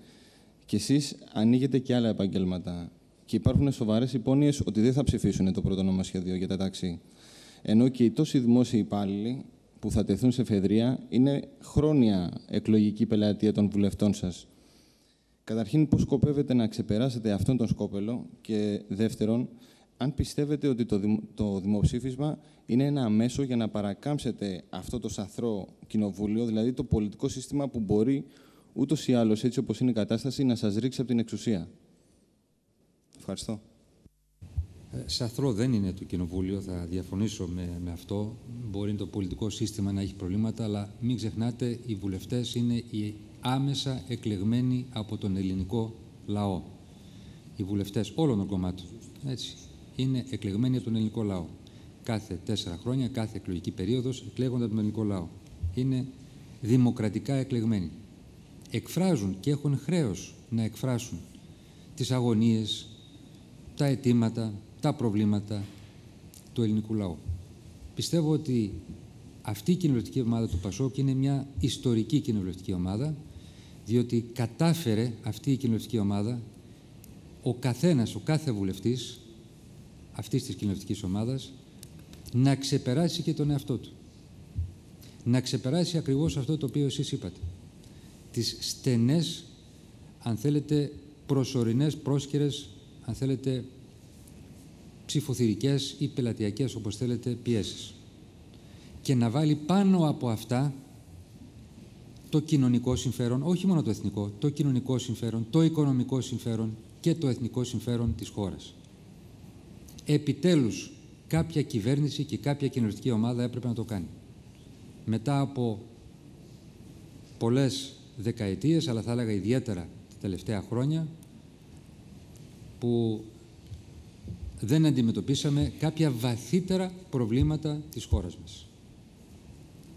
Και εσείς ανοίγετε και άλλα επαγγέλματα. Και υπάρχουν σοβαρές υπόνοιες ότι δεν θα ψηφίσουν το πρώτο νομοσχέδιο για τα ταξί. Ενώ και οι τόσοι δημόσιοι υπάλληλοι που θα τεθούν σε φεδρία είναι χρόνια εκλογική πελατεία των βουλευτών σας. Καταρχήν, πώς σκοπεύετε να ξεπεράσετε αυτόν τον σκόπελο και δεύτερον, αν πιστεύετε ότι το, το δημοψήφισμα είναι ένα μέσο για να παρακάμψετε αυτό το σαθρό κοινοβούλιο, δηλαδή το πολιτικό σύστημα που μπορεί ούτως ή άλλως, έτσι όπως είναι η κατάσταση, να σας ρίξει από την εξουσία. Ευχαριστώ.
Ε, σαθρό δεν είναι το κοινοβούλιο, θα διαφωνήσω με, με αυτό. Μπορεί το πολιτικό σύστημα να έχει προβλήματα, αλλά μην ξεχνάτε, οι βουλευτές είναι οι άμεσα εκλεγμένοι από τον ελληνικό λαό. Οι βουλευτές όλων των κομμάτων. Έτσι είναι εκλεγμένοι από τον ελληνικό λαό. Κάθε τέσσερα χρόνια, κάθε εκλογική περίοδος εκλέγονται από τον ελληνικό λαό. Είναι δημοκρατικά εκλεγμένοι. Εκφράζουν και έχουν χρέος να εκφράσουν τις αγωνίες, τα αιτήματα, τα προβλήματα του ελληνικού λαού. Πιστεύω ότι αυτή η κοινοβουλευτική ομάδα του Πασόκ είναι μια ιστορική κοινοβουλευτική ομάδα, διότι κατάφερε αυτή η κοινοβουλευτική ομάδα ο καθένας, ο κάθε βουλευτής, αυτής της κοινωνιστικής ομάδας να ξεπεράσει και τον εαυτό του. Να ξεπεράσει ακριβώς αυτό το οποίο εσείς είπατε. Τις στενές, αν θέλετε, προσωρινές, πρόσκαιρες, αν θέλετε, ψηφοθυρικές ή πελατειακές, όπως θέλετε, πιέσεις. Και να βάλει πάνω από αυτά το κοινωνικό συμφέρον, όχι μόνο το εθνικό, το κοινωνικό συμφέρον, το οικονομικό συμφέρον και το εθνικό συμφέρον της χώρας επιτέλους κάποια κυβέρνηση και κάποια κοινωνιστική ομάδα έπρεπε να το κάνει. Μετά από πολλές δεκαετίες, αλλά θα έλεγα ιδιαίτερα τα τελευταία χρόνια, που δεν αντιμετωπίσαμε κάποια βαθύτερα προβλήματα της χώρας μας.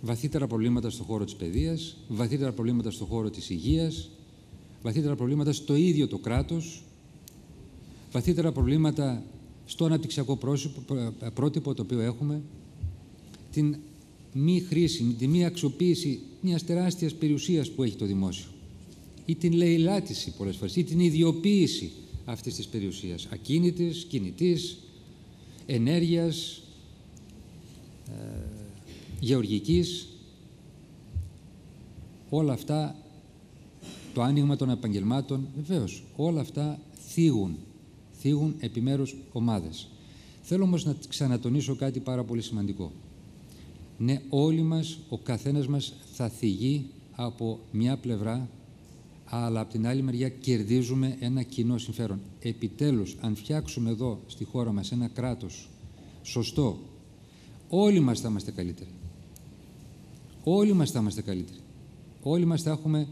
Βαθύτερα προβλήματα στον χώρο της παιδείας, βαθύτερα προβλήματα στον χώρο της υγείας, βαθύτερα προβλήματα στο ίδιο το κράτος, βαθύτερα προβλήματα στο αναπτυξιακό πρότυπο το οποίο έχουμε, την μη χρήση, τη μη αξιοποίηση μιας τεράστιας περιουσίας που έχει το δημόσιο ή την λαιλάτιση πολλές φορές ή την ιδιοποίηση αυτής της περιουσίας ακίνητης, κινητής, ενέργειας, ε, γεωργικής όλα αυτά το άνοιγμα των επαγγελμάτων βεβαίως όλα αυτά θίγουν θίγουν επιμέρους ομάδες. Θέλω όμως να ξανατονίσω κάτι πάρα πολύ σημαντικό. Ναι, όλοι μας, ο καθένας μας θα θυγεί από μια πλευρά, αλλά από την άλλη μεριά κερδίζουμε ένα κοινό συμφέρον. Επιτέλους, αν φτιάξουμε εδώ στη χώρα μας ένα κράτος σωστό, όλοι μας θα είμαστε καλύτεροι. όλοι μας θα είμαστε καλύτεροι. Όλοι μας θα έχουμε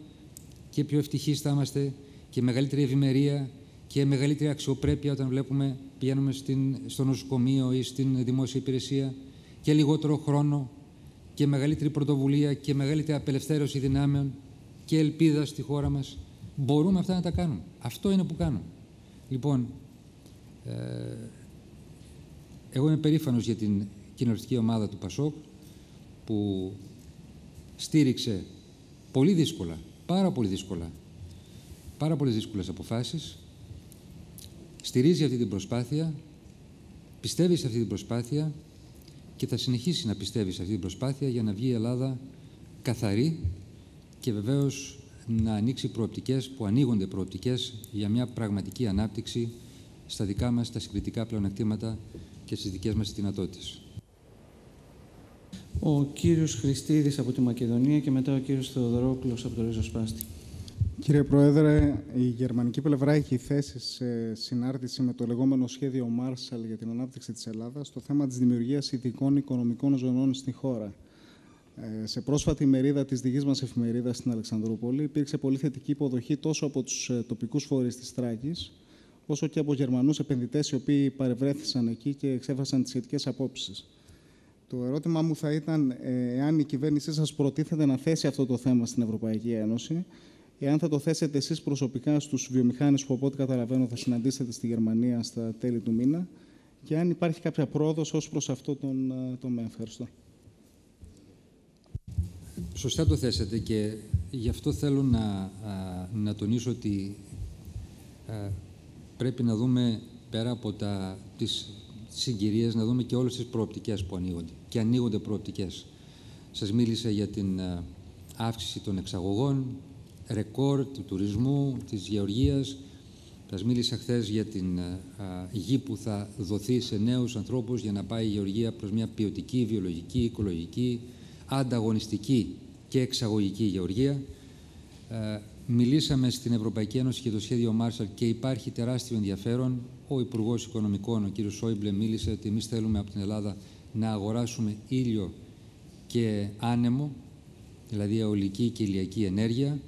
και πιο ευτυχείς θα είμαστε και μεγαλύτερη ευημερία και μεγαλύτερη αξιοπρέπεια όταν βλέπουμε πηγαίνουμε στην, στο νοσοκομείο ή στην δημόσια υπηρεσία και λιγότερο χρόνο και μεγαλύτερη πρωτοβουλία και μεγαλύτερη απελευθέρωση δυνάμεων και ελπίδα στη χώρα μας. Μπορούμε αυτά να τα κάνουμε. Αυτό είναι που κάνουμε. Λοιπόν, ε, εγώ είμαι περήφανος για την κοινωνιστική ομάδα του ΠΑΣΟΚ που στήριξε πολύ δύσκολα, πάρα πολύ δύσκολα, πάρα πολύ δύσκολες αποφάσεις, στηρίζει αυτή την προσπάθεια, πιστεύει σε αυτή την προσπάθεια και θα συνεχίσει να πιστεύει σε αυτή την προσπάθεια για να βγει η Ελλάδα καθαρή και βεβαίως να ανοίξει προοπτικές που ανοίγονται προοπτικές για μια πραγματική ανάπτυξη στα δικά μας τα συγκριτικά πλεονεκτήματα και στις δικές μας δυνατότητες.
Ο κύριος Χριστίδης από τη Μακεδονία και μετά ο κύριος Θεοδωρόκλος από το Ρίζο Σπάστη.
Κύριε Πρόεδρε, η γερμανική πλευρά έχει θέσει σε συνάρτηση με το λεγόμενο σχέδιο Marshall για την ανάπτυξη της Ελλάδας το θέμα της δημιουργίας ειδικών οικονομικών ζωνών στη χώρα. Ε, σε πρόσφατη μερίδα της δικής μας εφημερίδας στην Αλεξανδρούπολη υπήρξε πολύ θετική υποδοχή τόσο από τους ε, τοπικούς φορείς της Τράκης, όσο και από Γερμανούς επενδυτές οι οποίοι παρευρέθησαν εκεί και εξέφρασαν τις σχετικές απόψεις. Το ερώτημά μου θα ήταν ε, εάν η κυβέρνησή σας προτίθεται να θέσει αυτό το θέμα στην Ευρωπαϊκή Ένωση, εάν θα το θέσετε εσείς προσωπικά στους βιομηχάνες που από ό,τι καταλαβαίνω θα συναντήσετε στη Γερμανία στα τέλη του μήνα και αν υπάρχει κάποια πρόοδος ως προς αυτό τον τομέα. Ευχαριστώ.
Σωστά το θέσατε και γι' αυτό θέλω να, να τονίσω ότι πρέπει να δούμε πέρα από τα, τις συγκυρίες, να δούμε και όλες τις προοπτικές που ανοίγονται. Και ανοίγονται προοπτικές. Σας μίλησα για την αύξηση των εξαγωγών, ρεκόρ του τουρισμού, της γεωργίας. Σας μίλησα χθες για την γη που θα δοθεί σε νέους ανθρώπους για να πάει η γεωργία προς μια ποιοτική, βιολογική, οικολογική, ανταγωνιστική και εξαγωγική γεωργία. Ε, μιλήσαμε στην Ευρωπαϊκή Ένωση για το σχέδιο Marshall και υπάρχει τεράστιο ενδιαφέρον. Ο Υπουργός Οικονομικών, ο κ. Σόιμπλε, μίλησε ότι εμείς θέλουμε από την Ελλάδα να αγοράσουμε ήλιο και άνεμο, δηλαδή αιωλική και ηλιακή ενέργεια.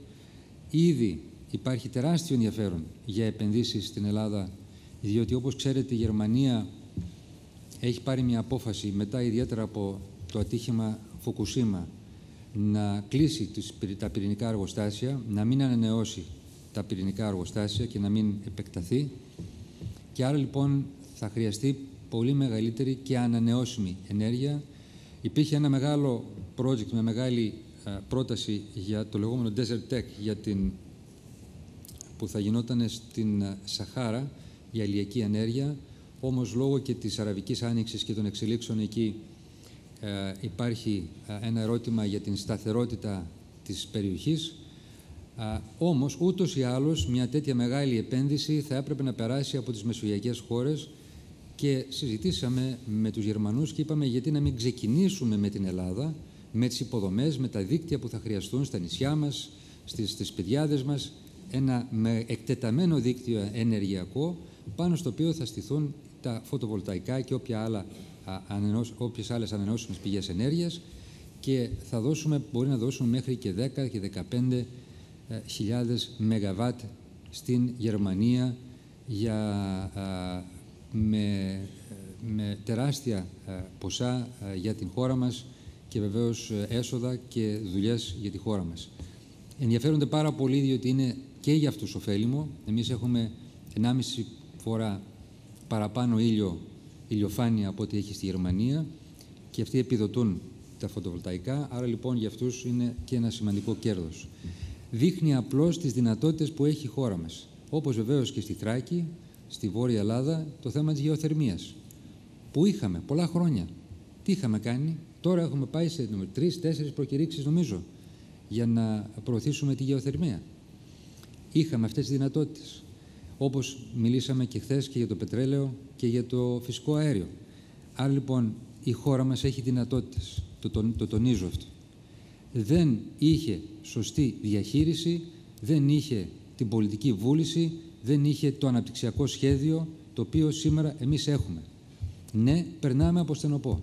Ήδη υπάρχει τεράστιο ενδιαφέρον για επενδύσεις στην Ελλάδα, διότι όπως ξέρετε η Γερμανία έχει πάρει μια απόφαση μετά ιδιαίτερα από το ατύχημα Φουκουσίμα να κλείσει τα πυρηνικά εργοστάσια, να μην ανανεώσει τα πυρηνικά εργοστάσια και να μην επεκταθεί. Και άρα λοιπόν θα χρειαστεί πολύ μεγαλύτερη και ανανεώσιμη ενέργεια. Υπήρχε ένα μεγάλο project με μεγάλη πρόταση για το λεγόμενο Desert Tech για την, που θα γινόταν στην Σαχάρα για ηλιακή ενέργεια, όμως λόγω και της Αραβικής Άνοιξης και των εξελίξεων εκεί ε, υπάρχει ε, ένα ερώτημα για την σταθερότητα της περιοχής. Ε, όμως, ούτως ή άλλως, μια τέτοια μεγάλη επένδυση θα έπρεπε να περάσει από τις μεσογειακές χώρες και συζητήσαμε με τους Γερμανούς και είπαμε γιατί να μην ξεκινήσουμε με την Ελλάδα, με τις υποδομές, με τα δίκτυα που θα χρειαστούν στα νησιά μας, στις, στις παιδιάδες μας, ένα με εκτεταμένο δίκτυο ενεργειακό πάνω στο οποίο θα στηθούν τα φωτοβολταϊκά και όποια άλλα όποιες άλλες ανανεώσιμες πηγές ενέργειας και θα δώσουμε, μπορεί να δώσουμε μέχρι και 10 και 15 ε, χιλιάδες ΜΒ στην Γερμανία για, με, με τεράστια ποσά για την χώρα μας και βεβαίως ε, έσοδα και δουλειές για τη χώρα μας. Ενδιαφέρονται πάρα πολύ διότι είναι και για αυτούς ωφέλιμο. Εμείς έχουμε 1,5 φορά παραπάνω ήλιο ηλιοφάνεια από ό,τι έχει στη Γερμανία και αυτοί επιδοτούν τα φωτοβολταϊκά, άρα λοιπόν για αυτούς είναι και ένα σημαντικό κέρδος. Δείχνει απλώς τις δυνατότητες που έχει η χώρα μας. Όπως βεβαίως και στη Θράκη, στη Βόρεια Ελλάδα, το θέμα της γεωθερμίας, που είχαμε; Πολλά χρόνια. Τι είχαμε κάνει, τώρα έχουμε πάει σε τρεις-τέσσερις προκηρύξεις νομίζω, για να προωθήσουμε τη γεωθερμία. Είχαμε αυτές τις δυνατότητες. Όπως μιλήσαμε και χθες και για το πετρέλαιο και για το φυσικό αέριο. Άρα λοιπόν η χώρα μας έχει δυνατότητες, το, το, τονίζω αυτό. Δεν είχε σωστή διαχείριση, δεν είχε την πολιτική βούληση, δεν είχε το αναπτυξιακό σχέδιο το οποίο σήμερα εμείς έχουμε. Ναι, περνάμε από στενοπό.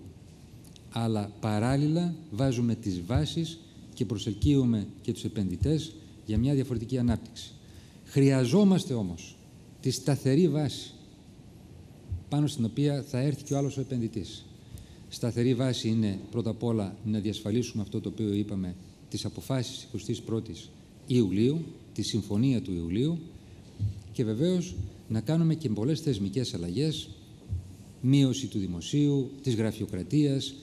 αλλά παράλληλα βάζουμε τις βάσεις και προσελκύουμε και τους επενδυτές για μια διαφορετική ανάπτυξη. Χρειαζόμαστε όμως τη σταθερή βάση πάνω στην οποία θα έρθει και ο άλλος ο επενδυτής. Σταθερή βάση είναι πρώτα απ' όλα να διασφαλίσουμε αυτό το οποίο είπαμε τις αποφάσεις 21ης Ιουλίου, τη συμφωνία του Ιουλίου και βεβαίως να κάνουμε και πολλές θεσμικές αλλαγές, μείωση του δημοσίου, της γραφειοκρατίας,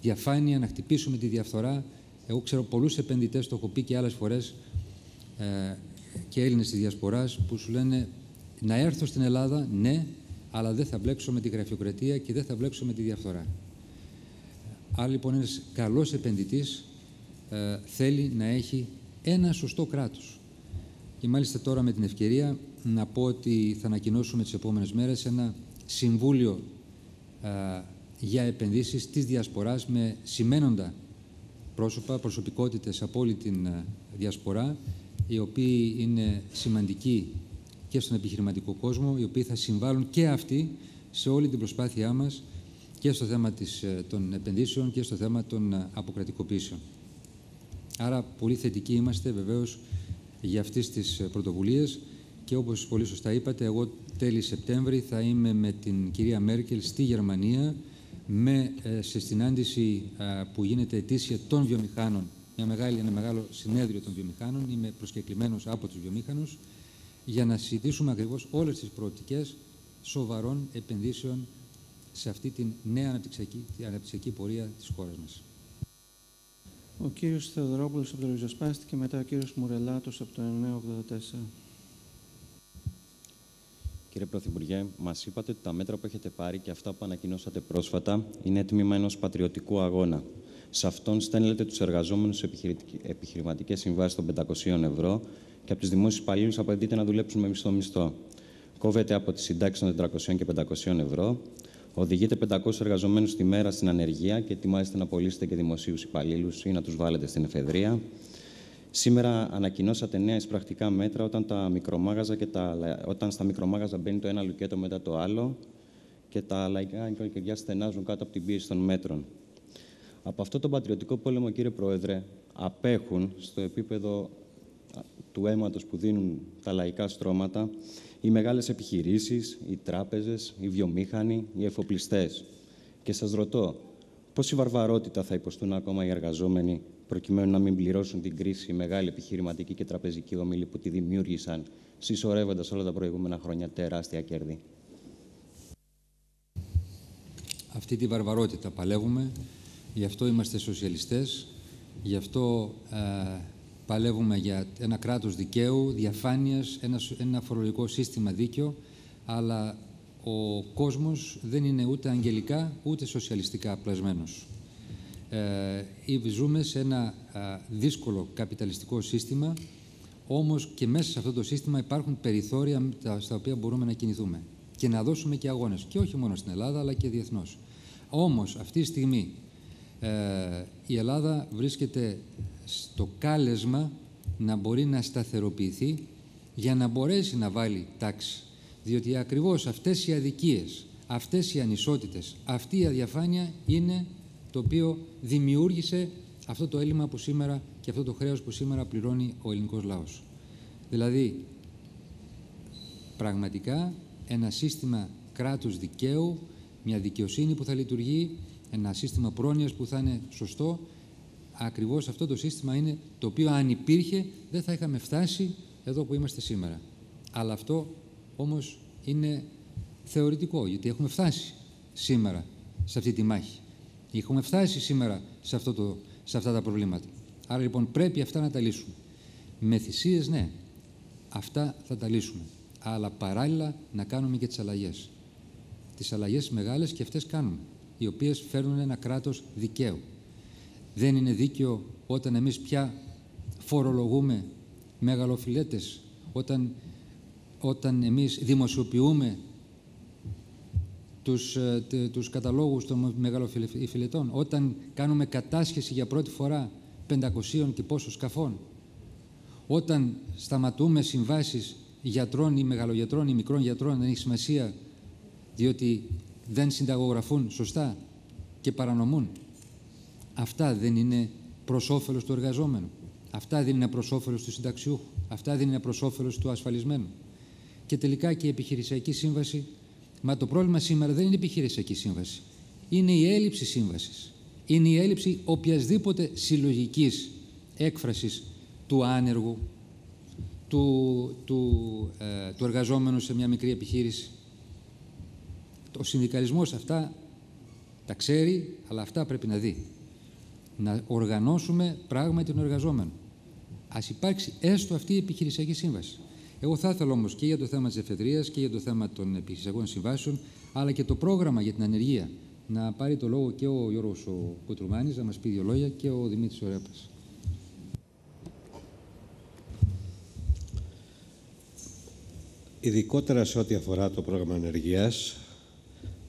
διαφάνεια, να χτυπήσουμε τη διαφθορά. Εγώ ξέρω πολλούς επενδυτές, το έχω πει και άλλες φορές, ε, και Έλληνες της Διασποράς, που σου λένε να έρθω στην Ελλάδα, ναι, αλλά δεν θα μπλέξω με τη γραφειοκρατία και δεν θα μπλέξω με τη διαφθορά. Άρα λοιπόν ένας καλός επενδυτής ε, θέλει να έχει ένα σωστό κράτος. Και μάλιστα τώρα με την ευκαιρία να πω ότι θα ανακοινώσουμε τις επόμενες μέρες ένα συμβούλιο ε, για επενδύσεις της Διασποράς με σημαίνοντα πρόσωπα, προσωπικότητες από όλη την ε, Διασπορά, οι οποίοι είναι σημαντικοί και στον επιχειρηματικό κόσμο, οι οποίοι θα συμβάλλουν και αυτοί σε όλη την προσπάθειά μας και στο θέμα της, ε, των επενδύσεων και στο θέμα των ε, αποκρατικοποίησεων. Άρα πολύ θετικοί είμαστε βεβαίως για αυτές τις ε, πρωτοβουλίες και όπως πολύ σωστά είπατε, εγώ τέλη Σεπτέμβρη θα είμαι με την κυρία Μέρκελ στη Γερμανία με, σε συνάντηση που γίνεται ετήσια των βιομηχάνων, μια μεγάλη, ένα μεγάλο συνέδριο των βιομηχάνων, είμαι προσκεκλημένος από τους βιομηχάνους, για να συζητήσουμε ακριβώς όλες τις προοπτικές σοβαρών επενδύσεων σε αυτή την νέα αναπτυξιακή, αναπτυξιακή πορεία της χώρας μας.
Ο κύριος Θεοδωρόπουλος από το Ριζοσπάστη και μετά ο κύριος Μουρελάτος από το 984.
Κύριε Πρωθυπουργέ, μας είπατε ότι τα μέτρα που έχετε πάρει και αυτά που ανακοινώσατε πρόσφατα είναι τμήμα ενός πατριωτικού αγώνα. Σε αυτόν στέλνετε τους εργαζόμενους σε επιχειρηματικές συμβάσεις των 500 ευρώ και από τους δημόσιους υπαλλήλους απαιτείται να δουλέψουν με μισθό-μισθό. Κόβεται από τι συντάξει των 400 και 500 ευρώ, οδηγείτε 500 εργαζομένους τη μέρα στην ανεργία και ετοιμάζετε να πωλήσετε και δημοσίους υπαλλήλους ή να τους βάλετε στην εφεδρεία. Σήμερα ανακοινώσατε νέα εισπρακτικά μέτρα όταν, τα μικρομάγαζα και τα, όταν στα μικρομάγαζα μπαίνει το ένα λουκέτο μετά το άλλο και τα λαϊκά νοικοκυριά στενάζουν κάτω από την πίεση των μέτρων. Από αυτό το πατριωτικό πόλεμο, κύριε Πρόεδρε, απέχουν στο επίπεδο του αίματος που δίνουν τα λαϊκά στρώματα οι μεγάλες επιχειρήσεις, οι τράπεζες, οι βιομήχανοι, οι εφοπλιστές. Και σας ρωτώ, πόση βαρβαρότητα θα υποστούν ακόμα οι εργαζόμενοι προκειμένου να μην πληρώσουν την κρίση οι μεγάλοι επιχειρηματικοί και τραπεζικοί όμιλοι που τη δημιούργησαν, συσσωρεύοντας όλα τα προηγούμενα χρόνια τεράστια κέρδη;
Αυτή τη βαρβαρότητα παλεύουμε, γι' αυτό είμαστε σοσιαλιστές, γι' αυτό ε, Παλεύουμε για ένα κράτος δικαίου, διαφάνειας, ένας, ένα φορολογικό σύστημα δίκαιο, αλλά ο κόσμος δεν είναι ούτε αγγελικά ούτε σοσιαλιστικά πλασμένος. Ε, ζούμε σε ένα δύσκολο καπιταλιστικό σύστημα, όμως και μέσα σε αυτό το σύστημα υπάρχουν περιθώρια στα οποία μπορούμε να κινηθούμε και να δώσουμε και αγώνες, και όχι μόνο στην Ελλάδα, αλλά και διεθνώς. Όμως, αυτή τη στιγμή ε, η Ελλάδα βρίσκεται στο κάλεσμα να μπορεί να σταθεροποιηθεί για να μπορέσει να βάλει τάξη. Διότι ακριβώς αυτές οι αδικίες, αυτές οι ανισότητες, αυτή η αδιαφάνεια είναι το οποίο δημιούργησε αυτό το έλλειμμα που σήμερα και αυτό το χρέος που σήμερα πληρώνει ο ελληνικός λαός. Δηλαδή, πραγματικά ένα σύστημα κράτους δικαίου, μια δικαιοσύνη που θα λειτουργεί, ένα σύστημα πρόνοιας που θα είναι σωστό, ακριβώς αυτό το σύστημα είναι το οποίο αν υπήρχε δεν θα είχαμε φτάσει εδώ που είμαστε σήμερα. Αλλά αυτό όμως είναι θεωρητικό, γιατί έχουμε φτάσει σήμερα σε αυτή τη μάχη. Έχουμε φτάσει σήμερα σε, αυτό το, σε αυτά τα προβλήματα. Άρα λοιπόν πρέπει αυτά να τα λύσουμε. Με θυσίες, ναι, αυτά θα τα λύσουμε. Αλλά παράλληλα να κάνουμε και τις αλλαγές. Τις αλλαγές μεγάλες και αυτές κάνουμε, οι οποίες φέρνουν ένα κράτος δικαίου. Δεν είναι δίκαιο όταν εμείς πια φορολογούμε μεγαλοφιλέτες, όταν, όταν εμείς δημοσιοποιούμε τους, ε, τους καταλόγους των μεγαλοφιλετών, όταν κάνουμε κατάσχεση για πρώτη φορά 500 και πόσο σκαφών, όταν σταματούμε συμβάσεις γιατρών ή μεγαλογιατρών ή μικρών γιατρών, δεν έχει σημασία, διότι δεν συνταγογραφούν σωστά και παρανομούν. Αυτά δεν είναι προς όφελος του εργαζόμενου. Αυτά δεν είναι προς όφελος του συνταξιούχου. Αυτά δεν είναι προς όφελος του ασφαλισμένου. Και τελικά και η επιχειρησιακή σύμβαση. Μα το πρόβλημα σήμερα δεν είναι η επιχειρησιακή σύμβαση. Είναι η έλλειψη σύμβασης. Είναι η έλλειψη οποιασδήποτε συλλογικής έκφρασης του άνεργου, του, του, ε, του εργαζόμενου σε μια μικρή επιχείρηση. Ο συνδικαλισμός αυτά τα ξέρει, αλλά αυτά πρέπει να δει. Να οργανώσουμε πράγματι τον εργαζόμενο. Ας υπάρξει έστω αυτή η επιχειρησιακή σύμβαση. Εγώ θα ήθελα όμως και για το θέμα της εφεδρείας και για το θέμα των επιχειρησιακών συμβάσεων, αλλά και το πρόγραμμα για την ανεργία, να πάρει το λόγο και ο Γιώργος ο Κουτρουμάνης, να μας πει δύο λόγια, και ο Δημήτρης Ωρέπας.
Ειδικότερα σε ό,τι αφορά το πρόγραμμα ανεργίας,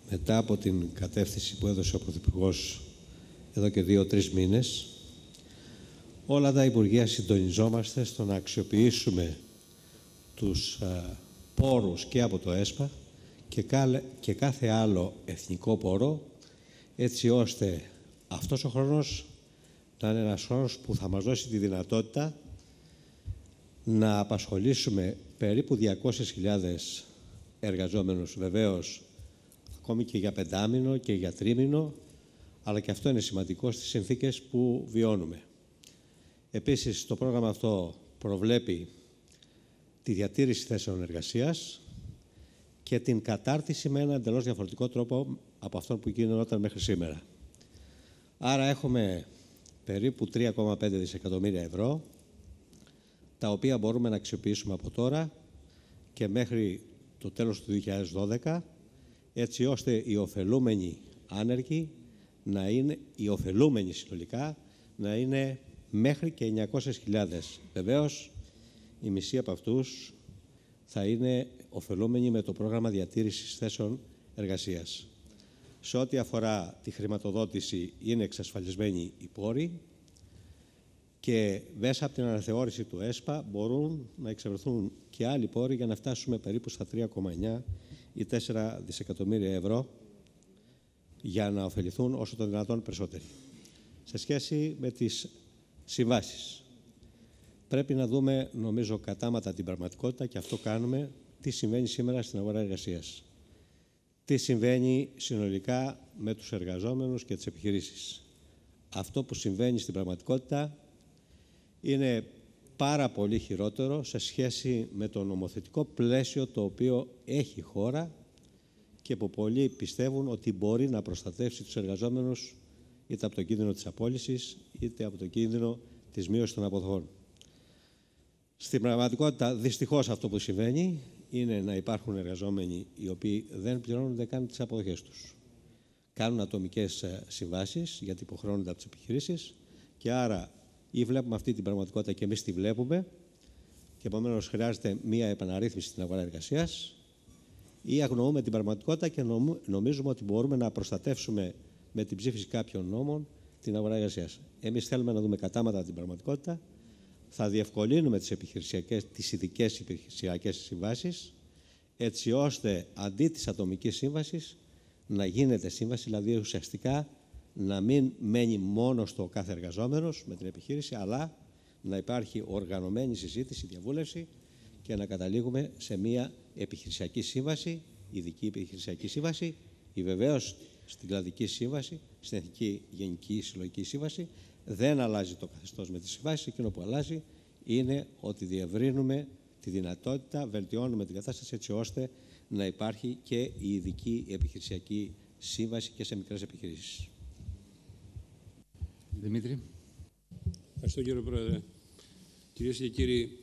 μετά από την κατεύθυνση που έδωσε ο Πρωθυπουργός εδώ και δύο-τρεις μήνες, όλα τα Υπουργεία συντονιζόμαστε στο να αξιοποιήσουμε τους α, πόρους και από το ΕΣΠΑ και, και κάθε άλλο εθνικό πόρο, έτσι ώστε αυτός ο χρόνος να είναι ένας χρόνος που θα μας δώσει τη δυνατότητα να απασχολήσουμε περίπου 200.000 εργαζόμενους. Βεβαίως ακόμη και για πεντάμινο και για τρίμηνο, αλλά και αυτό είναι σημαντικό στις συνθήκες που βιώνουμε. Επίσης, το πρόγραμμα αυτό προβλέπει τη διατήρηση θέσεων εργασίας και την κατάρτιση με ένα εντελώς διαφορετικό τρόπο από αυτό που γινόταν μέχρι σήμερα. Άρα έχουμε περίπου 3,5 δισεκατομμύρια ευρώ, τα οποία μπορούμε να αξιοποιήσουμε από τώρα και μέχρι το τέλος του 2012 έτσι ώστε οι ωφελούμενοι άνεργοι να είναι, οι ωφελούμενοι συνολικά, να είναι μέχρι και 900.000. Βεβαίως, η μισή από αυτούς θα είναι ωφελούμενοι με το πρόγραμμα διατήρησης θέσεων εργασίας. Σε ό,τι αφορά τη χρηματοδότηση, είναι εξασφαλισμένοι οι πόροι και μέσα από την αναθεώρηση του ΕΣΠΑ μπορούν να εξευρεθούν και άλλοι πόροι για να φτάσουμε περίπου στα 3,9 ή 4 δισεκατομμύρια ευρώ για να ωφεληθούν όσο το δυνατόν περισσότεροι. Σε σχέση με τις συμβάσεις, πρέπει να δούμε, νομίζω, κατάματα την πραγματικότητα και αυτό κάνουμε, τι συμβαίνει σήμερα στην αγορά εργασίας. Τι συμβαίνει συνολικά με τους εργαζόμενους και τις επιχειρήσεις. Αυτό που συμβαίνει στην πραγματικότητα είναι πάρα πολύ χειρότερο σε σχέση με το νομοθετικό πλαίσιο το οποίο έχει η χώρα και που πολλοί πιστεύουν ότι μπορεί να προστατεύσει τους εργαζόμενους είτε από το κίνδυνο της απόλυσης είτε από το κίνδυνο της μείωσης των αποδοχών. Στην πραγματικότητα, δυστυχώς αυτό που συμβαίνει είναι να υπάρχουν εργαζόμενοι οι οποίοι δεν πληρώνονται καν τις αποδοχές τους. Κάνουν ατομικές ε, συμβάσεις γιατί υποχρεώνονται από τις επιχειρήσεις και άρα ή βλέπουμε αυτή την πραγματικότητα και εμείς τη βλέπουμε και επομένως χρειάζεται μία επαναρρύθμιση στην αγορά εργασίας, ή αγνοούμε την πραγματικότητα και νομίζουμε ότι μπορούμε να προστατεύσουμε με την ψήφιση κάποιων νόμων την αγορά εργασίας. Εμείς θέλουμε να δούμε κατάματα την πραγματικότητα, θα διευκολύνουμε τις τις ειδικές επιχειρησιακές συμβάσεις, έτσι ώστε αντί της ατομικής σύμβασης να γίνεται σύμβαση, δηλαδή ουσιαστικά να μην μένει μόνο στο κάθε εργαζόμενος με την επιχείρηση, αλλά να υπάρχει οργανωμένη συζήτηση, διαβούλευση και να καταλήγουμε σε μια επιχειρησιακή σύμβαση, ειδική επιχειρησιακή σύμβαση, ή βεβαίω στην κλαδική σύμβαση, στην εθνική γενική συλλογική σύμβαση, δεν αλλάζει το καθεστώς με τη σύμβαση. Εκείνο που αλλάζει είναι ότι διευρύνουμε τη δυνατότητα, βελτιώνουμε την κατάσταση έτσι ώστε να υπάρχει και η ειδική επιχειρησιακή σύμβαση και σε μικρές επιχειρήσεις.
Δημήτρη.
Ευχαριστώ κύριε Πρόεδρε. Κυρίες και κύριοι,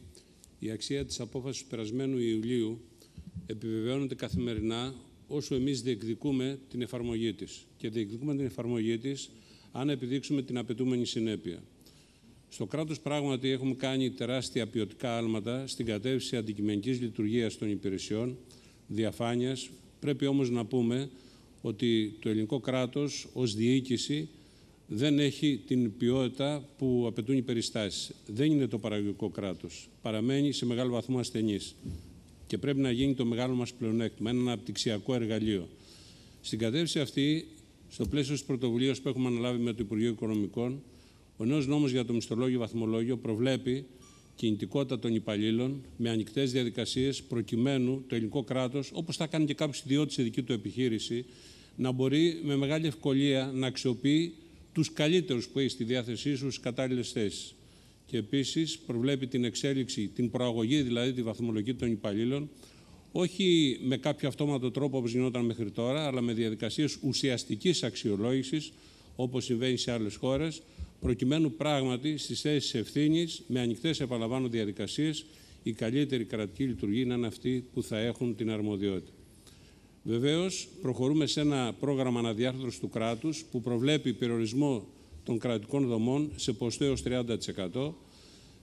η αξία της απόφασης του περασμένου Ιουλίου επιβεβαιώνεται καθημερινά όσο εμείς διεκδικούμε την εφαρμογή της. Και διεκδικούμε την εφαρμογή της αν επιδείξουμε την απαιτούμενη συνέπεια. Στο κράτος πράγματι έχουμε κάνει τεράστια ποιοτικά άλματα στην κατεύθυνση αντικειμενικής λειτουργίας των υπηρεσιών, διαφάνειας. Πρέπει όμως να πούμε ότι το ελληνικό κράτος ως διοίκηση δεν έχει την ποιότητα που απαιτούν οι περιστάσεις. Δεν είναι το παραγωγικό κράτος. Παραμένει σε μεγάλο βαθμό ασθενής. Και πρέπει να γίνει το μεγάλο μας πλεονέκτημα, ένα αναπτυξιακό εργαλείο. Στην κατεύθυνση αυτή,
στο πλαίσιο της πρωτοβουλίας που έχουμε αναλάβει με το Υπουργείο Οικονομικών, ο νέος νόμος για το μισθολόγιο βαθμολόγιο προβλέπει κινητικότητα των υπαλλήλων με ανοιχτές διαδικασίες προκειμένου το ελληνικό κράτος, όπως θα κάνει και κάποιος ιδιώτης σε δική του επιχείρηση, να μπορεί με μεγάλη ευκολία να αξιοποιεί τους καλύτερους που έχει στη διάθεσή σου στις κατάλληλες θέσεις. Και επίσης προβλέπει την εξέλιξη, την προαγωγή δηλαδή τη βαθμολογική των υπαλλήλων, όχι με κάποιο αυτόματο τρόπο όπως γινόταν μέχρι τώρα, αλλά με διαδικασίες ουσιαστικής αξιολόγησης, όπως συμβαίνει σε άλλες χώρες, προκειμένου πράγματι στις θέσεις ευθύνης, με ανοιχτές επαναλαμβάνω διαδικασίες, η καλύτερη κρατική λειτουργία είναι αυτοί που θα έχουν την αρμοδιότητα. Βεβαίως, προχωρούμε σε ένα πρόγραμμα αναδιάρθρωσης του κράτους που προβλέπει περιορισμό των κρατικών δομών σε ποστό έω 30%,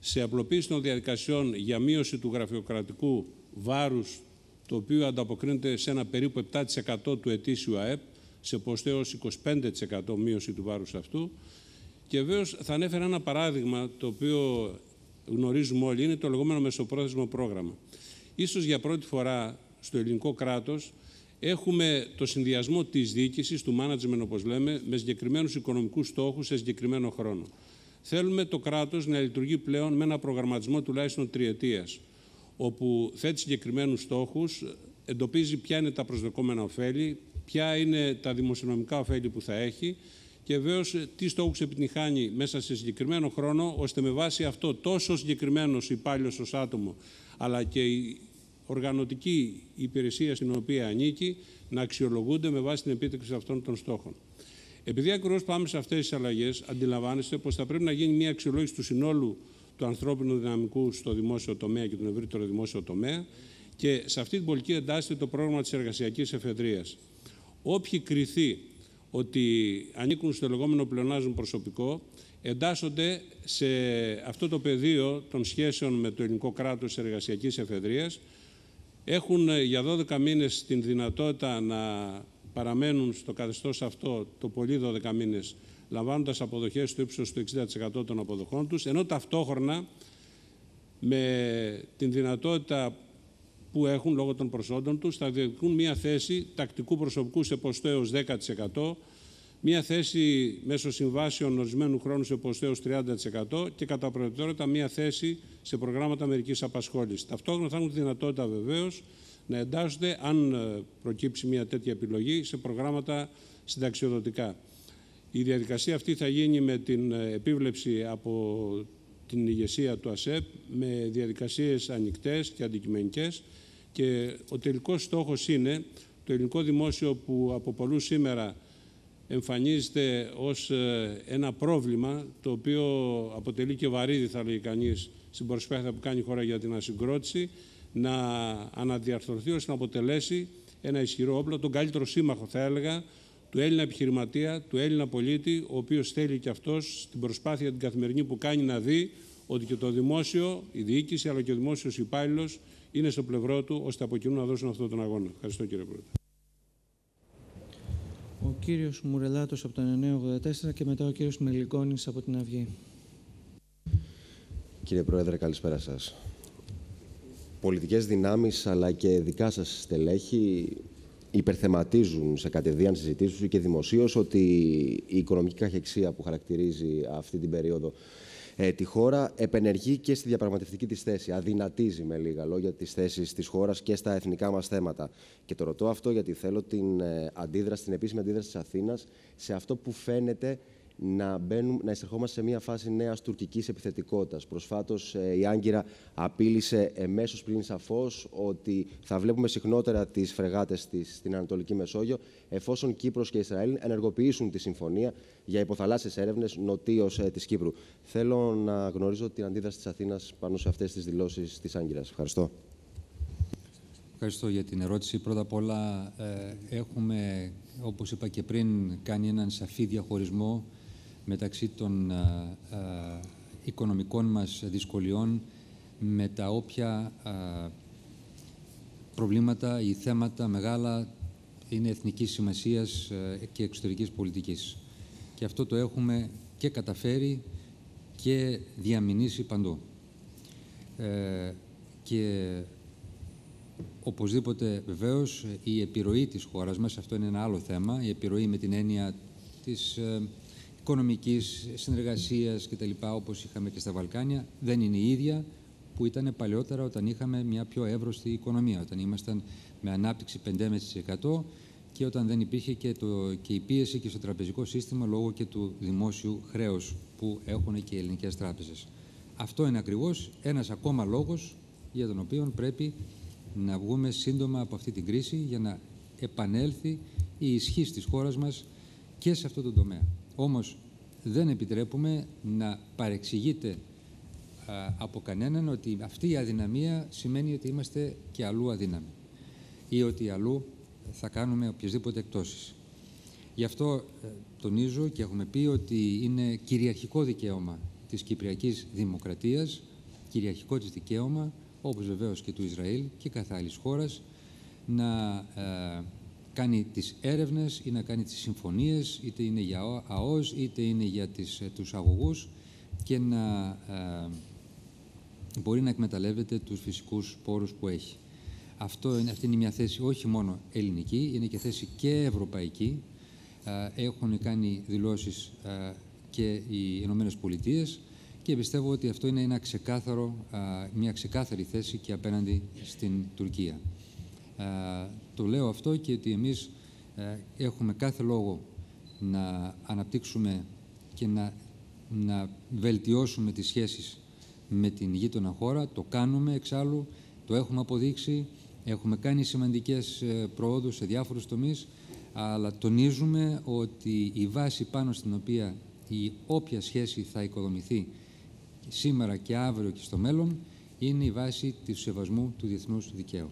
σε απλοποίηση των διαδικασιών για μείωση του γραφειοκρατικού βάρους το οποίο ανταποκρίνεται σε ένα περίπου 7% του ετήσιου ΑΕΠ, σε ποστό έως 25% μείωση του βάρους αυτού. Και βέβαια θα ανέφερα ένα παράδειγμα το οποίο γνωρίζουμε όλοι, είναι το λεγόμενο μεσοπρόθεσμο πρόγραμμα. Ίσως για πρώτη φορά στο ελληνικό κράτος έχουμε το συνδυασμό της διοίκησης, του management όπως λέμε, με συγκεκριμένους οικονομικούς στόχους σε συγκεκριμένο χρόνο. Θέλουμε το κράτος να λειτουργεί πλέον με ένα προγραμματισμό τουλάχιστον τριετίας όπου θέτει συγκεκριμένους στόχους, εντοπίζει ποια είναι τα προσδοκόμενα ωφέλη, ποια είναι τα δημοσιονομικά ωφέλη που θα έχει και βεβαίως τι στόχους επιτυχάνει μέσα σε συγκεκριμένο χρόνο, ώστε με βάση αυτό τόσο συγκεκριμένος υπάλληλος ως άτομο, αλλά και η οργανωτική υπηρεσία στην οποία ανήκει, να αξιολογούνται με βάση την επίτευξη αυτών των στόχων. Επειδή ακριβώ πάμε σε αυτές τις αλλαγές, αντιλαμβάνεστε πως θα πρέπει να γίνει μια αξιολόγηση του συνόλου του ανθρώπινου δυναμικού στο δημόσιο τομέα και τον ευρύτερο δημόσιο τομέα και σε αυτή την πολιτική εντάσσεται το πρόγραμμα της εργασιακής εφεδρείας. Όποιοι κριθεί ότι ανήκουν στο λεγόμενο πλεονάζον προσωπικό εντάσσονται σε αυτό το πεδίο των σχέσεων με το ελληνικό κράτος της εργασιακής εφεδρείας έχουν για 12 μήνες την δυνατότητα να παραμένουν στο καθεστώς αυτό το πολύ 12 μήνες λαμβάνοντας αποδοχές στο ύψος του 60% των αποδοχών τους, ενώ ταυτόχρονα με την δυνατότητα που έχουν λόγω των προσόντων τους θα διεκδικούν μια θέση τακτικού προσωπικού σε ποστό έως 10%, μια θέση μέσω συμβάσεων ορισμένου χρόνου σε ποστό έως 30% και κατά προτεραιότητα μια θέση σε προγράμματα μερικής απασχόλησης. Ταυτόχρονα θα έχουν τη δυνατότητα βεβαίως να εντάσσονται, αν προκύψει μια τέτοια επιλογή, σε προγράμματα συνταξιοδοτικά. Η διαδικασία αυτή θα γίνει με την ε, επίβλεψη από την ηγεσία του ΑΣΕΠ με διαδικασίες ανοιχτές και αντικειμενικές και ο τελικός στόχος είναι το ελληνικό δημόσιο που από πολλούς σήμερα εμφανίζεται ως ε, ένα πρόβλημα το οποίο αποτελεί και βαρύδι θα λέει κανείς στην προσπάθεια που κάνει η χώρα για την ασυγκρότηση να αναδιαρθρωθεί ώστε να αποτελέσει ένα ισχυρό όπλο, τον καλύτερο σύμμαχο θα έλεγα του Έλληνα επιχειρηματία, του Έλληνα πολίτη, ο οποίος θέλει και αυτός στην προσπάθεια την καθημερινή που κάνει να δει ότι και το δημόσιο, η διοίκηση αλλά και ο δημόσιος υπάλληλος είναι στο πλευρό του ώστε από κοινού να δώσουν αυτόν τον αγώνα. Ευχαριστώ κύριε Πρόεδρε.
Ο κύριος Μουρελάτος από το 984 και μετά ο κύριος Μελικόνης από την Αυγή.
Κύριε Πρόεδρε, καλησπέρα σας. Πολιτικές δυνάμεις αλλά και δικά σας στελέχη υπερθεματίζουν σε κατηδίαν συζητήσεις και δημοσίως ότι η οικονομική καχεξία που χαρακτηρίζει αυτή την περίοδο ε, τη χώρα επενεργεί και στη διαπραγματευτική της θέση. Αδυνατίζει με λίγα λόγια τις θέσεις της χώρας και στα εθνικά μας θέματα. Και το ρωτώ αυτό γιατί θέλω την ε, αντίδραση, την επίσημη αντίδραση της Αθήνας σε αυτό που φαίνεται να, μπαίνουμε, να εισερχόμαστε σε μια φάση νέας τουρκικής επιθετικότητας. Προσφάτως ε, η Άγκυρα απείλησε εμέσως πριν σαφώς ότι θα βλέπουμε συχνότερα τις φρεγάτες της στην Ανατολική Μεσόγειο, εφόσον Κύπρος και Ισραήλ ενεργοποιήσουν τη συμφωνία για υποθαλάσσιες έρευνες νοτίως ε, της Κύπρου. Θέλω να γνωρίζω την αντίδραση της Αθήνας πάνω σε αυτές τις δηλώσεις της Άγκυρας. Ευχαριστώ.
Ευχαριστώ για την ερώτηση. Πρώτα απ' όλα, ε, έχουμε, όπως είπα και πριν, κάνει έναν σαφή διαχωρισμό μεταξύ των ε, ε, οικονομικών μας δυσκολιών με τα όποια ε, προβλήματα ή θέματα μεγάλα είναι εθνικής σημασίας και εξωτερικής πολιτικής. Και αυτό το έχουμε και καταφέρει και διαμηνήσει παντού. και Οπωσδήποτε, βεβαίως, η επιρροή της χώρας μας, αυτό είναι ένα άλλο θέμα, η επιρροή με την έννοια της ε, οικονομικής συνεργασίας κτλ. όπως είχαμε και στα Βαλκάνια, δεν είναι η ίδια που ήταν παλαιότερα όταν είχαμε μια πιο εύρωστη οικονομία, όταν ήμασταν με ανάπτυξη 5,5% και όταν δεν υπήρχε και, το, και η πίεση και στο τραπεζικό σύστημα λόγω και του δημόσιου χρέους που έχουν και οι ελληνικές τράπεζες. Αυτό είναι ακριβώς ένας ακόμα λόγος για τον οποίο πρέπει να βγούμε σύντομα από αυτή την κρίση για να επανέλθει η ισχύ της χώρας μας και σε αυτό το τομέα. Όμως δεν επιτρέπουμε να παρεξηγείται από κανέναν ότι αυτή η αδυναμία σημαίνει ότι είμαστε και αλλού αδύναμοι ή ότι αλλού θα κάνουμε οποιασδήποτε εκτόσεις. Γι' αυτό ε, τονίζω και έχουμε πει ότι είναι κυριαρχικό δικαίωμα της Κυπριακής Δημοκρατίας, κυριαρχικό της δικαίωμα, όπως βεβαίως και του Ισραήλ και κάθε άλλης χώρας, να ε, κάνει τις έρευνες ή να κάνει τις συμφωνίες, είτε είναι για ΑΟΣ, είτε είναι για τις, ε, τους αγωγούς και να ε, μπορεί να εκμεταλλεύεται τους φυσικούς πόρους που έχει. Αυτό, αυτή είναι μια θέση όχι μόνο ελληνική, είναι και θέση και ευρωπαϊκή. Έχουν κάνει δηλώσεις και οι Ηνωμένες Πολιτείες και πιστεύω ότι αυτό είναι ένα ξεκάθαρο, μια ξεκάθαρη θέση και απέναντι στην Τουρκία. Το λέω αυτό και ότι εμείς έχουμε κάθε λόγο να αναπτύξουμε και να, να βελτιώσουμε τις σχέσεις με την γείτονα χώρα. Το κάνουμε εξάλλου, το έχουμε αποδείξει, έχουμε κάνει σημαντικές ε, προόδους σε διάφορους τομείς, αλλά τονίζουμε ότι η βάση πάνω στην οποία η όποια σχέση θα οικοδομηθεί σήμερα και αύριο και στο μέλλον είναι η βάση του σεβασμού του διεθνούς δικαίου.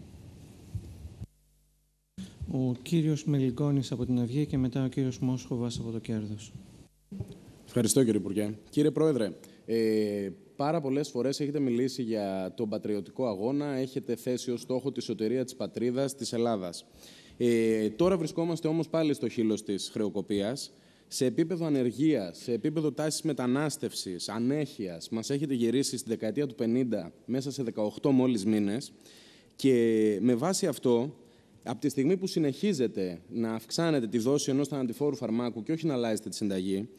Ο κύριος Μελικόνης από την Αυγή και μετά ο κύριος Μόσχοβας από το Κέρδος.
Ευχαριστώ κύριε Υπουργέ. Κύριε Πρόεδρε, ε, πάρα πολλές φορές έχετε μιλήσει για τον πατριωτικό αγώνα, έχετε θέσει ως στόχο τη σωτηρία της πατρίδας, της Ελλάδας. Ε, τώρα βρισκόμαστε όμως πάλι στο χείλος της χρεοκοπίας σε επίπεδο ανεργίας, σε επίπεδο τάσης μετανάστευσης, ανέχειας, μας έχετε γυρίσει στη δεκαετία του 50 μέσα σε 18 μόλις μήνες. Και με βάση αυτό, από τη στιγμή που συνεχίζετε να αυξάνετε τη δόση ενός θανατηφόρου φαρμάκου και όχι να αλλάζετε τη συνταγή,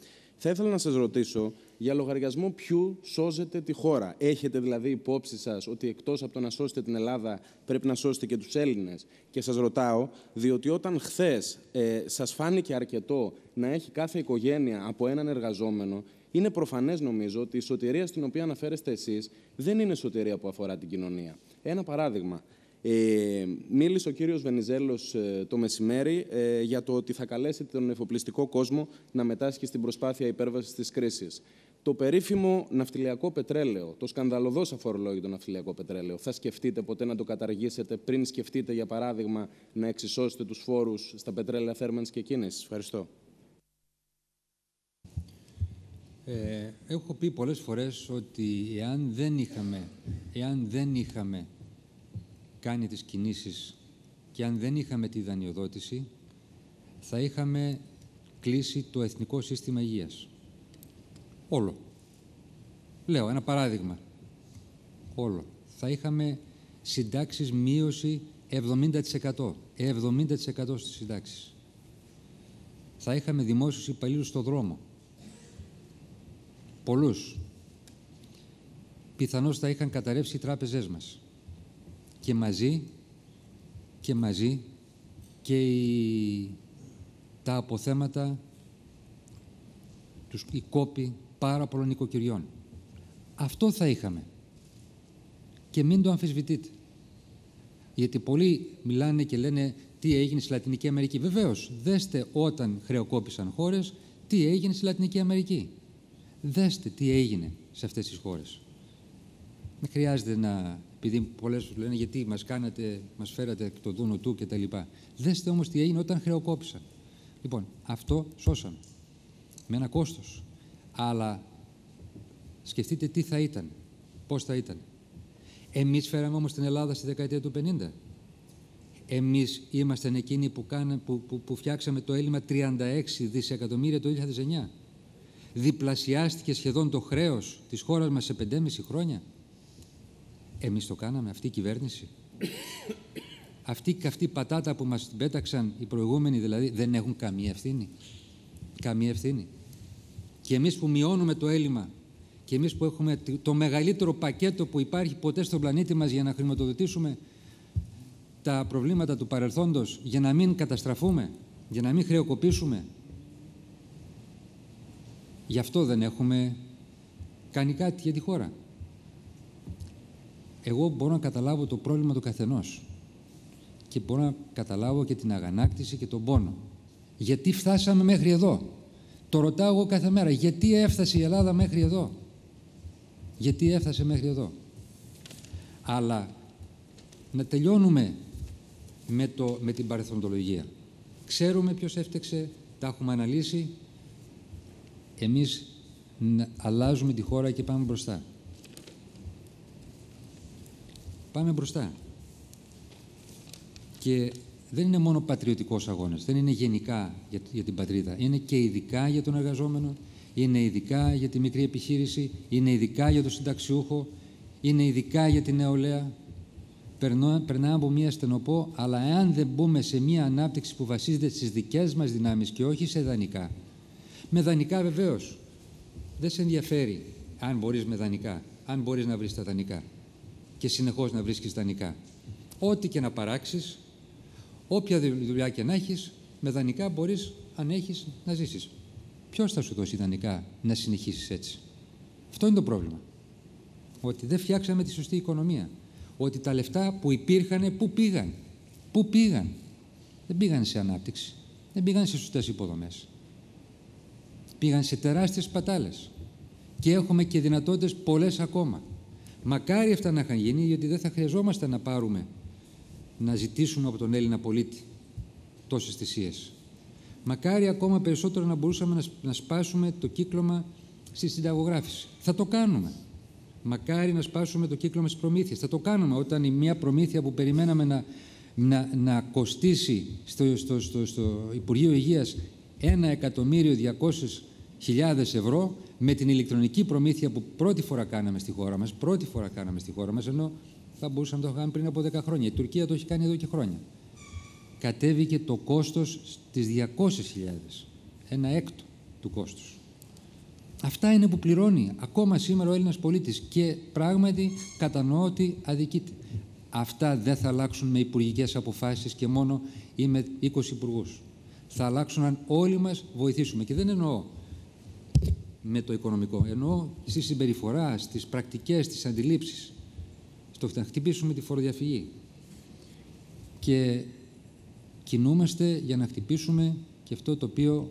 θα ήθελα να σας ρωτήσω για λογαριασμό ποιου σώζετε τη χώρα. Έχετε δηλαδή υπόψη σας ότι εκτός από το να σώσετε την Ελλάδα, πρέπει να σώσετε και τους Έλληνες; Και σας ρωτάω, διότι όταν χθες ε, σας φάνηκε αρκετό να έχει κάθε οικογένεια από έναν εργαζόμενο, είναι προφανές νομίζω ότι η σωτηρία στην οποία αναφέρεστε εσείς δεν είναι σωτηρία που αφορά την κοινωνία. Ένα παράδειγμα. Ε, μίλησε ο κύριος Βενιζέλος ε, το μεσημέρι ε, για το ότι θα καλέσει τον εφοπλιστικό κόσμο να μετάσχει στην προσπάθεια υπέρβασης της κρίσης. Το περίφημο ναυτιλιακό πετρέλαιο, το σκανδαλωδώς αφορολόγητο ναυτιλιακό πετρέλαιο, θα σκεφτείτε ποτέ να το καταργήσετε πριν σκεφτείτε, για παράδειγμα, να εξισώσετε τους φόρους στα πετρέλαια θέρμανσης και κίνησης. Ευχαριστώ.
Ε, έχω πει πολλές φορές ότι εάν δεν είχαμε, εάν δεν είχαμε κάνει τις κινήσεις και αν δεν είχαμε τη δανειοδότηση, θα είχαμε κλείσει το Εθνικό Σύστημα Υγείας. Όλο. Λέω ένα παράδειγμα. Όλο. Θα είχαμε συντάξεις μείωση 70%. 70% στις συντάξεις. Θα είχαμε δημόσιους υπαλλήλους στο δρόμο. Πολλούς. Πιθανώς θα είχαν καταρρεύσει οι τράπεζές μας και μαζί και μαζί και τα αποθέματα, τους, οι κόποι πάρα πολλών οικοκυριών. Αυτό θα είχαμε. Και μην το αμφισβητείτε. Γιατί πολλοί μιλάνε και λένε τι έγινε στη Λατινική Αμερική. Βεβαίως, δέστε όταν χρεοκόπησαν χώρες τι έγινε στη Λατινική Αμερική. Δέστε τι έγινε σε αυτές τις χώρες. Δεν χρειάζεται να επειδή πολλές λένε γιατί μας κάνατε, μας φέρατε εκ το δούνο του κτλ. Δέστε όμως τι έγινε όταν χρεοκόπησαν. Λοιπόν, αυτό σώσαμε. Με ένα κόστος. Αλλά σκεφτείτε τι θα ήταν, πώς θα ήταν. Εμείς φέραμε όμως την Ελλάδα στη δεκαετία του 50. Εμείς ήμασταν εκείνοι που, κάνα, που, που, που φτιάξαμε το έλλειμμα 36 δισεκατομμύρια το 2009. Διπλασιάστηκε σχεδόν το χρέος της χώρας μας σε 5,5 χρόνια. Εμείς το κάναμε, αυτή η κυβέρνηση. Αυτή η καυτή πατάτα που μας την πέταξαν οι προηγούμενοι δηλαδή δεν έχουν καμία ευθύνη. Καμία ευθύνη. Και εμείς που μειώνουμε το έλλειμμα και εμείς που έχουμε το μεγαλύτερο πακέτο που υπάρχει ποτέ στον πλανήτη μας για να χρηματοδοτήσουμε τα προβλήματα του παρελθόντος για να μην καταστραφούμε, για να μην χρεοκοπήσουμε. Γι' αυτό δεν έχουμε κάνει κάτι για τη χώρα. Εγώ μπορώ να καταλάβω το πρόβλημα του καθενός και μπορώ να καταλάβω και την αγανάκτηση και τον πόνο. Γιατί φτάσαμε μέχρι εδώ; Το ρωτάω εγώ κάθε μέρα. Γιατί έφτασε η Ελλάδα μέχρι εδώ; Γιατί έφτασε μέχρι εδώ; Αλλά να τελειώνουμε με, το, με την παρελθοντολογία. Ξέρουμε ποιος έφτεξε, τα έχουμε αναλύσει. Εμείς αλλάζουμε τη χώρα και πάμε μπροστά. Πάμε μπροστά. Και δεν είναι μόνο πατριωτικός αγώνας, δεν είναι γενικά για, για την πατρίδα. Είναι και ειδικά για τον εργαζόμενο, είναι ειδικά για τη μικρή επιχείρηση, είναι ειδικά για τον συνταξιούχο, είναι ειδικά για την νεολαία. Περνάμε από μια στενοπό, αλλά εάν δεν μπούμε σε μια ανάπτυξη που βασίζεται στις δικές μας δυνάμεις και όχι σε δανεικά, με δανεικά βεβαίως, δεν σε ενδιαφέρει αν μπορείς με δανεικά, αν μπορείς να βρεις τα δανεικά και συνεχώς να βρίσκεις δανεικά. Ό,τι και να παράξεις, όποια δουλειά και να έχεις, με δανεικά μπορείς, αν έχεις, να ζήσεις. Ποιος θα σου δώσει δανεικά να συνεχίσεις έτσι; Αυτό είναι το πρόβλημα. Ότι δεν φτιάξαμε τη σωστή οικονομία. Ότι τα λεφτά που υπήρχαν, πού πήγαν; Πού πήγαν; Δεν πήγαν σε ανάπτυξη. Δεν πήγαν σε σωστές υποδομές. Πήγαν σε τεράστιες πατάλες. Και έχουμε και δυνατότητες πολλές ακόμα. Μακάρι αυτά να είχαν γίνει, γιατί δεν θα χρειαζόμαστε να πάρουμε, να ζητήσουμε από τον Έλληνα πολίτη τόσες θυσίες. Μακάρι ακόμα περισσότερο να μπορούσαμε να σπάσουμε το κύκλωμα στη συνταγογράφηση. Θα το κάνουμε. Μακάρι να σπάσουμε το κύκλωμα στις προμήθειες. Θα το κάνουμε όταν η μία προμήθεια που περιμέναμε να, να, να κοστίσει στο, στο, στο, στο Υπουργείο Υγείας 1.200.000 ευρώ με την ηλεκτρονική προμήθεια που πρώτη φορά κάναμε στη χώρα μας, πρώτη φορά κάναμε στη χώρα μας, ενώ θα μπορούσαμε να το κάνουμε πριν από 10 χρόνια. Η Τουρκία το έχει κάνει εδώ και χρόνια. Κατέβηκε το κόστος στις 200.000, ένα έκτο του κόστους. Αυτά είναι που πληρώνει ακόμα σήμερα ο Έλληνας πολίτης και πράγματι κατανοώ ότι αδικείται. Αυτά δεν θα αλλάξουν με υπουργικές αποφάσεις και μόνο ή με 20 υπουργούς. Θα αλλάξουν αν όλοι μας βοηθήσουμε. Και δεν εννοώ με το οικονομικό. Εννοώ στη συμπεριφορά, στις πρακτικές, στις αντιλήψεις. Στο να χτυπήσουμε τη φοροδιαφυγή. Και κινούμαστε για να χτυπήσουμε και αυτό το οποίο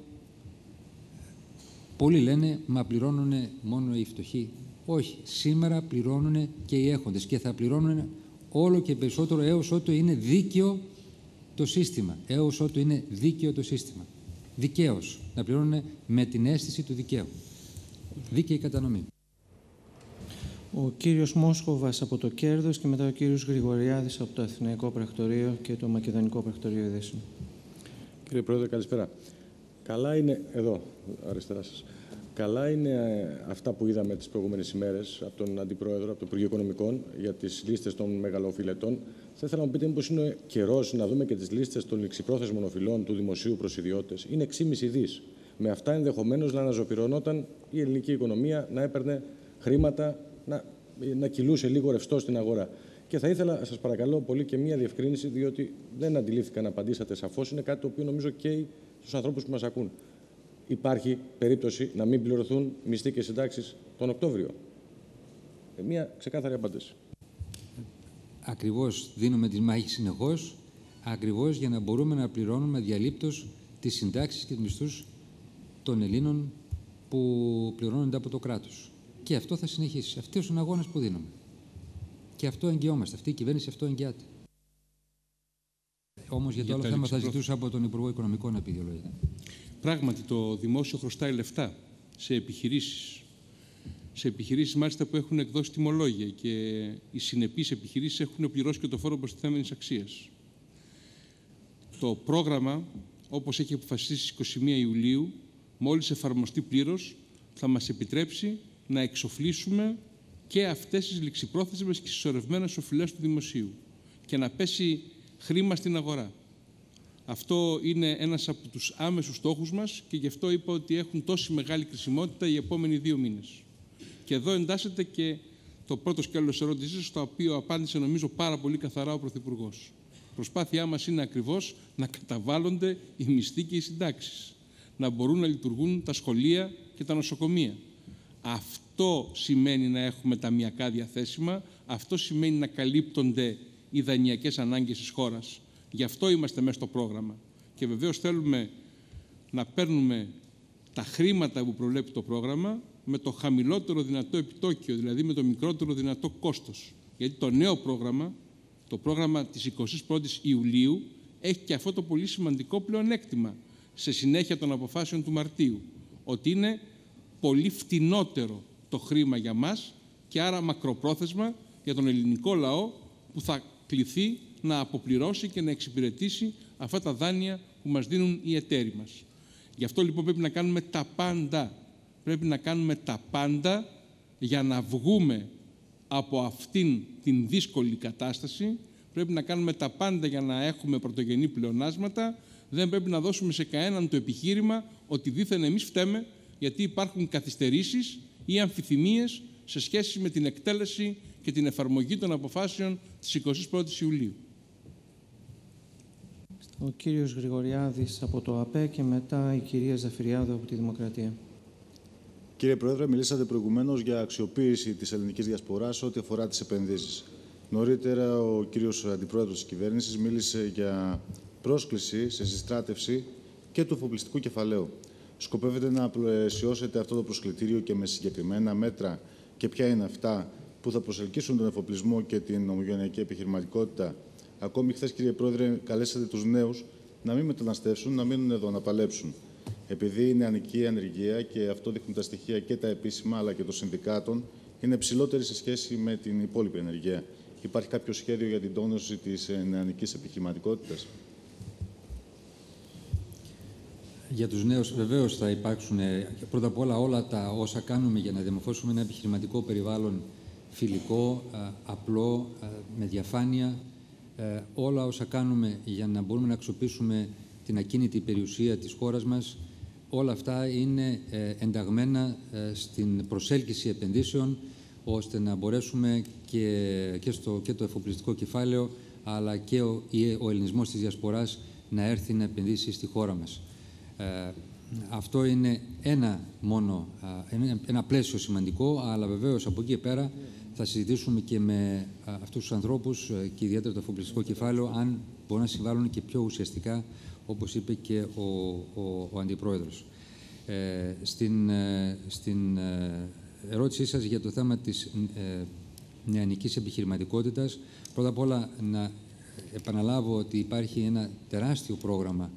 πολλοί λένε «μα πληρώνουν μόνο οι φτωχοί». Όχι, σήμερα πληρώνουν και οι έχοντες και θα πληρώνουν όλο και περισσότερο έως ότου είναι δίκαιο το σύστημα. Έως ότου είναι δίκαιο το σύστημα. Δικαίως. Να πληρώνουν με την αίσθηση του δικαίου δίκαιη κατανομή.
Ο κύριος Μόσχοβας από το Κέρδος και μετά ο κύριος Γρηγοριάδης από το Αθηναϊκό Πρακτορείο και το Μακεδονικό Πρακτορείο Ειδήσεων.
Κύριε Πρόεδρε, καλησπέρα. Καλά είναι, εδώ, αριστερά σας. Καλά είναι ε, αυτά που είδαμε τις προηγούμενες ημέρες από τον Αντιπρόεδρο, από το Υπουργείο Οικονομικών, για τις λίστες των μεγαλοφιλετών. Θα ήθελα να μου πείτε μήπως είναι καιρός να δούμε και τις λίστες των ληξιπρόθεσμων οφειλών του δημοσίου προς ιδιώτες. Είναι 6,5 δις. Με αυτά ενδεχομένως να αναζωπηρωνόταν η ελληνική οικονομία, να έπαιρνε χρήματα, να, να κυλούσε λίγο ρευστό στην αγορά. Και θα ήθελα, σας παρακαλώ πολύ, και μία διευκρίνηση, διότι δεν αντιλήφθηκα να απαντήσατε σαφώς. Είναι κάτι το οποίο νομίζω καίει στους ανθρώπους που μας ακούν. Υπάρχει περίπτωση να μην πληρωθούν μισθοί και συντάξεις τον Οκτώβριο. Ε, μία ξεκάθαρη απάντηση.
Ακριβώς δίνουμε τη μάχη συνεχώς, ακριβώς για να μπορούμε να πληρώνουμε διαλύπτω τις συντάξεις και του μισθούς των Ελλήνων που πληρώνονται από το κράτος. Και αυτό θα συνεχίσει. Αυτός είναι ο αγώνας που δίνουμε. Και αυτό εγγυόμαστε. Αυτή η κυβέρνηση αυτό εγγυάται. Όμως για το για άλλο θέμα θα ζητούσα από τον Υπουργό Οικονομικών να πει δύο λόγια.
Πράγματι, το δημόσιο χρωστάει λεφτά σε επιχειρήσεις. Σε επιχειρήσεις, μάλιστα, που έχουν εκδώσει τιμολόγια και οι συνεπείς επιχειρήσεις έχουν πληρώσει και το φόρο προστιθέμενης αξίας. Το πρόγραμμα, όπως έχει αποφασίσει στις 21 Ιουλίου, μόλις εφαρμοστεί πλήρως, θα μας επιτρέψει να εξοφλήσουμε και αυτές τις ληξιπρόθεσμες και συσσωρευμένες οφειλές του δημοσίου και να πέσει χρήμα στην αγορά. Αυτό είναι ένας από τους άμεσους στόχους μας και γι' αυτό είπα ότι έχουν τόση μεγάλη κρισιμότητα οι επόμενοι δύο μήνες. Και εδώ εντάσσεται και το πρώτο σκέλος ερώτησης, στο οποίο απάντησε νομίζω πάρα πολύ καθαρά ο Πρωθυπουργός. Προσπάθειά μας είναι ακριβώς να καταβάλλονται οι μισθοί και οι συντάξεις. Να μπορούν να λειτουργούν τα σχολεία και τα νοσοκομεία. Αυτό σημαίνει να έχουμε ταμιακά διαθέσιμα, αυτό σημαίνει να καλύπτονται οι δανειακές ανάγκες της χώρας. Γι' αυτό είμαστε μέσα στο πρόγραμμα. Και βεβαίως θέλουμε να παίρνουμε τα χρήματα που προβλέπει το πρόγραμμα με το χαμηλότερο δυνατό επιτόκιο, δηλαδή με το μικρότερο δυνατό κόστος. Γιατί το νέο πρόγραμμα, το πρόγραμμα της 21ης Ιουλίου, έχει και αυτό το πολύ σημαντικό πλεονέκτημα σε συνέχεια των αποφάσεων του Μαρτίου, ότι είναι πολύ φτηνότερο το χρήμα για μας και άρα μακροπρόθεσμα για τον ελληνικό λαό που θα κληθεί να αποπληρώσει και να εξυπηρετήσει αυτά τα δάνεια που μας δίνουν οι εταίροι μας. Γι' αυτό λοιπόν πρέπει να κάνουμε τα πάντα. Πρέπει να κάνουμε τα πάντα για να βγούμε από αυτήν την δύσκολη κατάσταση. Πρέπει να κάνουμε τα πάντα για να έχουμε πρωτογενή πλεονάσματα. Δεν πρέπει να δώσουμε σε κανέναν το επιχείρημα ότι δήθεν εμείς φταίμε γιατί υπάρχουν καθυστερήσεις ή αμφιθυμίες σε σχέση με την εκτέλεση και την εφαρμογή των αποφάσεων της 21ης Ιουλίου.
Ο κύριος Γρηγοριάδης από το ΑΠΕ και μετά η κυρία Ζαφυριάδου από τη Δημοκρατία.
Κύριε Πρόεδρε, μιλήσατε προηγουμένως για αξιοποίηση της ελληνικής διασποράς ό,τι αφορά τις επενδύσεις. Νωρίτερα, ο κύριος Αντιπρόεδρος της κυβέρνησης μίλησε για πρόσκληση σε συστράτευση και του εφοπλιστικού κεφαλαίου. Σκοπεύετε να πλαισιώσετε αυτό το προσκλητήριο και με συγκεκριμένα μέτρα και ποια είναι αυτά που θα προσελκύσουν τον εφοπλισμό και την ομογενειακή επιχειρηματικότητα. Ακόμη χθες, κύριε Πρόεδρε, καλέσατε τους νέους να μην μεταναστεύσουν, να μείνουν εδώ, να παλέψουν. Επειδή η νεανική ανεργία και αυτό δείχνουν τα στοιχεία και τα επίσημα αλλά και των συνδικάτων, είναι ψηλότερη σε σχέση με την υπόλοιπη ενεργεία. Υπάρχει κάποιο σχέδιο για την τόνωση της νεανικής επιχειρηματικότητας;
Για τους νέους βεβαίως θα υπάρξουν πρώτα απ' όλα όλα τα όσα κάνουμε για να δημοφώσουμε ένα επιχειρηματικό περιβάλλον φιλικό, απλό, με διαφάνεια. Όλα όσα κάνουμε για να μπορούμε να αξιοποιήσουμε την ακίνητη περιουσία της χώρας μας, όλα αυτά είναι ενταγμένα στην προσέλκυση επενδύσεων, ώστε να μπορέσουμε και, και, στο, και το εφοπλιστικό κεφάλαιο, αλλά και ο, ο ελληνισμός της διασποράς να έρθει να επενδύσει στη χώρα μας. Ε, αυτό είναι ένα μόνο, ένα πλαίσιο σημαντικό, αλλά βεβαίως από εκεί πέρα θα συζητήσουμε και με αυτούς τους ανθρώπους ε, και ιδιαίτερα το εφοπλιστικό κεφάλαιο αν μπορούν να συμβάλλουν και πιο ουσιαστικά, όπως είπε και ο, ο, ο Αντιπρόεδρος. Ε, στην, στην ερώτησή σας για το θέμα της ε, νεανικής επιχειρηματικότητας, πρώτα απ' όλα να επαναλάβω ότι υπάρχει ένα τεράστιο πρόγραμμα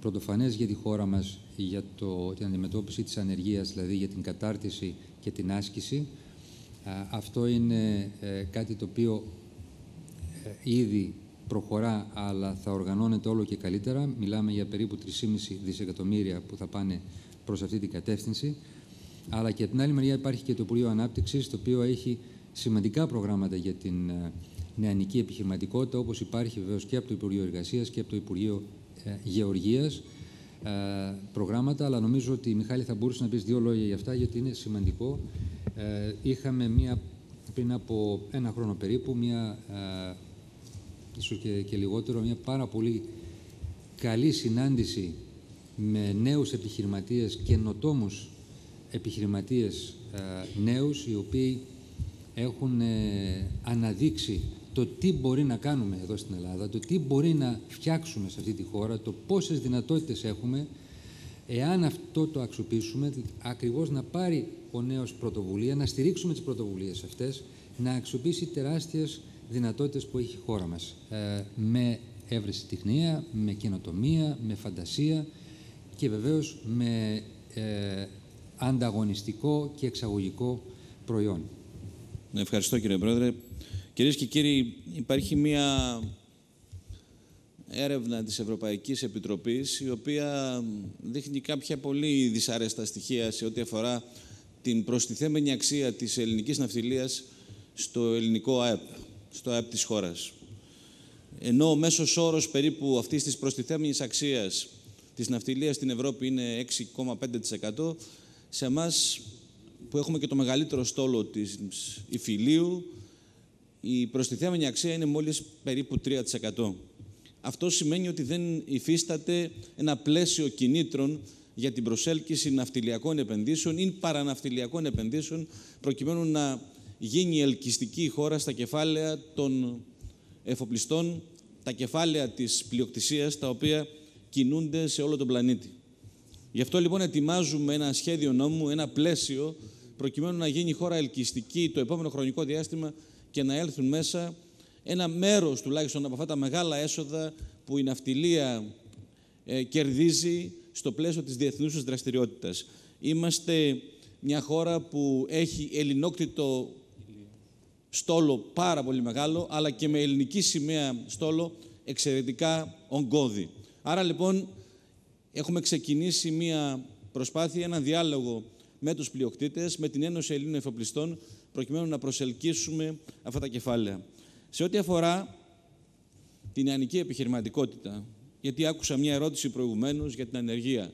πρωτοφανές για τη χώρα μας για το, την αντιμετώπιση της ανεργίας, δηλαδή για την κατάρτιση και την άσκηση. Αυτό είναι ε, κάτι το οποίο ε, ήδη προχωρά, αλλά θα οργανώνεται όλο και καλύτερα. Μιλάμε για περίπου 3,5 δισεκατομμύρια που θα πάνε προς αυτή την κατεύθυνση. Αλλά και από την άλλη μεριά υπάρχει και το Υπουργείο Ανάπτυξης, το οποίο έχει σημαντικά προγράμματα για την ε, νεανική επιχειρηματικότητα, όπως υπάρχει βεβαίως και από το Υπουργείο Εργασίας και από το Υπουργείο ε, γεωργίας ε, προγράμματα, αλλά νομίζω ότι η Μιχάλη θα μπορούσες να πεις δύο λόγια για αυτά, γιατί είναι σημαντικό. Ε, είχαμε μία, πριν από ένα χρόνο περίπου, μία, ίσως και, και λιγότερο, μία πάρα πολύ καλή συνάντηση με νέους επιχειρηματίες και νοτόμους επιχειρηματίες νέους, οι οποίοι έχουν αναδείξει το τι μπορεί να κάνουμε εδώ στην Ελλάδα, το τι μπορεί να φτιάξουμε σε αυτή τη χώρα, το πόσες δυνατότητες έχουμε, εάν αυτό το αξιοποιήσουμε, ακριβώς να πάρει ο νέος πρωτοβουλία, να στηρίξουμε τις πρωτοβουλίες αυτές, να αξιοποιήσει τεράστιες δυνατότητες που έχει η χώρα μας. Ε, με έβρεση τεχνία, με καινοτομία, με φαντασία και βεβαίως με ε, ανταγωνιστικό και εξαγωγικό προϊόν.
Ευχαριστώ κύριε Πρόεδρε. Κυρίες και κύριοι, υπάρχει μία έρευνα της Ευρωπαϊκής Επιτροπής η οποία δείχνει κάποια πολύ δυσάρεστα στοιχεία σε ό,τι αφορά την προστιθέμενη αξία της ελληνικής ναυτιλίας στο ελληνικό ΑΕΠ, στο ΑΕΠ της χώρας. ενώ ο μέσος όρος περίπου αυτής της προστιθέμενης αξίας της ναυτιλίας στην Ευρώπη είναι 6,5%, σε εμάς που έχουμε και το μεγαλύτερο στόλο της Ιφιλίου, η προστιθέμενη αξία είναι μόλις περίπου 3%. Αυτό σημαίνει ότι δεν υφίσταται ένα πλαίσιο κινήτρων για την προσέλκυση ναυτιλιακών επενδύσεων ή παραναυτιλιακών επενδύσεων, προκειμένου να γίνει ελκυστική η χώρα στα κεφάλαια των εφοπλιστών, τα κεφάλαια της πλειοκτησίας, τα οποία κινούνται σε όλο τον πλανήτη. Γι' αυτό λοιπόν ετοιμάζουμε ένα σχέδιο νόμου, ένα πλαίσιο, προκειμένου να γίνει η χώρα ελκυστική το επόμενο χρονικό διάστημα και να έλθουν μέσα ένα μέρος τουλάχιστον από αυτά τα μεγάλα έσοδα που η ναυτιλία ε, κερδίζει στο πλαίσιο της διεθνούς δραστηριότητας. Είμαστε μια χώρα που έχει ελληνόκτητο στόλο πάρα πολύ μεγάλο, αλλά και με ελληνική σημαία στόλο εξαιρετικά ογκώδη. Άρα λοιπόν έχουμε ξεκινήσει μια προσπάθεια, ένα διάλογο με τους πλειοκτήτες, με την Ένωση Ελλήνων Εφοπλιστών, προκειμένου να προσελκύσουμε αυτά τα κεφάλαια. Σε ό,τι αφορά την νεανική επιχειρηματικότητα, γιατί άκουσα μια ερώτηση προηγουμένως για την ανεργία.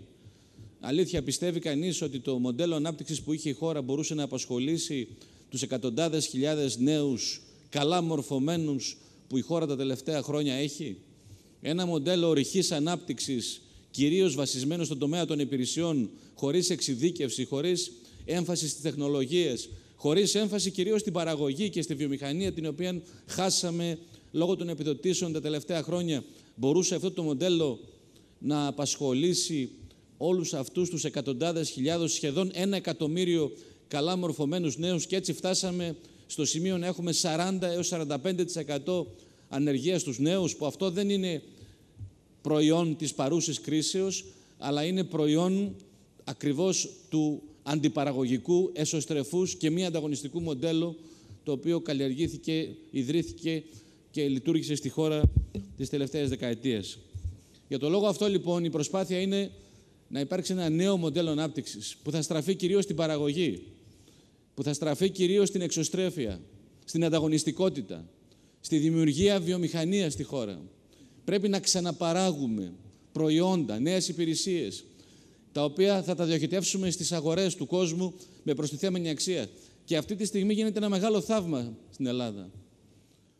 Αλήθεια, πιστεύει κανείς ότι το μοντέλο ανάπτυξης που είχε η χώρα μπορούσε να απασχολήσει τους εκατοντάδες χιλιάδες νέους καλά μορφωμένους που η χώρα τα τελευταία χρόνια έχει; Ένα μοντέλο ορυχής ανάπτυξης, κυρίως βασισμένο στον τομέα των υπηρεσιών, χωρίς εξειδίκευση, χωρίς έμφαση στις τεχνολογίες, χωρίς έμφαση κυρίως στην παραγωγή και στη βιομηχανία, την οποία χάσαμε λόγω των επιδοτήσεων τα τελευταία χρόνια, μπορούσε αυτό το μοντέλο να απασχολήσει όλους αυτούς τους εκατοντάδες χιλιάδες, σχεδόν ένα εκατομμύριο καλά μορφωμένους νέους και έτσι φτάσαμε στο σημείο να έχουμε 40 έως 45% ανεργία στους νέους, που αυτό δεν είναι προϊόν της παρούσης κρίσεως, αλλά είναι προϊόν ακριβώς του αντιπαραγωγικού, εσωστρεφούς και μη ανταγωνιστικού μοντέλου, το οποίο καλλιεργήθηκε, ιδρύθηκε και λειτουργήσε στη χώρα τις τελευταίες δεκαετίες. Για το λόγο αυτό λοιπόν η προσπάθεια είναι να υπάρξει ένα νέο μοντέλο ανάπτυξης που θα στραφεί κυρίως στην παραγωγή, που θα στραφεί κυρίως στην εξωστρέφεια, στην ανταγωνιστικότητα, στη δημιουργία βιομηχανίας στη χώρα. Πρέπει να ξαναπαράγουμε προϊόντα, νέες υπηρεσίες, τα οποία θα τα διοχετεύσουμε στις αγορές του κόσμου με προστιθέμενη αξία. Και αυτή τη στιγμή γίνεται ένα μεγάλο θαύμα στην Ελλάδα.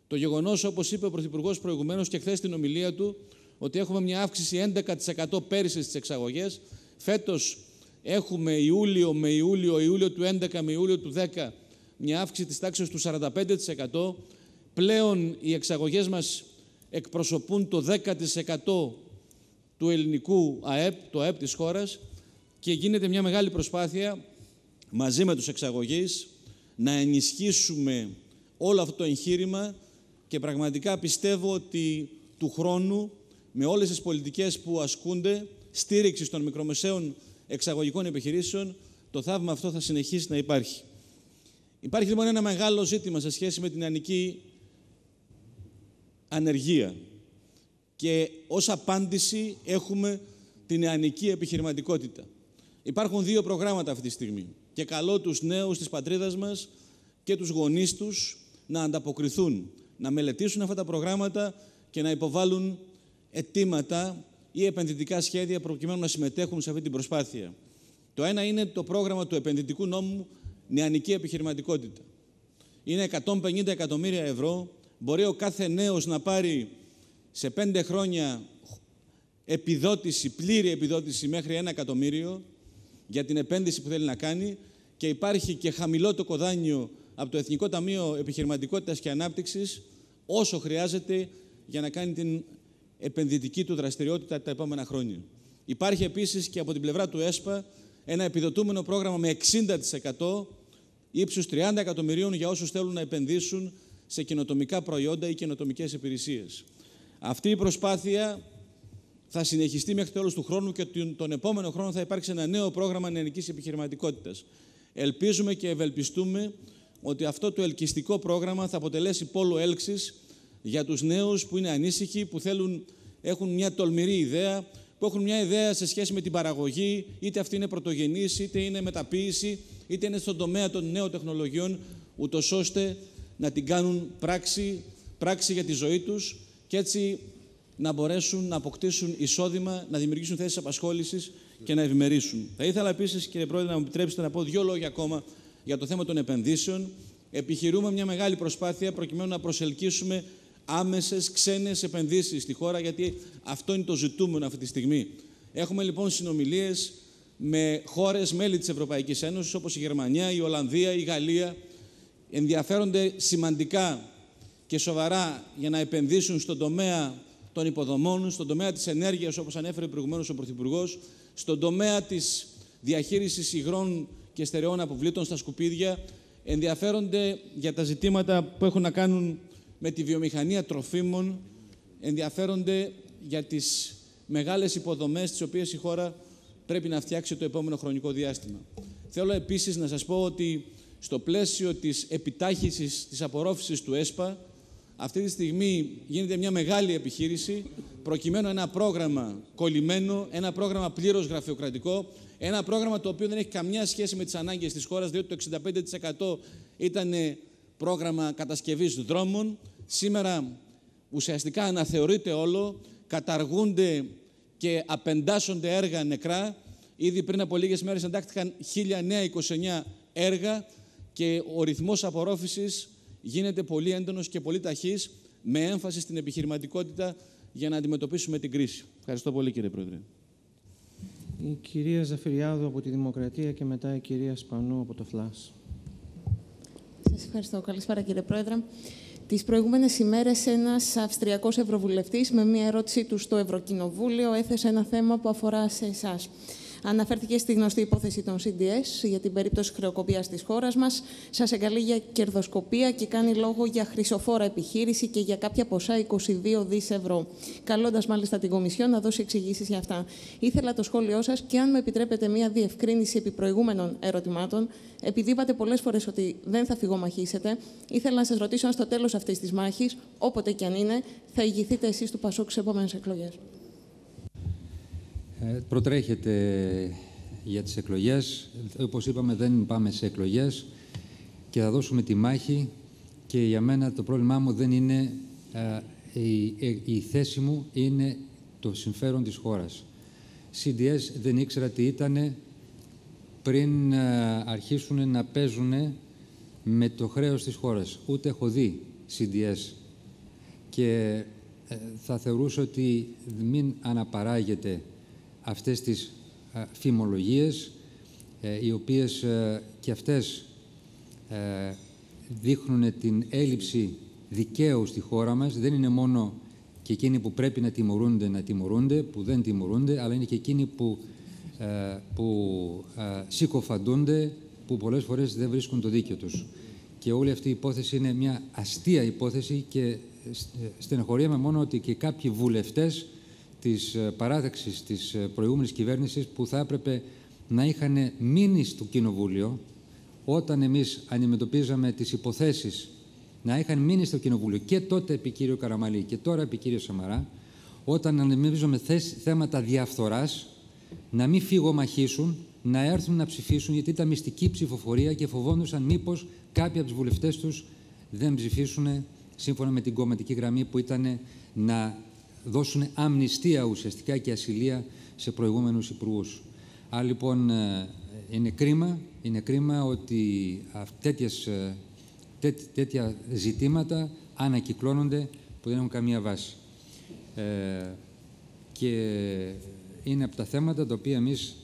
Το γεγονός, όπως είπε ο Πρωθυπουργός προηγουμένως και χθες στην ομιλία του, ότι έχουμε μια αύξηση 11% πέρυσι στις εξαγωγές. Φέτος έχουμε Ιούλιο με Ιούλιο, Ιούλιο του 11 με Ιούλιο του 10, μια αύξηση της τάξης του 45%. Πλέον οι εξαγωγές μας εκπροσωπούν το 10% του ελληνικού ΑΕΠ, το ΑΕΠ της χώρας και γίνεται μια μεγάλη προσπάθεια μαζί με τους εξαγωγείς να ενισχύσουμε όλο αυτό το εγχείρημα και πραγματικά πιστεύω ότι του χρόνου με όλες τις πολιτικές που ασκούνται στήριξη των μικρομεσαίων εξαγωγικών επιχειρήσεων το θαύμα αυτό θα συνεχίσει να υπάρχει. Υπάρχει λοιπόν ένα μεγάλο ζήτημα σε σχέση με την ανική ανεργία και ως απάντηση έχουμε την νεανική επιχειρηματικότητα. Υπάρχουν δύο προγράμματα αυτή τη στιγμή και καλώ τους νέους της πατρίδας μας και τους γονείς τους να ανταποκριθούν, να μελετήσουν αυτά τα προγράμματα και να υποβάλουν αιτήματα ή επενδυτικά σχέδια προκειμένου να συμμετέχουν σε αυτή την προσπάθεια. Το ένα είναι το πρόγραμμα του επενδυτικού νόμου Νεανική Επιχειρηματικότητα. Είναι 150 εκατομμύρια ευρώ. Μπορεί ο κάθε νέος να πάρει σε πέντε χρόνια επιδότηση, πλήρη επιδότηση μέχρι ένα εκατομμύριο για την επένδυση που θέλει να κάνει και υπάρχει και χαμηλό το κοδάνιο από το Εθνικό Ταμείο Επιχειρηματικότητας και Ανάπτυξης όσο χρειάζεται για να κάνει την επενδυτική του δραστηριότητα τα επόμενα χρόνια. Υπάρχει επίσης και από την πλευρά του ΕΣΠΑ ένα επιδοτούμενο πρόγραμμα με 60% ύψους 30 εκατομμυρίων για όσους θέλουν να επενδύσουν σε καινοτομικά προϊόντα ή καινοτομικές υπηρεσίες. Αυτή η προσπάθεια θα συνεχιστεί μέχρι το τέλος του χρόνου και τον επόμενο χρόνο θα υπάρξει ένα νέο πρόγραμμα νεανικής επιχειρηματικότητας. Ελπίζουμε και ευελπιστούμε ότι αυτό το ελκυστικό πρόγραμμα θα αποτελέσει πόλο έλξης για τους νέους που είναι ανήσυχοι, που θέλουν, έχουν μια τολμηρή ιδέα, που έχουν μια ιδέα σε σχέση με την παραγωγή, είτε αυτή είναι πρωτογενής, είτε είναι μεταποίηση, είτε είναι στον τομέα των νέων τεχνολογιών, ούτως ώστε να την κάνουν πράξη, πράξη για τη ζωή τους και έτσι να μπορέσουν να αποκτήσουν εισόδημα, να δημιουργήσουν θέσεις απασχόλησης και να ευημερήσουν. Θα ήθελα επίσης, κύριε Πρόεδρε, να μου επιτρέψετε να πω δύο λόγια ακόμα για το θέμα των επενδύσεων. Επιχειρούμε μια μεγάλη προσπάθεια προκειμένου να προσελκύσουμε άμεσες ξένες επενδύσεις στη χώρα, γιατί αυτό είναι το ζητούμενο αυτή τη στιγμή. Έχουμε λοιπόν συνομιλίες με χώρες μέλη της Ευρωπαϊκής Ένωσης, όπως η Γερμανία, η Ολλανδία, η Γαλλία, ενδιαφέρονται σημαντικά και σοβαρά για να επενδύσουν στον τομέα των υποδομών, στον τομέα της ενέργειας, όπως ανέφερε προηγουμένως ο Πρωθυπουργός, στον τομέα της διαχείρισης υγρών και στερεών αποβλήτων στα σκουπίδια, ενδιαφέρονται για τα ζητήματα που έχουν να κάνουν με τη βιομηχανία τροφίμων, ενδιαφέρονται για τις μεγάλες υποδομές τις οποίες η χώρα πρέπει να φτιάξει το επόμενο χρονικό διάστημα. Θέλω επίσης να σας πω ότι στο πλαίσιο της επιτάχυσης της απορρόφησης του ΕΣΠΑ, αυτή τη στιγμή γίνεται μια μεγάλη επιχείρηση προκειμένου ένα πρόγραμμα κολλημένο, ένα πρόγραμμα πλήρως γραφειοκρατικό, ένα πρόγραμμα το οποίο δεν έχει καμιά σχέση με τις ανάγκες της χώρας, διότι το 65% ήταν πρόγραμμα κατασκευής δρόμων. Σήμερα ουσιαστικά αναθεωρείται όλο, καταργούνται και απεντάσσονται έργα νεκρά. Ήδη πριν από λίγες μέρες εντάχθηκαν 1929 έργα και ο ρυθμός απορρόφησης γίνεται πολύ έντονος και πολύ ταχύς με έμφαση στην επιχειρηματικότητα για να αντιμετωπίσουμε την κρίση. Ευχαριστώ πολύ κύριε Πρόεδρε.
Η κυρία Ζαφυριάδου από τη Δημοκρατία και μετά η κυρία Σπανού από το ΦΛΑΣ.
Σας ευχαριστώ. Καλησπέρα κύριε Πρόεδρε. Τις προηγούμενες ημέρες ένας Αυστριακός Ευρωβουλευτής με μία ερώτησή του στο Ευρωκοινοβούλιο έθεσε ένα θέμα που αφορά σε εσάς. Αναφέρθηκε στη γνωστή υπόθεση των CDS για την περίπτωση χρεοκοπίας της χώρας μας. Σας εγκαλεί για κερδοσκοπία και κάνει λόγο για χρυσοφόρα επιχείρηση και για κάποια ποσά 22 δις ευρώ. Καλώντας μάλιστα την Κομισιόν να δώσει εξηγήσεις για αυτά. Ήθελα το σχόλιο σας και αν μου επιτρέπετε μία διευκρίνηση επί προηγούμενων ερωτημάτων, επειδή είπατε πολλές φορές ότι δεν θα φυγομαχήσετε, ήθελα να σας ρωτήσω αν στο τέλος αυτής της μάχης, όποτε και αν είναι, θα ηγηθείτε εσείς του Πασόκ στι επόμενες εκλογές.
Ε, προτρέχεται για τις εκλογές. Όπως είπαμε δεν πάμε σε εκλογές και θα δώσουμε τη μάχη και για μένα το πρόβλημά μου δεν είναι ε, η, ε, η θέση μου, είναι το συμφέρον της χώρας. CDS δεν ήξερα τι ήταν πριν αρχίσουν να παίζουν με το χρέος της χώρας. Ούτε έχω δει CDS. Και θα θεωρούσα ότι μην αναπαράγεται αυτές τις φημολογίες, ε, οι οποίες ε, και αυτές ε, δείχνουν την έλλειψη δικαίου στη χώρα μας. Δεν είναι μόνο και εκείνοι που πρέπει να τιμωρούνται να τιμωρούνται, που δεν τιμωρούνται, αλλά είναι και εκείνοι που, που συκοφαντούνται, που πολλές φορές δεν βρίσκουν το δίκαιο τους. Και όλη αυτή η υπόθεση είναι μια αστεία υπόθεση και στενοχωρία μόνο ότι και κάποιοι βουλευτές της ε, παράδεξης της ε, προηγούμενης κυβέρνησης που θα έπρεπε να είχαν μείνει στο Κοινοβούλιο όταν εμείς αντιμετωπίζαμε τις υποθέσεις. Να είχαν μείνει στο Κοινοβούλιο και τότε επί κύριο Καραμαλή και τώρα επί κύριο Σαμαρά όταν αντιμετωπίζαμε θέματα διαφθοράς να μην φυγομαχήσουν, να έρθουν να ψηφίσουν γιατί ήταν μυστική ψηφοφορία και φοβόντουσαν μήπως κάποιοι από τους βουλευτές τους δεν ψηφίσουν σύμφωνα με την κομματική γραμμή που ήταν να δώσουν αμνηστία ουσιαστικά και ασυλία σε προηγούμενους υπουργούς. Άρα λοιπόν ε, είναι κρίμα, είναι κρίμα ότι τέτοιες, ε, τέτοια ζητήματα ανακυκλώνονται που δεν έχουν καμία βάση. Ε, και είναι από τα θέματα τα οποία εμείς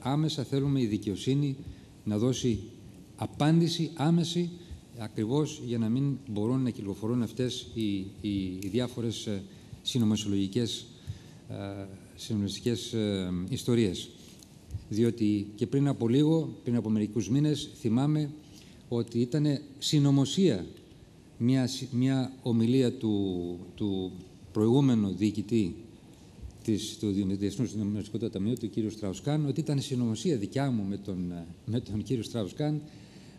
άμεσα θέλουμε η δικαιοσύνη να δώσει απάντηση άμεση ακριβώς για να μην μπορούν να κυκλοφορούν αυτές οι, οι, οι διάφορες συνωμοσιολογικές, ε, συνωμοσιολογικές ε, ιστορίες. Διότι και πριν από λίγο, πριν από μερικούς μήνες, θυμάμαι ότι ήταν συνωμοσία μια, μια ομιλία του, του προηγούμενου διοικητή της, του Διεθνούς Νομισματικού Ταμείου, του κ. Στραουσκάν, ότι ήταν συνωμοσία δικιά μου με τον, με τον κύριο Στραουσκάν,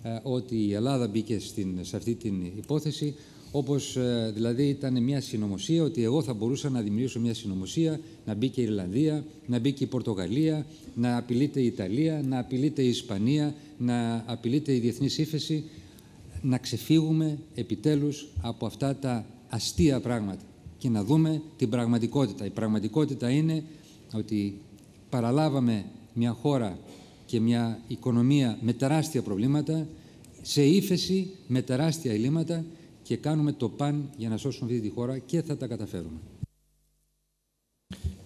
ε, ότι η Ελλάδα μπήκε στην, σε αυτή την υπόθεση, όπως ε, δηλαδή ήταν μια συνωμοσία ότι εγώ θα μπορούσα να δημιουργήσω μια συνωμοσία, να μπει και η Ιρλανδία, να μπει και η Πορτογαλία, να απειλείται η Ιταλία, να απειλείται η Ισπανία, να απειλείται η διεθνής ύφεση, να ξεφύγουμε επιτέλους από αυτά τα αστεία πράγματα. και να δούμε την πραγματικότητα. Η πραγματικότητα είναι ότι παραλάβαμε μια χώρα και μια οικονομία με τεράστια προβλήματα, σε ύφεση, με τεράστια ελλείμματα και κάνουμε το παν για να σώσουμε αυτή τη χώρα και θα τα καταφέρουμε.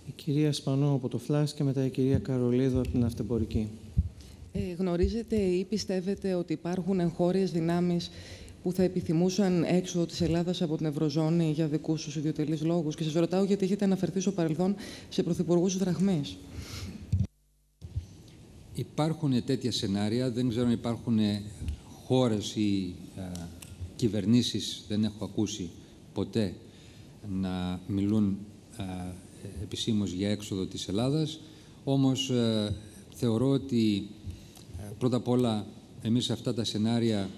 Η κυρία Σπανό από το ΦΛΑΣ και μετά η κυρία Καρολίδου από την Αυτεμπορική.
Ε, γνωρίζετε ή πιστεύετε ότι υπάρχουν εγχώριες δυνάμεις που θα επιθυμούσαν έξοδο της Ελλάδας από την Ευρωζώνη για δικούς τους ιδιωτελείς λόγους; Και σας ρωτάω γιατί έχετε αναφερθεί στο παρελθόν σε πρωθυπουργούς δραχμής.
Υπάρχουν τέτοια σενάρια. Δεν ξέρω αν υπάρχουν χώρες ή α, κυβερνήσεις, δεν έχω ακούσει ποτέ να μιλούν α, επισήμως για έξοδο της Ελλάδας. Όμως ε, θεωρώ ότι ε, πρώτα απ' όλα εμείς αυτά τα σενάρια,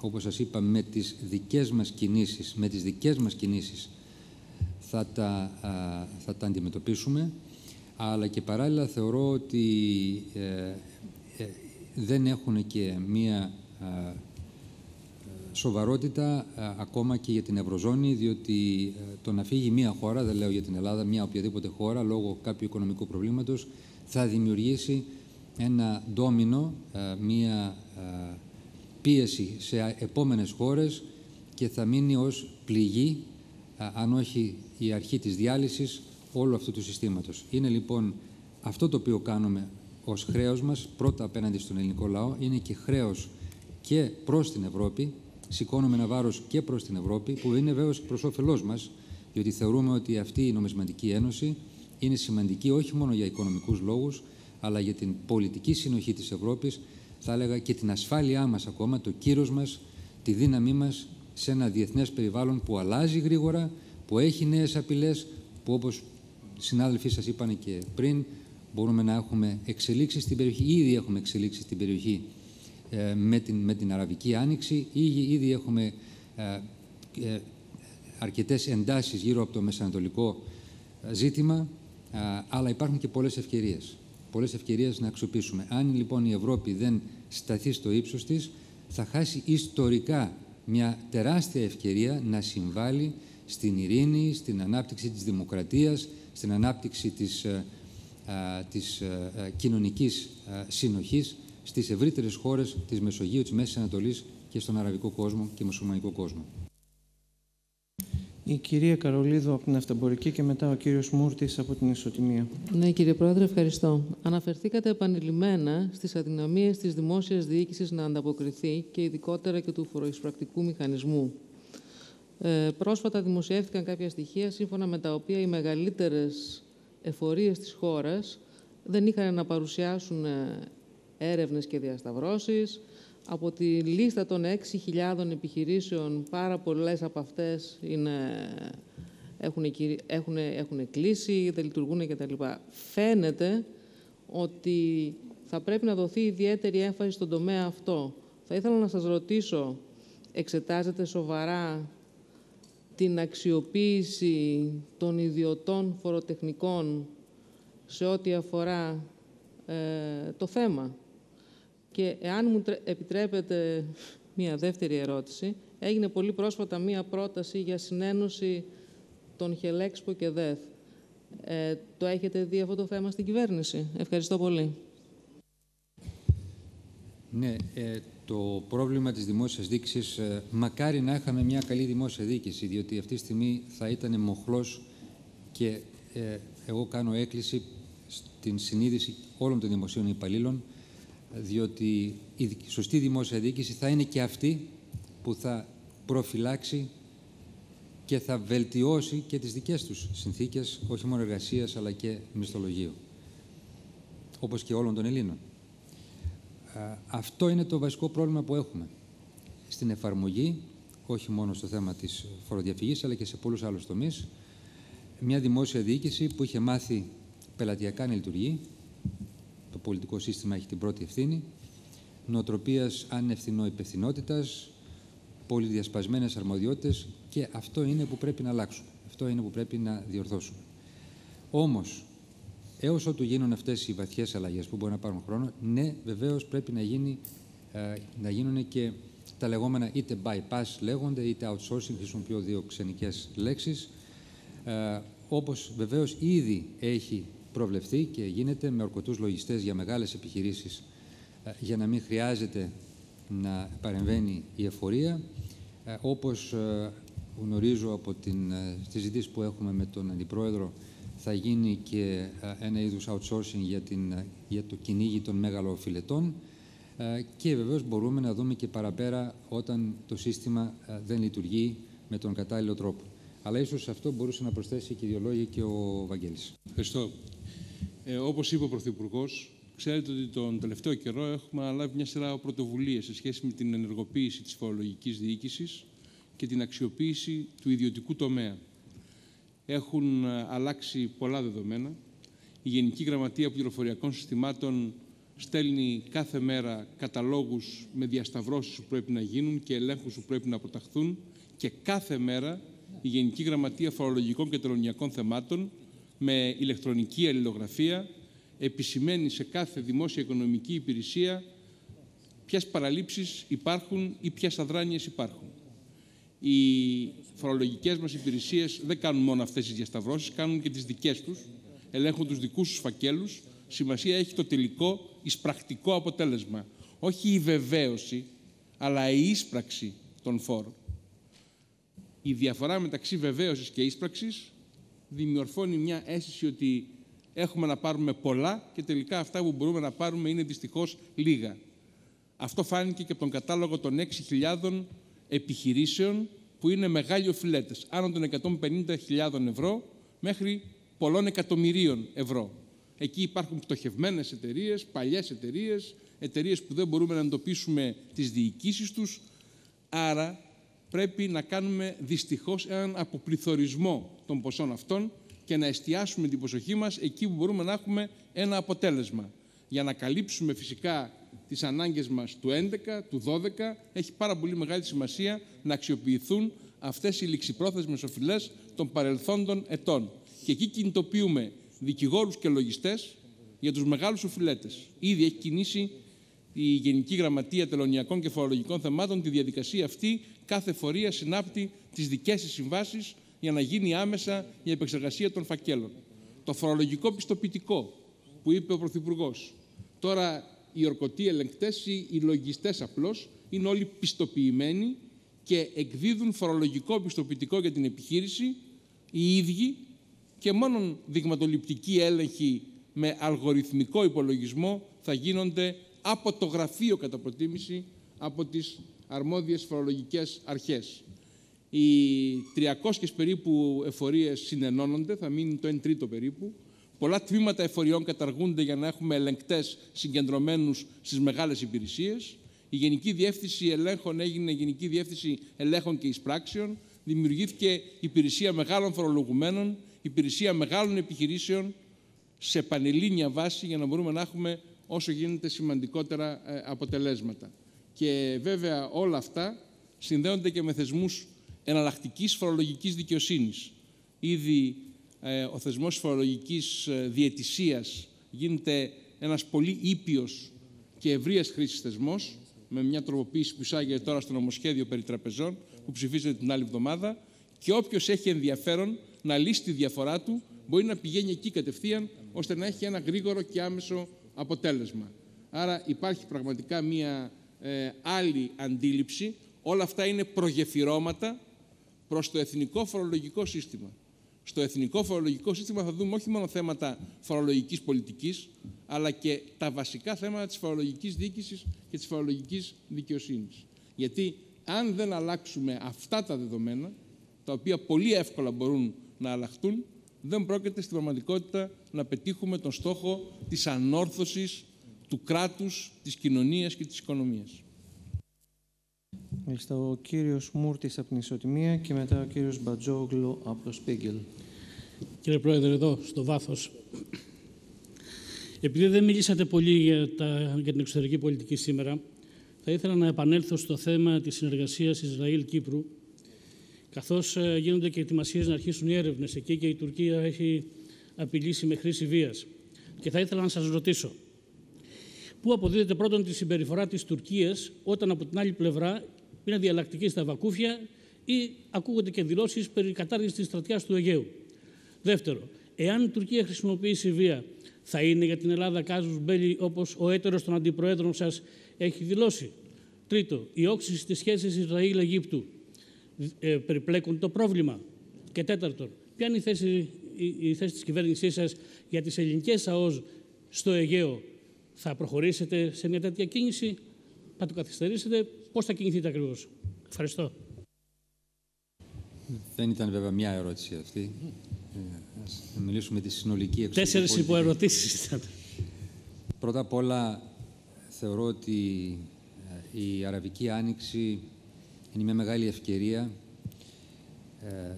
όπως σας είπα, με τις δικές μας κινήσεις, με τις δικές μας κινήσεις θα τα, θα τα αντιμετωπίσουμε, αλλά και παράλληλα θεωρώ ότι ε, δεν έχουν και μία σοβαρότητα ακόμα και για την Ευρωζώνη, διότι το να φύγει μία χώρα, δεν λέω για την Ελλάδα, μία οποιαδήποτε χώρα, λόγω κάποιου οικονομικού προβλήματος, θα δημιουργήσει ένα ντόμινο, μία πίεση σε επόμενες χώρες και θα μείνει ως πληγή, αν όχι η αρχή της διάλυσης, όλου αυτού του συστήματος. Είναι λοιπόν αυτό το οποίο κάνουμε ως χρέος μας, πρώτα απέναντι στον ελληνικό λαό, είναι και χρέος και προς την Ευρώπη, σηκώνουμε ένα βάρος και προς την Ευρώπη, που είναι βέβαιο προς όφελός μας, διότι θεωρούμε ότι αυτή η νομισματική ένωση είναι σημαντική όχι μόνο για οικονομικούς λόγους, αλλά για την πολιτική συνοχή της Ευρώπης, θα έλεγα και την ασφάλειά μας ακόμα, το κύρος μας, τη δύναμή μας σε ένα διεθνές περιβάλλον που αλλάζει γρήγορα, που έχει νέες απειλές, που όπως οι συνάδελφοί σας είπαν και πριν, μπορούμε να έχουμε εξελίξεις στην περιοχή, ήδη έχουμε εξελίξεις στην περιοχή ε, με, την, με την Αραβική Άνοιξη, ήδη, ήδη έχουμε ε, ε, αρκετές εντάσεις γύρω από το μεσανατολικό ε, ζήτημα, ε, αλλά υπάρχουν και πολλές ευκαιρίες. Πολλές ευκαιρίες να αξιοποιήσουμε. Αν λοιπόν η Ευρώπη δεν σταθεί στο ύψος της, θα χάσει ιστορικά μια τεράστια ευκαιρία να συμβάλλει στην ειρήνη, στην ανάπτυξη της δημοκρατίας, στην ανάπτυξη της της κοινωνικής συνοχής στις ευρύτερες χώρες της Μεσογείου, της Μέσης Ανατολής και στον Αραβικό κόσμο και μουσουλμανικό κόσμο.
Η κυρία Καρολίδου από την Αυτεμπορική και μετά ο κύριος Μούρτης από την Ισοτιμία.
Ναι, κύριε Πρόεδρε, ευχαριστώ. Αναφερθήκατε επανειλημμένα στις αδυναμίες της δημόσιας διοίκησης να ανταποκριθεί και ειδικότερα και του φοροεισπρακτικού μηχανισμού. Ε, πρόσφατα δημοσιεύτηκαν κάποια στοιχεία σύμφωνα με τα οποία οι μεγαλύτερες εφορίες της χώρας δεν είχαν να παρουσιάσουν ε, έρευνες και διασταυρώσεις. Από τη λίστα των 6.000 επιχειρήσεων, πάρα πολλές από αυτές είναι, έχουν, έχουν, έχουν κλείσει, δεν λειτουργούν κτλ. Φαίνεται ότι θα πρέπει να δοθεί ιδιαίτερη έμφαση στον τομέα αυτό. Θα ήθελα να σας ρωτήσω, εξετάζετε σοβαρά την αξιοποίηση των ιδιωτών φοροτεχνικών σε ό,τι αφορά ε, το θέμα; Και εάν μου επιτρέπετε μία δεύτερη ερώτηση, έγινε πολύ πρόσφατα μία πρόταση για συνένωση των Χελέξπο και ΔΕΘ. Ε, το έχετε δει αυτό το θέμα στην κυβέρνηση; Ευχαριστώ πολύ.
Ναι, ε, το πρόβλημα της δημόσιας δίκησης, ε, μακάρι να είχαμε μια καλή δημόσια δίκηση, διότι αυτή τη στιγμή θα ήταν μοχλός και ε, εγώ κάνω έκκληση στην συνείδηση όλων των δημοσίων υπαλλήλων, διότι η σωστή δημόσια δίκηση θα είναι και αυτή που θα προφυλάξει και θα βελτιώσει και τις δικές τους συνθήκες, όχι μόνο εργασίας, αλλά και μισθολογίου, όπως και όλων των Ελλήνων. Αυτό είναι το βασικό πρόβλημα που έχουμε στην εφαρμογή, όχι μόνο στο θέμα της φοροδιαφυγής, αλλά και σε πολλούς άλλους τομείς. Μια δημόσια διοίκηση που είχε μάθει πελατειακά να λειτουργεί, το πολιτικό σύστημα έχει την πρώτη ευθύνη, νοοτροπίας ανευθυνό υπευθυνότητας, πολυδιασπασμένες αρμοδιότητες και αυτό είναι που πρέπει να αλλάξουμε. Αυτό είναι που πρέπει να διορθώσουμε. Όμως, έως ότου γίνουν αυτές οι βαθιές αλλαγές που μπορεί να πάρουν χρόνο, ναι, βεβαίως πρέπει να, γίνει, ε, να γίνουν και τα λεγόμενα είτε bypass λέγονται, είτε outsourcing, χρησιμοποιώ δύο ξενικές λέξεις, ε, όπως βεβαίως ήδη έχει προβλεφθεί και γίνεται με ορκωτούς λογιστές για μεγάλες επιχειρήσεις ε, για να μην χρειάζεται να παρεμβαίνει η εφορία. Ε, όπως ε, γνωρίζω από την, ε, τις συζητήσεις που έχουμε με τον Αντιπρόεδρο θα γίνει και ένα είδους outsourcing για, την, για το κυνήγι των μεγαλοφιλετών και βεβαίως μπορούμε να δούμε και παραπέρα όταν το σύστημα δεν λειτουργεί με τον κατάλληλο τρόπο. Αλλά ίσως σε αυτό μπορούσε να προσθέσει και δύο λόγια και ο Βαγγέλης.
Ευχαριστώ. Ε, όπως είπε ο Πρωθυπουργός, ξέρετε ότι τον τελευταίο καιρό έχουμε αναλάβει μια σειρά πρωτοβουλίες σε σχέση με την ενεργοποίηση της φορολογικής διοίκησης και την αξιοποίηση του ιδιωτικού τομέα. Έχουν ε, αλλάξει πολλά δεδομένα. Η Γενική Γραμματεία Πληροφοριακών Συστημάτων στέλνει κάθε μέρα καταλόγους με διασταυρώσεις που πρέπει να γίνουν και ελέγχους που πρέπει να αποταχθούν και κάθε μέρα η Γενική Γραμματεία Φορολογικών και Τελωνιακών Θεμάτων με ηλεκτρονική αλληλογραφία επισημαίνει σε κάθε δημόσια οικονομική υπηρεσία ποιες παραλήψεις υπάρχουν ή ποιες αδράνειες υπάρχουν. Οι φορολογικές μας υπηρεσίες δεν κάνουν μόνο αυτές τις διασταυρώσεις, κάνουν και τις δικές τους, ελέγχουν τους δικούς τους φακέλους. Σημασία έχει το τελικό εισπρακτικό αποτέλεσμα. Όχι η βεβαίωση, αλλά η ίσπραξη των φόρων. Η διαφορά μεταξύ βεβαίωσης και ίσπραξης δημιορφώνει μια αίσθηση ότι έχουμε να πάρουμε πολλά και τελικά αυτά που μπορούμε να πάρουμε είναι δυστυχώς λίγα. Αυτό φάνηκε και από τον κατάλογο των 6.000 επιχειρήσεων που είναι μεγάλοι οφειλέτες, άνω των 150.000 ευρώ μέχρι πολλών εκατομμυρίων ευρώ. Εκεί υπάρχουν πτωχευμένες εταιρείες, παλιές εταιρείες, εταιρείες που δεν μπορούμε να εντοπίσουμε τις διοικήσεις τους. Άρα πρέπει να κάνουμε δυστυχώς έναν αποπληθωρισμό των ποσών αυτών και να εστιάσουμε την προσοχή μας εκεί που μπορούμε να έχουμε ένα αποτέλεσμα. Για να καλύψουμε φυσικά τις ανάγκες μας του 11, του 12, έχει πάρα πολύ μεγάλη σημασία να αξιοποιηθούν αυτές οι ληξιπρόθεσμες οφειλές των παρελθόντων ετών. Και εκεί κινητοποιούμε δικηγόρους και λογιστές για τους μεγάλους οφειλέτες. Ήδη έχει κινήσει η Γενική Γραμματεία Τελωνιακών και Φορολογικών Θεμάτων τη διαδικασία αυτή. Κάθε φορεία συνάπτει τις δικές της συμβάσεις για να γίνει άμεσα η επεξεργασία των φακέλων. Το φορολογικό πιστοποιητικό που είπε ο Πρωθυπουργός. Τώρα οι ορκωτοί ελεγκτές ή οι λογιστές απλώς είναι όλοι πιστοποιημένοι και εκδίδουν φορολογικό πιστοποιητικό για την επιχείρηση οι ίδιοι και μόνο δειγματοληπτικοί έλεγχοι με αλγοριθμικό υπολογισμό θα γίνονται από το γραφείο κατά προτίμηση από τις αρμόδιες φορολογικές αρχές. Οι 300 περίπου εφορίες συνενώνονται, θα μείνει το 1 τρίτο περίπου. Πολλά τμήματα εφοριών καταργούνται για να έχουμε ελεγκτές συγκεντρωμένους στις μεγάλες υπηρεσίες. Η Γενική Διεύθυνση Ελέγχων έγινε Γενική Διεύθυνση Ελέγχων και Εισπράξεων. Δημιουργήθηκε υπηρεσία μεγάλων φορολογουμένων, υπηρεσία μεγάλων επιχειρήσεων σε πανελλήνια βάση για να μπορούμε να έχουμε όσο γίνεται σημαντικότερα ε, αποτελέσματα. Και βέβαια όλα αυτά συνδέονται και με θεσμούς εναλλακτικής φορολογικής δικαιοσύνης. Ήδη ε, ο θεσμός φορολογικής ε, διαιτησίας γίνεται ένας πολύ ήπιος και ευρείας χρήσης θεσμός, με μια τροποποίηση που εισάγεται τώρα στο νομοσχέδιο περί τραπεζών, που ψηφίζεται την άλλη εβδομάδα, και όποιος έχει ενδιαφέρον να λύσει τη διαφορά του, μπορεί να πηγαίνει εκεί κατευθείαν, ώστε να έχει ένα γρήγορο και άμεσο αποτέλεσμα. Άρα υπάρχει πραγματικά μία ε, άλλη αντίληψη. Όλα αυτά είναι προγεφυρώματα προς το εθνικό φορολογικό σύστημα. Στο εθνικό φορολογικό σύστημα θα δούμε όχι μόνο θέματα φορολογικής πολιτικής, αλλά και τα βασικά θέματα της φορολογικής διοίκησης και της φορολογικής δικαιοσύνης. Γιατί αν δεν αλλάξουμε αυτά τα δεδομένα, τα οποία πολύ εύκολα μπορούν να αλλάχτούν, δεν πρόκειται στην πραγματικότητα να πετύχουμε τον στόχο της ανόρθωσης του κράτους, της κοινωνίας και της οικονομίας.
Μάλιστα, ο κύριος Μούρτης από την Ισοτιμία και μετά ο κύριος Μπατζόγλου από το Σπίγκελ.
Κύριε Πρόεδρε, εδώ, στο βάθος. Επειδή δεν μιλήσατε πολύ για, τα, για την εξωτερική πολιτική σήμερα, θα ήθελα να επανέλθω στο θέμα της συνεργασίας Ισραήλ-Κύπρου καθώς ε, γίνονται και ετοιμασίες να αρχίσουν οι έρευνες εκεί και η Τουρκία έχει απειλήσει με χρήση βίας. Και θα ήθελα να σας ρωτήσω, πού αποδίδεται πρώτον τη συμπεριφορά της Τουρκίας όταν από την άλλη πλευρά είναι διαλλακτική στα βακούφια ή ακούγονται και δηλώσεις περί κατάργησης της στρατιάς του Αιγαίου. Δεύτερο, εάν η Τουρκία χρησιμοποιήσει βία, θα είναι για την Ελλάδα κάζους μπέλι όπως ο έτερος των αντιπροέδρων σας έχει δηλώσει. Τρίτο, η όξυση στις σχέσεις Ισραήλ-Αιγύπτου ε, περιπλέκουν το πρόβλημα. Και τέταρτον, ποια είναι η θέση, η, η θέση της κυβέρνησής σας για τις ελληνικές ΑΟΣ στο Αιγαίο. Θα προχωρήσετε σε μια τέτοια κίνηση, θα το καθυστερήσετε, πώς θα κινηθείτε ακριβώς; Ευχαριστώ.
Δεν ήταν βέβαια μια ερώτηση αυτή. Ε, ας μιλήσουμε τη συνολική εξωτερική
Τέσσερις
πολιτική.
υποερωτήσεις ήταν.
Πρώτα απ' όλα θεωρώ ότι ε, η Αραβική Άνοιξη είναι μια μεγάλη ευκαιρία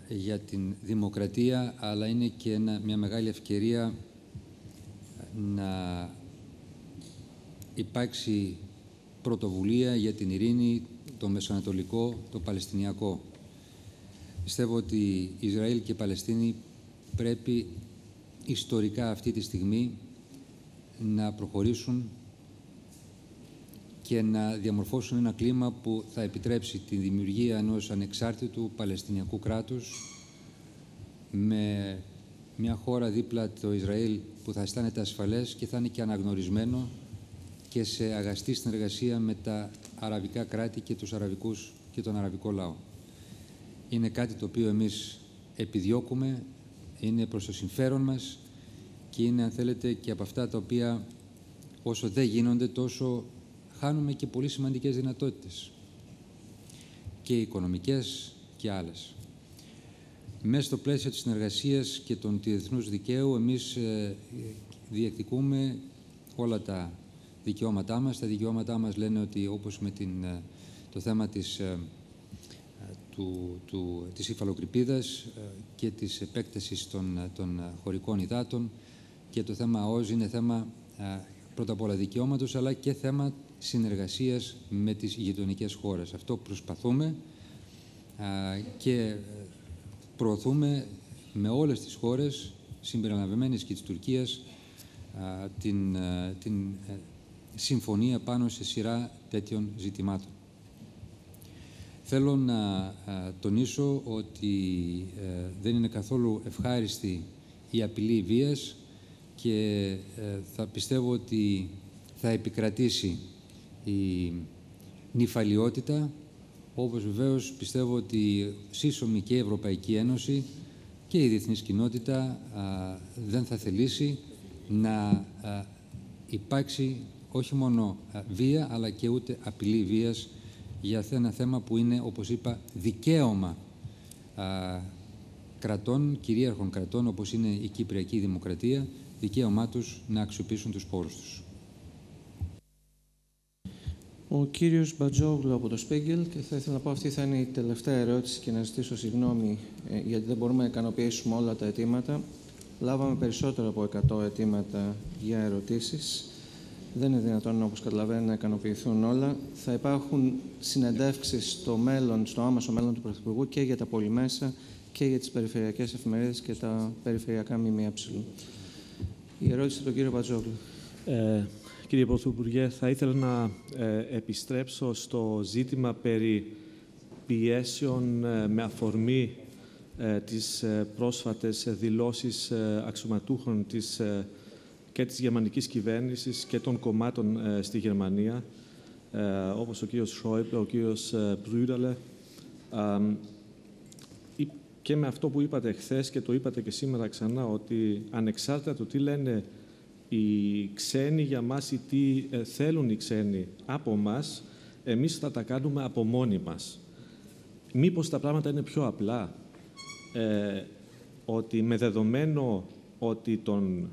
ε, για την δημοκρατία, αλλά είναι και ένα- μια μεγάλη ευκαιρία ε, να υπάρξει πρωτοβουλία για την ειρήνη, το Μεσοανατολικό, το Παλαιστινιακό. Πιστεύω ότι Ισραήλ και Παλαιστίνη πρέπει ιστορικά αυτή τη στιγμή να προχωρήσουν και να διαμορφώσουν ένα κλίμα που θα επιτρέψει τη δημιουργία ενός ανεξάρτητου Παλαιστινιακού κράτους με μια χώρα δίπλα το Ισραήλ που θα αισθάνεται ασφαλές και θα είναι και αναγνωρισμένο και σε αγαστή συνεργασία με τα αραβικά κράτη και τους αραβικούς και τον αραβικό λαό. Είναι κάτι το οποίο εμείς επιδιώκουμε, είναι προς το συμφέρον μας και είναι, αν θέλετε, και από αυτά τα οποία όσο δεν γίνονται τόσο χάνουμε και πολύ σημαντικές δυνατότητες και οικονομικές και άλλες. Μέσα στο πλαίσιο της συνεργασίας και των διεθνούς δικαίου εμείς ε, διεκδικούμε όλα τα δικαιώματά μας. Τα δικαιώματά μας λένε ότι όπως με την, ε, το θέμα της, ε, του, του, της υφαλοκρηπίδας ε, και της επέκτασης των, ε, των ε, χωρικών υδάτων και το θέμα ΟΖ είναι θέμα ε, πρώτα απ' όλα δικαιώματος αλλά και θέμα συνεργασίας με τις γειτονικές χώρες. Αυτό προσπαθούμε ε, και ε, προωθούμε με όλες τις χώρες συμπεριλαμβανομένης και της Τουρκίας α, την, α, την ε, συμφωνία πάνω σε σειρά τέτοιων ζητημάτων. Θέλω να α, τονίσω ότι ε, δεν είναι καθόλου ευχάριστη η απειλή βίας και ε, θα πιστεύω ότι θα επικρατήσει η νυφαλιότητα όπως βεβαίως πιστεύω ότι σύσσωμη και η Ευρωπαϊκή Ένωση και η διεθνής κοινότητα α, δεν θα θελήσει να α, υπάρξει όχι μόνο α, βία αλλά και ούτε απειλή βίας για ένα θέμα που είναι, όπως είπα, δικαίωμα α, κρατών, κυρίαρχων κρατών, όπως είναι η Κυπριακή Δημοκρατία, δικαίωμά τους να αξιοποιήσουν τους πόρους τους.
Ο κύριος Μπατζόγλου από το Σπίγγελ και θα ήθελα να πω αυτή θα είναι η τελευταία ερώτηση και να ζητήσω συγγνώμη ε, γιατί δεν μπορούμε να ικανοποιήσουμε όλα τα αιτήματα. Λάβαμε περισσότερο από 100 αιτήματα για ερωτήσεις. Δεν είναι δυνατόν, όπως καταλαβαίνετε, να ικανοποιηθούν όλα. Θα υπάρχουν συνεντεύξεις στο μέλλον, στο άμεσο μέλλον του Πρωθυπουργού και για τα πολυμέσα και για τις περιφερειακές εφημερίδες και τα περιφερειακά ΜΜΕ. Η ερώτηση του κύριο Μπατζόγλου.
Ε, κύριε Πρωθυπουργέ, θα ήθελα να ε, επιστρέψω στο ζήτημα περί πιέσεων ε, με αφορμή ε, τις ε, πρόσφατες ε, δηλώσεις ε, αξιωματούχων της, ε, και της γερμανικής κυβέρνησης και των κομμάτων ε, στη Γερμανία, ε, όπως ο κύριος Σόιπλε, ο κύριος ε, Μπρούδαλε. Α, ή- και με αυτό που είπατε χθες και το είπατε και σήμερα ξανά, ότι ανεξάρτητα το τι λένε οι ξένοι για μας ή τι ε, θέλουν οι ξένοι από μας, εμείς θα τα κάνουμε από μόνοι μας. Μήπως τα πράγματα είναι πιο απλά, ε, ότι με δεδομένο ότι τον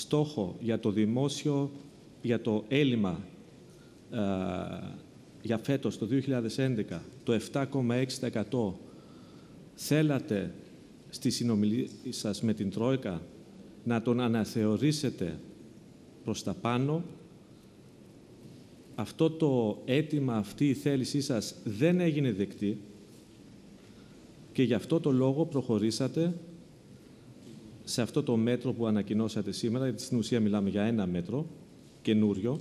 στόχο για το δημόσιο, για το έλλειμμα ε, για φέτος το 2011, το 7,6% θέλατε στη συνομιλία σας με την Τρόικα να τον αναθεωρήσετε προς τα πάνω; Αυτό το αίτημα, αυτή η θέλησή σας δεν έγινε δεκτή και γι' αυτό το λόγο προχωρήσατε σε αυτό το μέτρο που ανακοινώσατε σήμερα, γιατί στην ουσία μιλάμε για ένα μέτρο, καινούριο,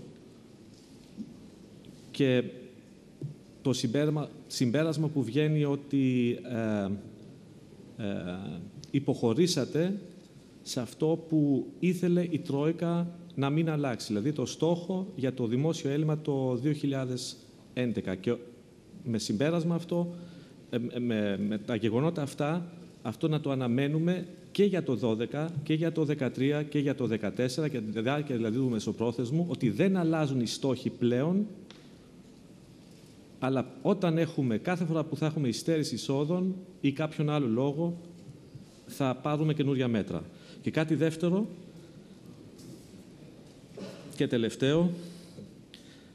και το συμπέρασμα, συμπέρασμα που βγαίνει ότι ε, ε, υποχωρήσατε σε αυτό που ήθελε η Τρόικα να μην αλλάξει, δηλαδή το στόχο για το δημόσιο έλλειμμα το 2011. Και με συμπέρασμα αυτό, ε, με, με τα γεγονότα αυτά, αυτό να το αναμένουμε και για το 12 και για το 13 και για το 14 και τη διάρκεια δηλαδή του μεσοπρόθεσμου ότι δεν αλλάζουν οι στόχοι πλέον αλλά όταν έχουμε, κάθε φορά που θα έχουμε υστέρηση εισόδων ή κάποιον άλλο λόγο θα πάρουμε καινούρια μέτρα. Και κάτι δεύτερο και τελευταίο,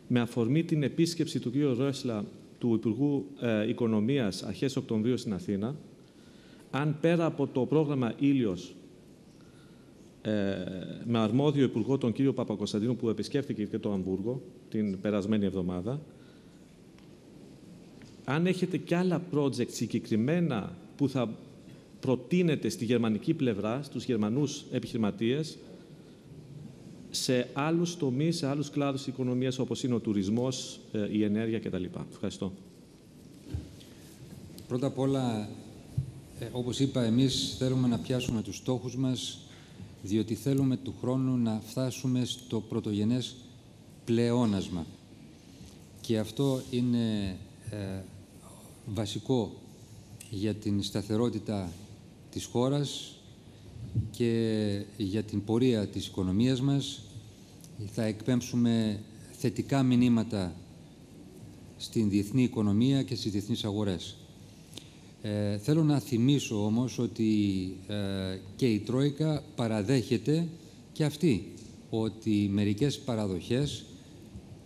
με αφορμή την επίσκεψη του κ. Ρέσλα του Υπουργού ε, Οικονομίας αρχές Οκτωβρίου στην Αθήνα, αν πέρα από το πρόγραμμα Ήλιος ε, με αρμόδιο υπουργό τον κύριο Παπακοσταντίνο που επισκέφθηκε και το Αμβούργο την περασμένη εβδομάδα, αν έχετε κι άλλα project συγκεκριμένα που θα προτείνετε στη γερμανική πλευρά, στους γερμανούς επιχειρηματίες, σε άλλους τομείς, σε άλλους κλάδους της οικονομίας, όπως είναι ο τουρισμός, ε, η ενέργεια κτλ. Ευχαριστώ.
Πρώτα απ' όλα, ε, όπως είπα, εμείς θέλουμε να πιάσουμε τους στόχους μας, διότι θέλουμε του χρόνου να φτάσουμε στο πρωτογενές πλεόνασμα. Και αυτό είναι ε, βασικό για την σταθερότητα της χώρας και για την πορεία της οικονομίας μας. Θα εκπέμψουμε θετικά μηνύματα στην διεθνή οικονομία και στις διεθνείς αγορές. Ε, θέλω να θυμίσω όμως ότι ε, και η Τρόικα παραδέχεται και αυτή ότι μερικές παραδοχές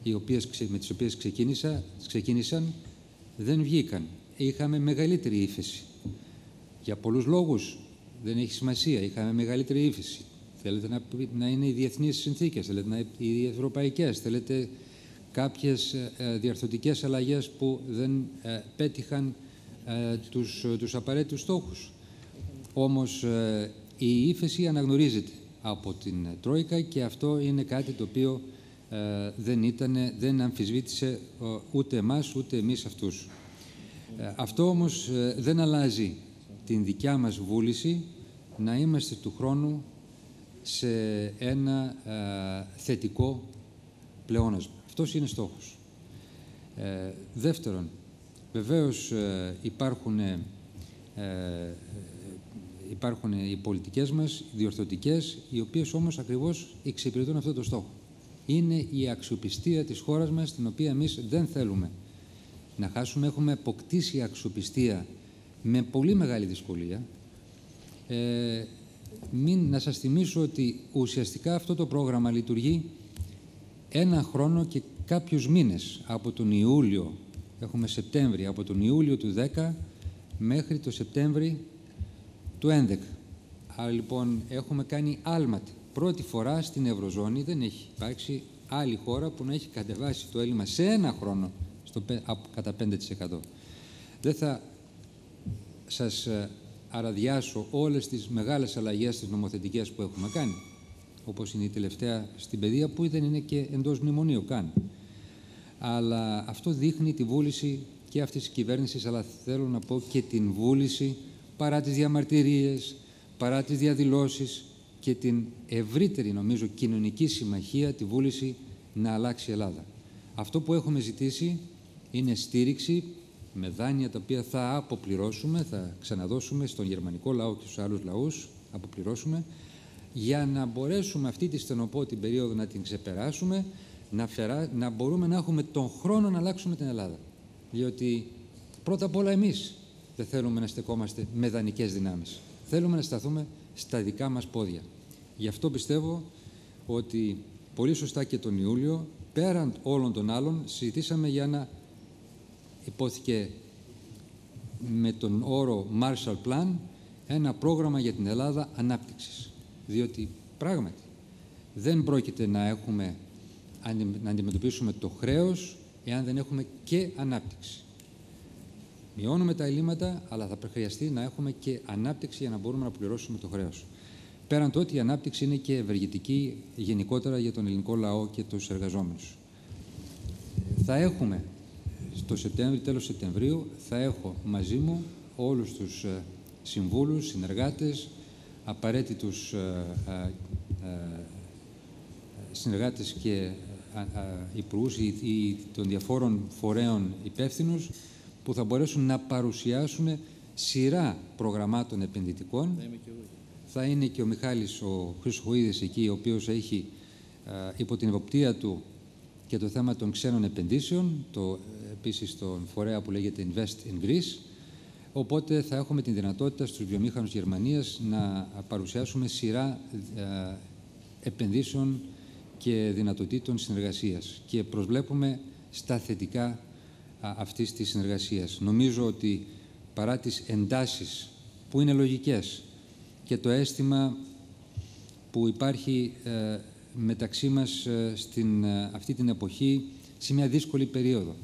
οι οποίες, με τις οποίες ξεκίνησα, ξεκίνησαν δεν βγήκαν. Είχαμε μεγαλύτερη ύφεση. Για πολλούς λόγους δεν έχει σημασία. Είχαμε μεγαλύτερη ύφεση. Θέλετε να, να είναι οι διεθνείς συνθήκες, θέλετε να είναι οι ευρωπαϊκές, θέλετε κάποιες ε, διαρθωτικές αλλαγές που δεν ε, πέτυχαν ε, τους, τους απαραίτητους στόχους. Όμως ε, η ύφεση αναγνωρίζεται από την Τρόικα και αυτό είναι κάτι το οποίο ε, δεν, ήτανε, δεν αμφισβήτησε ούτε εμάς ούτε εμείς αυτούς. Αυτό όμως δεν αλλάζει την δικιά μας βούληση να είμαστε του χρόνου σε ένα θετικό πλεόνασμα. Αυτός είναι στόχος. δεύτερον, Βεβαίως ε, υπάρχουν, ε, ε, υπάρχουν οι πολιτικές μας, οι διορθωτικές, οι οποίες όμως ακριβώς εξυπηρετούν αυτό το στόχο. Είναι η αξιοπιστία της χώρας μας, την οποία εμείς δεν θέλουμε να χάσουμε. Έχουμε αποκτήσει αξιοπιστία με πολύ μεγάλη δυσκολία. Ε, μην, να σας θυμίσω ότι ουσιαστικά αυτό το πρόγραμμα λειτουργεί ένα χρόνο και κάποιους μήνες από τον Ιούλιο Έχουμε Σεπτέμβρη, από τον Ιούλιο του 10 μέχρι το Σεπτέμβρη του 11. Άρα λοιπόν έχουμε κάνει άλματι. Πρώτη φορά στην Ευρωζώνη δεν έχει υπάρξει άλλη χώρα που να έχει κατεβάσει το έλλειμμα σε ένα χρόνο στο, κατά 5%. Δεν θα σας ε, αραδιάσω όλες τις μεγάλες αλλαγές τις νομοθετικές που έχουμε κάνει, όπως είναι η τελευταία στην παιδεία που δεν είναι και εντός μνημονίου καν αλλά αυτό δείχνει τη βούληση και αυτής της κυβέρνησης, αλλά θέλω να πω και την βούληση παρά τις διαμαρτυρίες, παρά τις διαδηλώσεις και την ευρύτερη, νομίζω, κοινωνική συμμαχία, τη βούληση να αλλάξει η Ελλάδα. Αυτό που έχουμε ζητήσει είναι στήριξη με δάνεια τα οποία θα αποπληρώσουμε, θα ξαναδώσουμε στον γερμανικό λαό και στους άλλους λαούς, αποπληρώσουμε, για να μπορέσουμε αυτή τη στενοπό περίοδο να την ξεπεράσουμε να, φερά, να μπορούμε να έχουμε τον χρόνο να αλλάξουμε την Ελλάδα. Διότι πρώτα απ' όλα εμείς δεν θέλουμε να στεκόμαστε με δανεικές δυνάμεις. Θέλουμε να σταθούμε στα δικά μας πόδια. Γι' αυτό πιστεύω ότι πολύ σωστά και τον Ιούλιο, πέραν όλων των άλλων, συζητήσαμε για να υπόθηκε με τον όρο Marshall Plan ένα πρόγραμμα για την Ελλάδα ανάπτυξης. Διότι πράγματι δεν πρόκειται να έχουμε να αντιμετωπίσουμε το χρέος εάν δεν έχουμε και ανάπτυξη. Μειώνουμε τα ελλείμματα, αλλά θα χρειαστεί να έχουμε και ανάπτυξη για να μπορούμε να πληρώσουμε το χρέος. Πέραν το ότι η ανάπτυξη είναι και ευεργετική γενικότερα για τον ελληνικό λαό και τους εργαζόμενους. Θα έχουμε στο Σεπτέμβριο, τέλος Σεπτεμβρίου, θα έχω μαζί μου όλους τους ε, συμβούλους, συνεργάτες, απαραίτητους ε, ε, ε, συνεργάτες και υπουργούς ή των διαφόρων φορέων υπεύθυνους που θα μπορέσουν να παρουσιάσουν σειρά προγραμμάτων επενδυτικών. Θα είναι και ο Μιχάλης ο Χρυσοχοίδης εκεί, ο οποίος έχει υπό την εποπτεία του και το θέμα των ξένων επενδύσεων, το, επίσης τον φορέα που λέγεται Invest in Greece, Οπότε θα έχουμε την δυνατότητα στους βιομήχανους Γερμανίας να παρουσιάσουμε σειρά ε, επενδύσεων και δυνατοτήτων συνεργασίας και προσβλέπουμε στα θετικά αυτής της συνεργασίας. Νομίζω ότι παρά τις εντάσεις που είναι λογικές και το αίσθημα που υπάρχει ε, μεταξύ μας ε, στην αυτή την εποχή σε μια δύσκολη περίοδο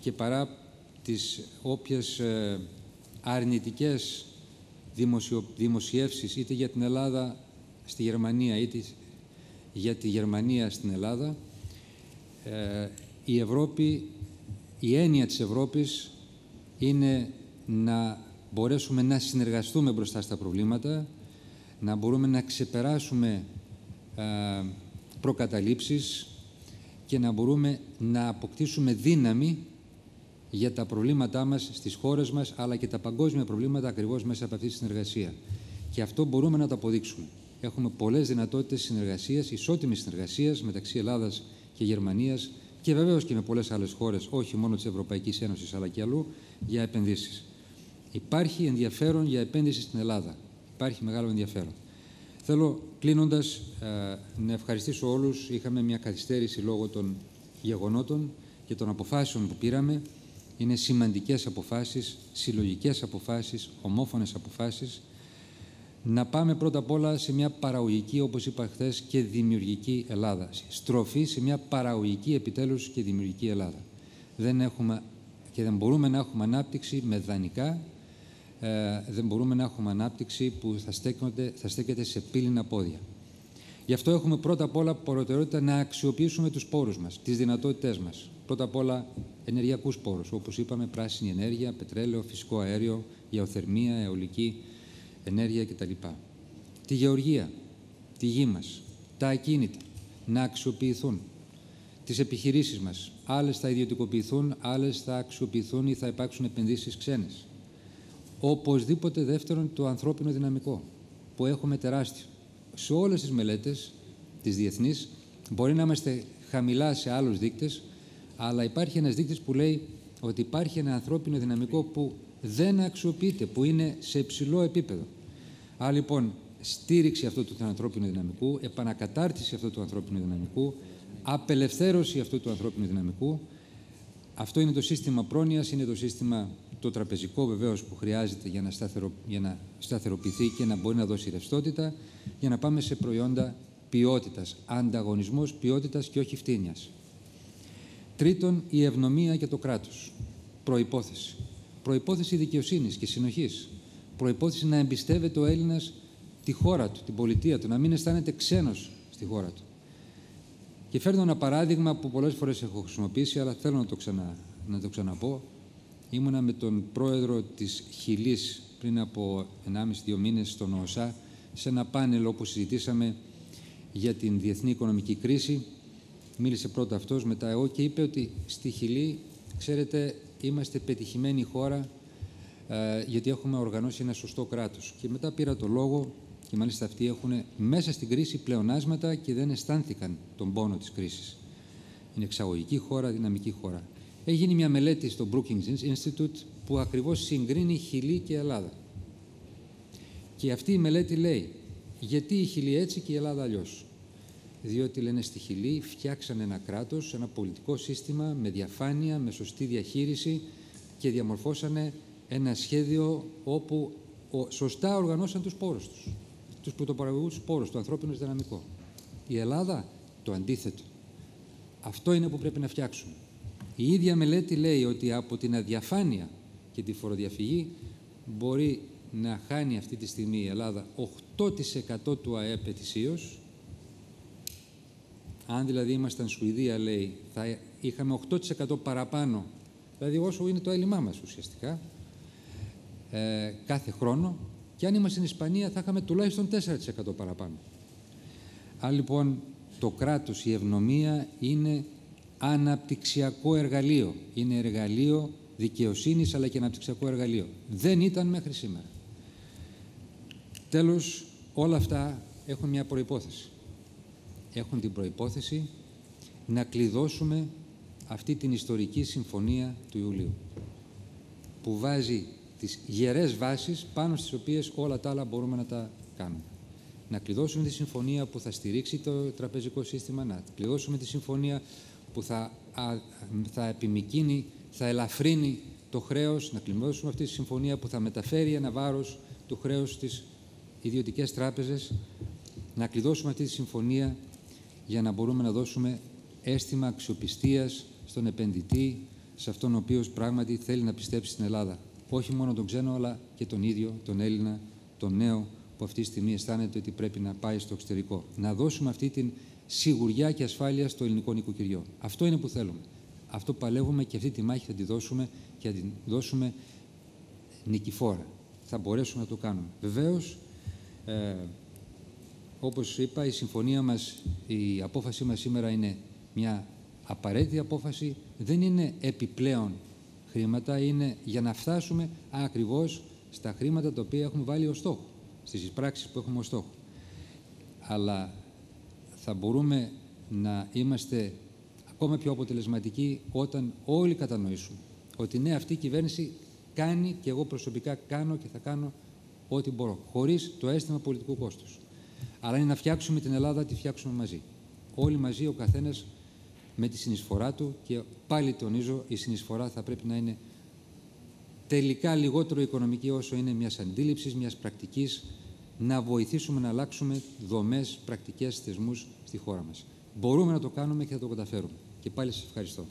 και παρά τις όποιες ε, αρνητικές δημοσιο, δημοσιεύσεις είτε για την Ελλάδα στη Γερμανία είτε για τη Γερμανία στην Ελλάδα ε, η Ευρώπη, η έννοια της Ευρώπης είναι να μπορέσουμε να συνεργαστούμε μπροστά στα προβλήματα, να μπορούμε να ξεπεράσουμε ε, προκαταλήψεις και να μπορούμε να αποκτήσουμε δύναμη για τα προβλήματά μας στις χώρες μας, αλλά και τα παγκόσμια προβλήματα ακριβώς μέσα από αυτή τη συνεργασία. Και αυτό μπορούμε να το αποδείξουμε. Έχουμε πολλές δυνατότητες συνεργασίας, ισότιμης συνεργασίας μεταξύ Ελλάδας και Γερμανίας και βεβαίως και με πολλές άλλες χώρες, όχι μόνο της Ευρωπαϊκής Ένωσης, αλλά και αλλού, για επενδύσεις. Υπάρχει ενδιαφέρον για επένδυση στην Ελλάδα. Υπάρχει μεγάλο ενδιαφέρον. Θέλω κλείνοντας ε, να ευχαριστήσω όλους. Είχαμε μια καθυστέρηση λόγω των γεγονότων και των αποφάσεων που πήραμε είναι σημαντικές αποφάσεις, συλλογικές αποφάσεις, ομόφωνες αποφάσεις, να πάμε πρώτα απ' όλα σε μια παραγωγική, όπως είπα χθες, και δημιουργική Ελλάδα. Στροφή σε μια παραγωγική επιτέλους και δημιουργική Ελλάδα. Δεν έχουμε και δεν μπορούμε να έχουμε ανάπτυξη με δανεικά, ε, δεν μπορούμε να έχουμε ανάπτυξη που θα, στέκονται, θα στέκεται σε πύληνα πόδια. Γι' αυτό έχουμε πρώτα απ' όλα προτεραιότητα να αξιοποιήσουμε τους πόρους μας, τις δυνατότητές μας. Πρώτα απ' όλα ενεργειακούς πόρους, όπως είπαμε πράσινη ενέργεια, πετρέλαιο, φυσικό αέριο, γεωθερμία, αιωλική ενέργεια κτλ. Τη γεωργία, τη γη μας, τα ακίνητα, να αξιοποιηθούν. Τις επιχειρήσεις μας, άλλες θα ιδιωτικοποιηθούν, άλλες θα αξιοποιηθούν ή θα υπάρξουν επενδύσεις ξένες. Οπωσδήποτε δεύτερον το ανθρώπινο δυναμικό, που έχουμε τεράστιο. Σε όλες τις μελέτες, τις διεθνείς, μπορεί να είμαστε χαμηλά σε άλλους δείκτες, αλλά υπάρχει ένας δείκτης που λέει ότι υπάρχει ένα ανθρώπινο δυναμικό που δεν αξιοποιείται, που είναι σε υψηλό επίπεδο. Άρα λοιπόν, στήριξη αυτού του ανθρώπινου δυναμικού, επανακατάρτιση αυτού του ανθρώπινου δυναμικού, απελευθέρωση αυτού του ανθρώπινου δυναμικού. Αυτό είναι το σύστημα πρόνοιας, είναι το σύστημα το τραπεζικό βεβαίως που χρειάζεται για να, σταθερο, για να σταθεροποιηθεί και να μπορεί να δώσει ρευστότητα, για να πάμε σε προϊόντα ποιότητας, ανταγωνισμός ποιότητας και όχι φτύνιας. Τρίτον, η ευνομία και το κράτος. Προϋπόθεση. Προϋπόθεση δικαιοσύνης και συνοχής. Προϋπόθεση να εμπιστεύεται ο Έλληνας τη χώρα του, την πολιτεία του, να μην αισθάνεται ξένος στη χώρα του. Και φέρνω ένα παράδειγμα που πολλές φορές έχω χρησιμοποιήσει, αλλά θέλω να το, ξανα, να το ξαναπώ. Ήμουνα με τον πρόεδρο της Χιλής πριν από 1,5-2 μήνες στον ΟΣΑ, σε ένα πάνελ όπου συζητήσαμε για την διεθνή οικονομική κρίση Μίλησε πρώτα αυτός, μετά εγώ και είπε ότι στη Χιλή, ξέρετε, είμαστε πετυχημένη χώρα ε, γιατί έχουμε οργανώσει ένα σωστό κράτος. Και μετά πήρα το λόγο και μάλιστα αυτοί έχουν μέσα στην κρίση πλεονάσματα και δεν αισθάνθηκαν τον πόνο της κρίσης. Είναι εξαγωγική χώρα, δυναμική χώρα. Έγινε μια μελέτη στο Brookings Institute που ακριβώς συγκρίνει Χιλή και Ελλάδα. Και αυτή η μελέτη λέει γιατί η Χιλή έτσι και η Ελλάδα αλλιώς; Διότι λένε στη Χιλή φτιάξαν ένα κράτος, ένα πολιτικό σύστημα με διαφάνεια, με σωστή διαχείριση και διαμορφώσανε ένα σχέδιο όπου σωστά οργανώσαν τους πόρους τους, τους πρωτοπαραγωγούς πόρους, το ανθρώπινο δυναμικό. Η Ελλάδα το αντίθετο. Αυτό είναι που πρέπει να φτιάξουμε. Η ίδια μελέτη λέει ότι από την αδιαφάνεια και τη φοροδιαφυγή μπορεί να χάνει αυτή τη στιγμή η Ελλάδα 8% του ΑΕΠ ετησίως αν δηλαδή ήμασταν Σουηδία, λέει, θα είχαμε 8% παραπάνω, δηλαδή όσο είναι το έλλειμμά μας ουσιαστικά, ε, κάθε χρόνο και αν ήμασταν στην Ισπανία θα είχαμε τουλάχιστον 4% παραπάνω. Άρα λοιπόν το κράτος, η ευνομία είναι αναπτυξιακό εργαλείο. Είναι εργαλείο δικαιοσύνης αλλά και αναπτυξιακό εργαλείο. Δεν ήταν μέχρι σήμερα. Τέλος, όλα αυτά έχουν μια προϋπόθεση. Έχουν την προϋπόθεση να κλειδώσουμε αυτή την ιστορική συμφωνία του Ιουλίου που βάζει τις γερές βάσεις πάνω στις οποίες όλα τα άλλα μπορούμε να τα κάνουμε. Να κλειδώσουμε τη συμφωνία που θα στηρίξει το τραπεζικό σύστημα, να κλειδώσουμε τη συμφωνία που θα, θα επιμικίνει, θα ελαφρύνει το χρέος, να κλειδώσουμε αυτή τη συμφωνία που θα μεταφέρει ένα βάρος του χρέους στις ιδιωτικές τράπεζες, να κλειδώσουμε αυτή τη συμφωνία για να μπορούμε να δώσουμε αίσθημα αξιοπιστίας στον επενδυτή, σε αυτόν ο οποίος πράγματι θέλει να πιστέψει στην Ελλάδα. Όχι μόνο τον ξένο, αλλά και τον ίδιο, τον Έλληνα, τον νέο, που αυτή τη στιγμή αισθάνεται ότι πρέπει να πάει στο εξωτερικό. Να δώσουμε αυτή την σιγουριά και ασφάλεια στο ελληνικό νοικοκυριό. Αυτό είναι που θέλουμε. Αυτό παλεύουμε και αυτή τη μάχη θα τη δώσουμε και θα τη δώσουμε νικηφόρα. Θα μπορέσουμε να το κάνουμε. Βεβαίως, ε, όπως είπα, η συμφωνία μας, η απόφασή μας σήμερα είναι μια απαραίτητη απόφαση, δεν είναι επιπλέον χρήματα, είναι για να φτάσουμε ακριβώς στα χρήματα τα οποία έχουμε βάλει ως στόχο, στις πράξεις που έχουμε ως στόχο. Αλλά θα μπορούμε να είμαστε ακόμα πιο αποτελεσματικοί όταν όλοι κατανοήσουμε ότι ναι, αυτή η κυβέρνηση κάνει και εγώ προσωπικά κάνω και θα κάνω ό,τι μπορώ, χωρίς το αίσθημα πολιτικού κόστους. Αλλά είναι να φτιάξουμε την Ελλάδα, τη φτιάξουμε μαζί. Όλοι μαζί, ο καθένας με τη συνεισφορά του και πάλι τονίζω, η συνεισφορά θα πρέπει να είναι τελικά λιγότερο οικονομική όσο είναι μιας αντίληψης, μιας πρακτικής, να βοηθήσουμε να αλλάξουμε δομές, πρακτικές, θεσμούς στη χώρα μας. Μπορούμε να το κάνουμε και θα το καταφέρουμε. Και πάλι σας ευχαριστώ.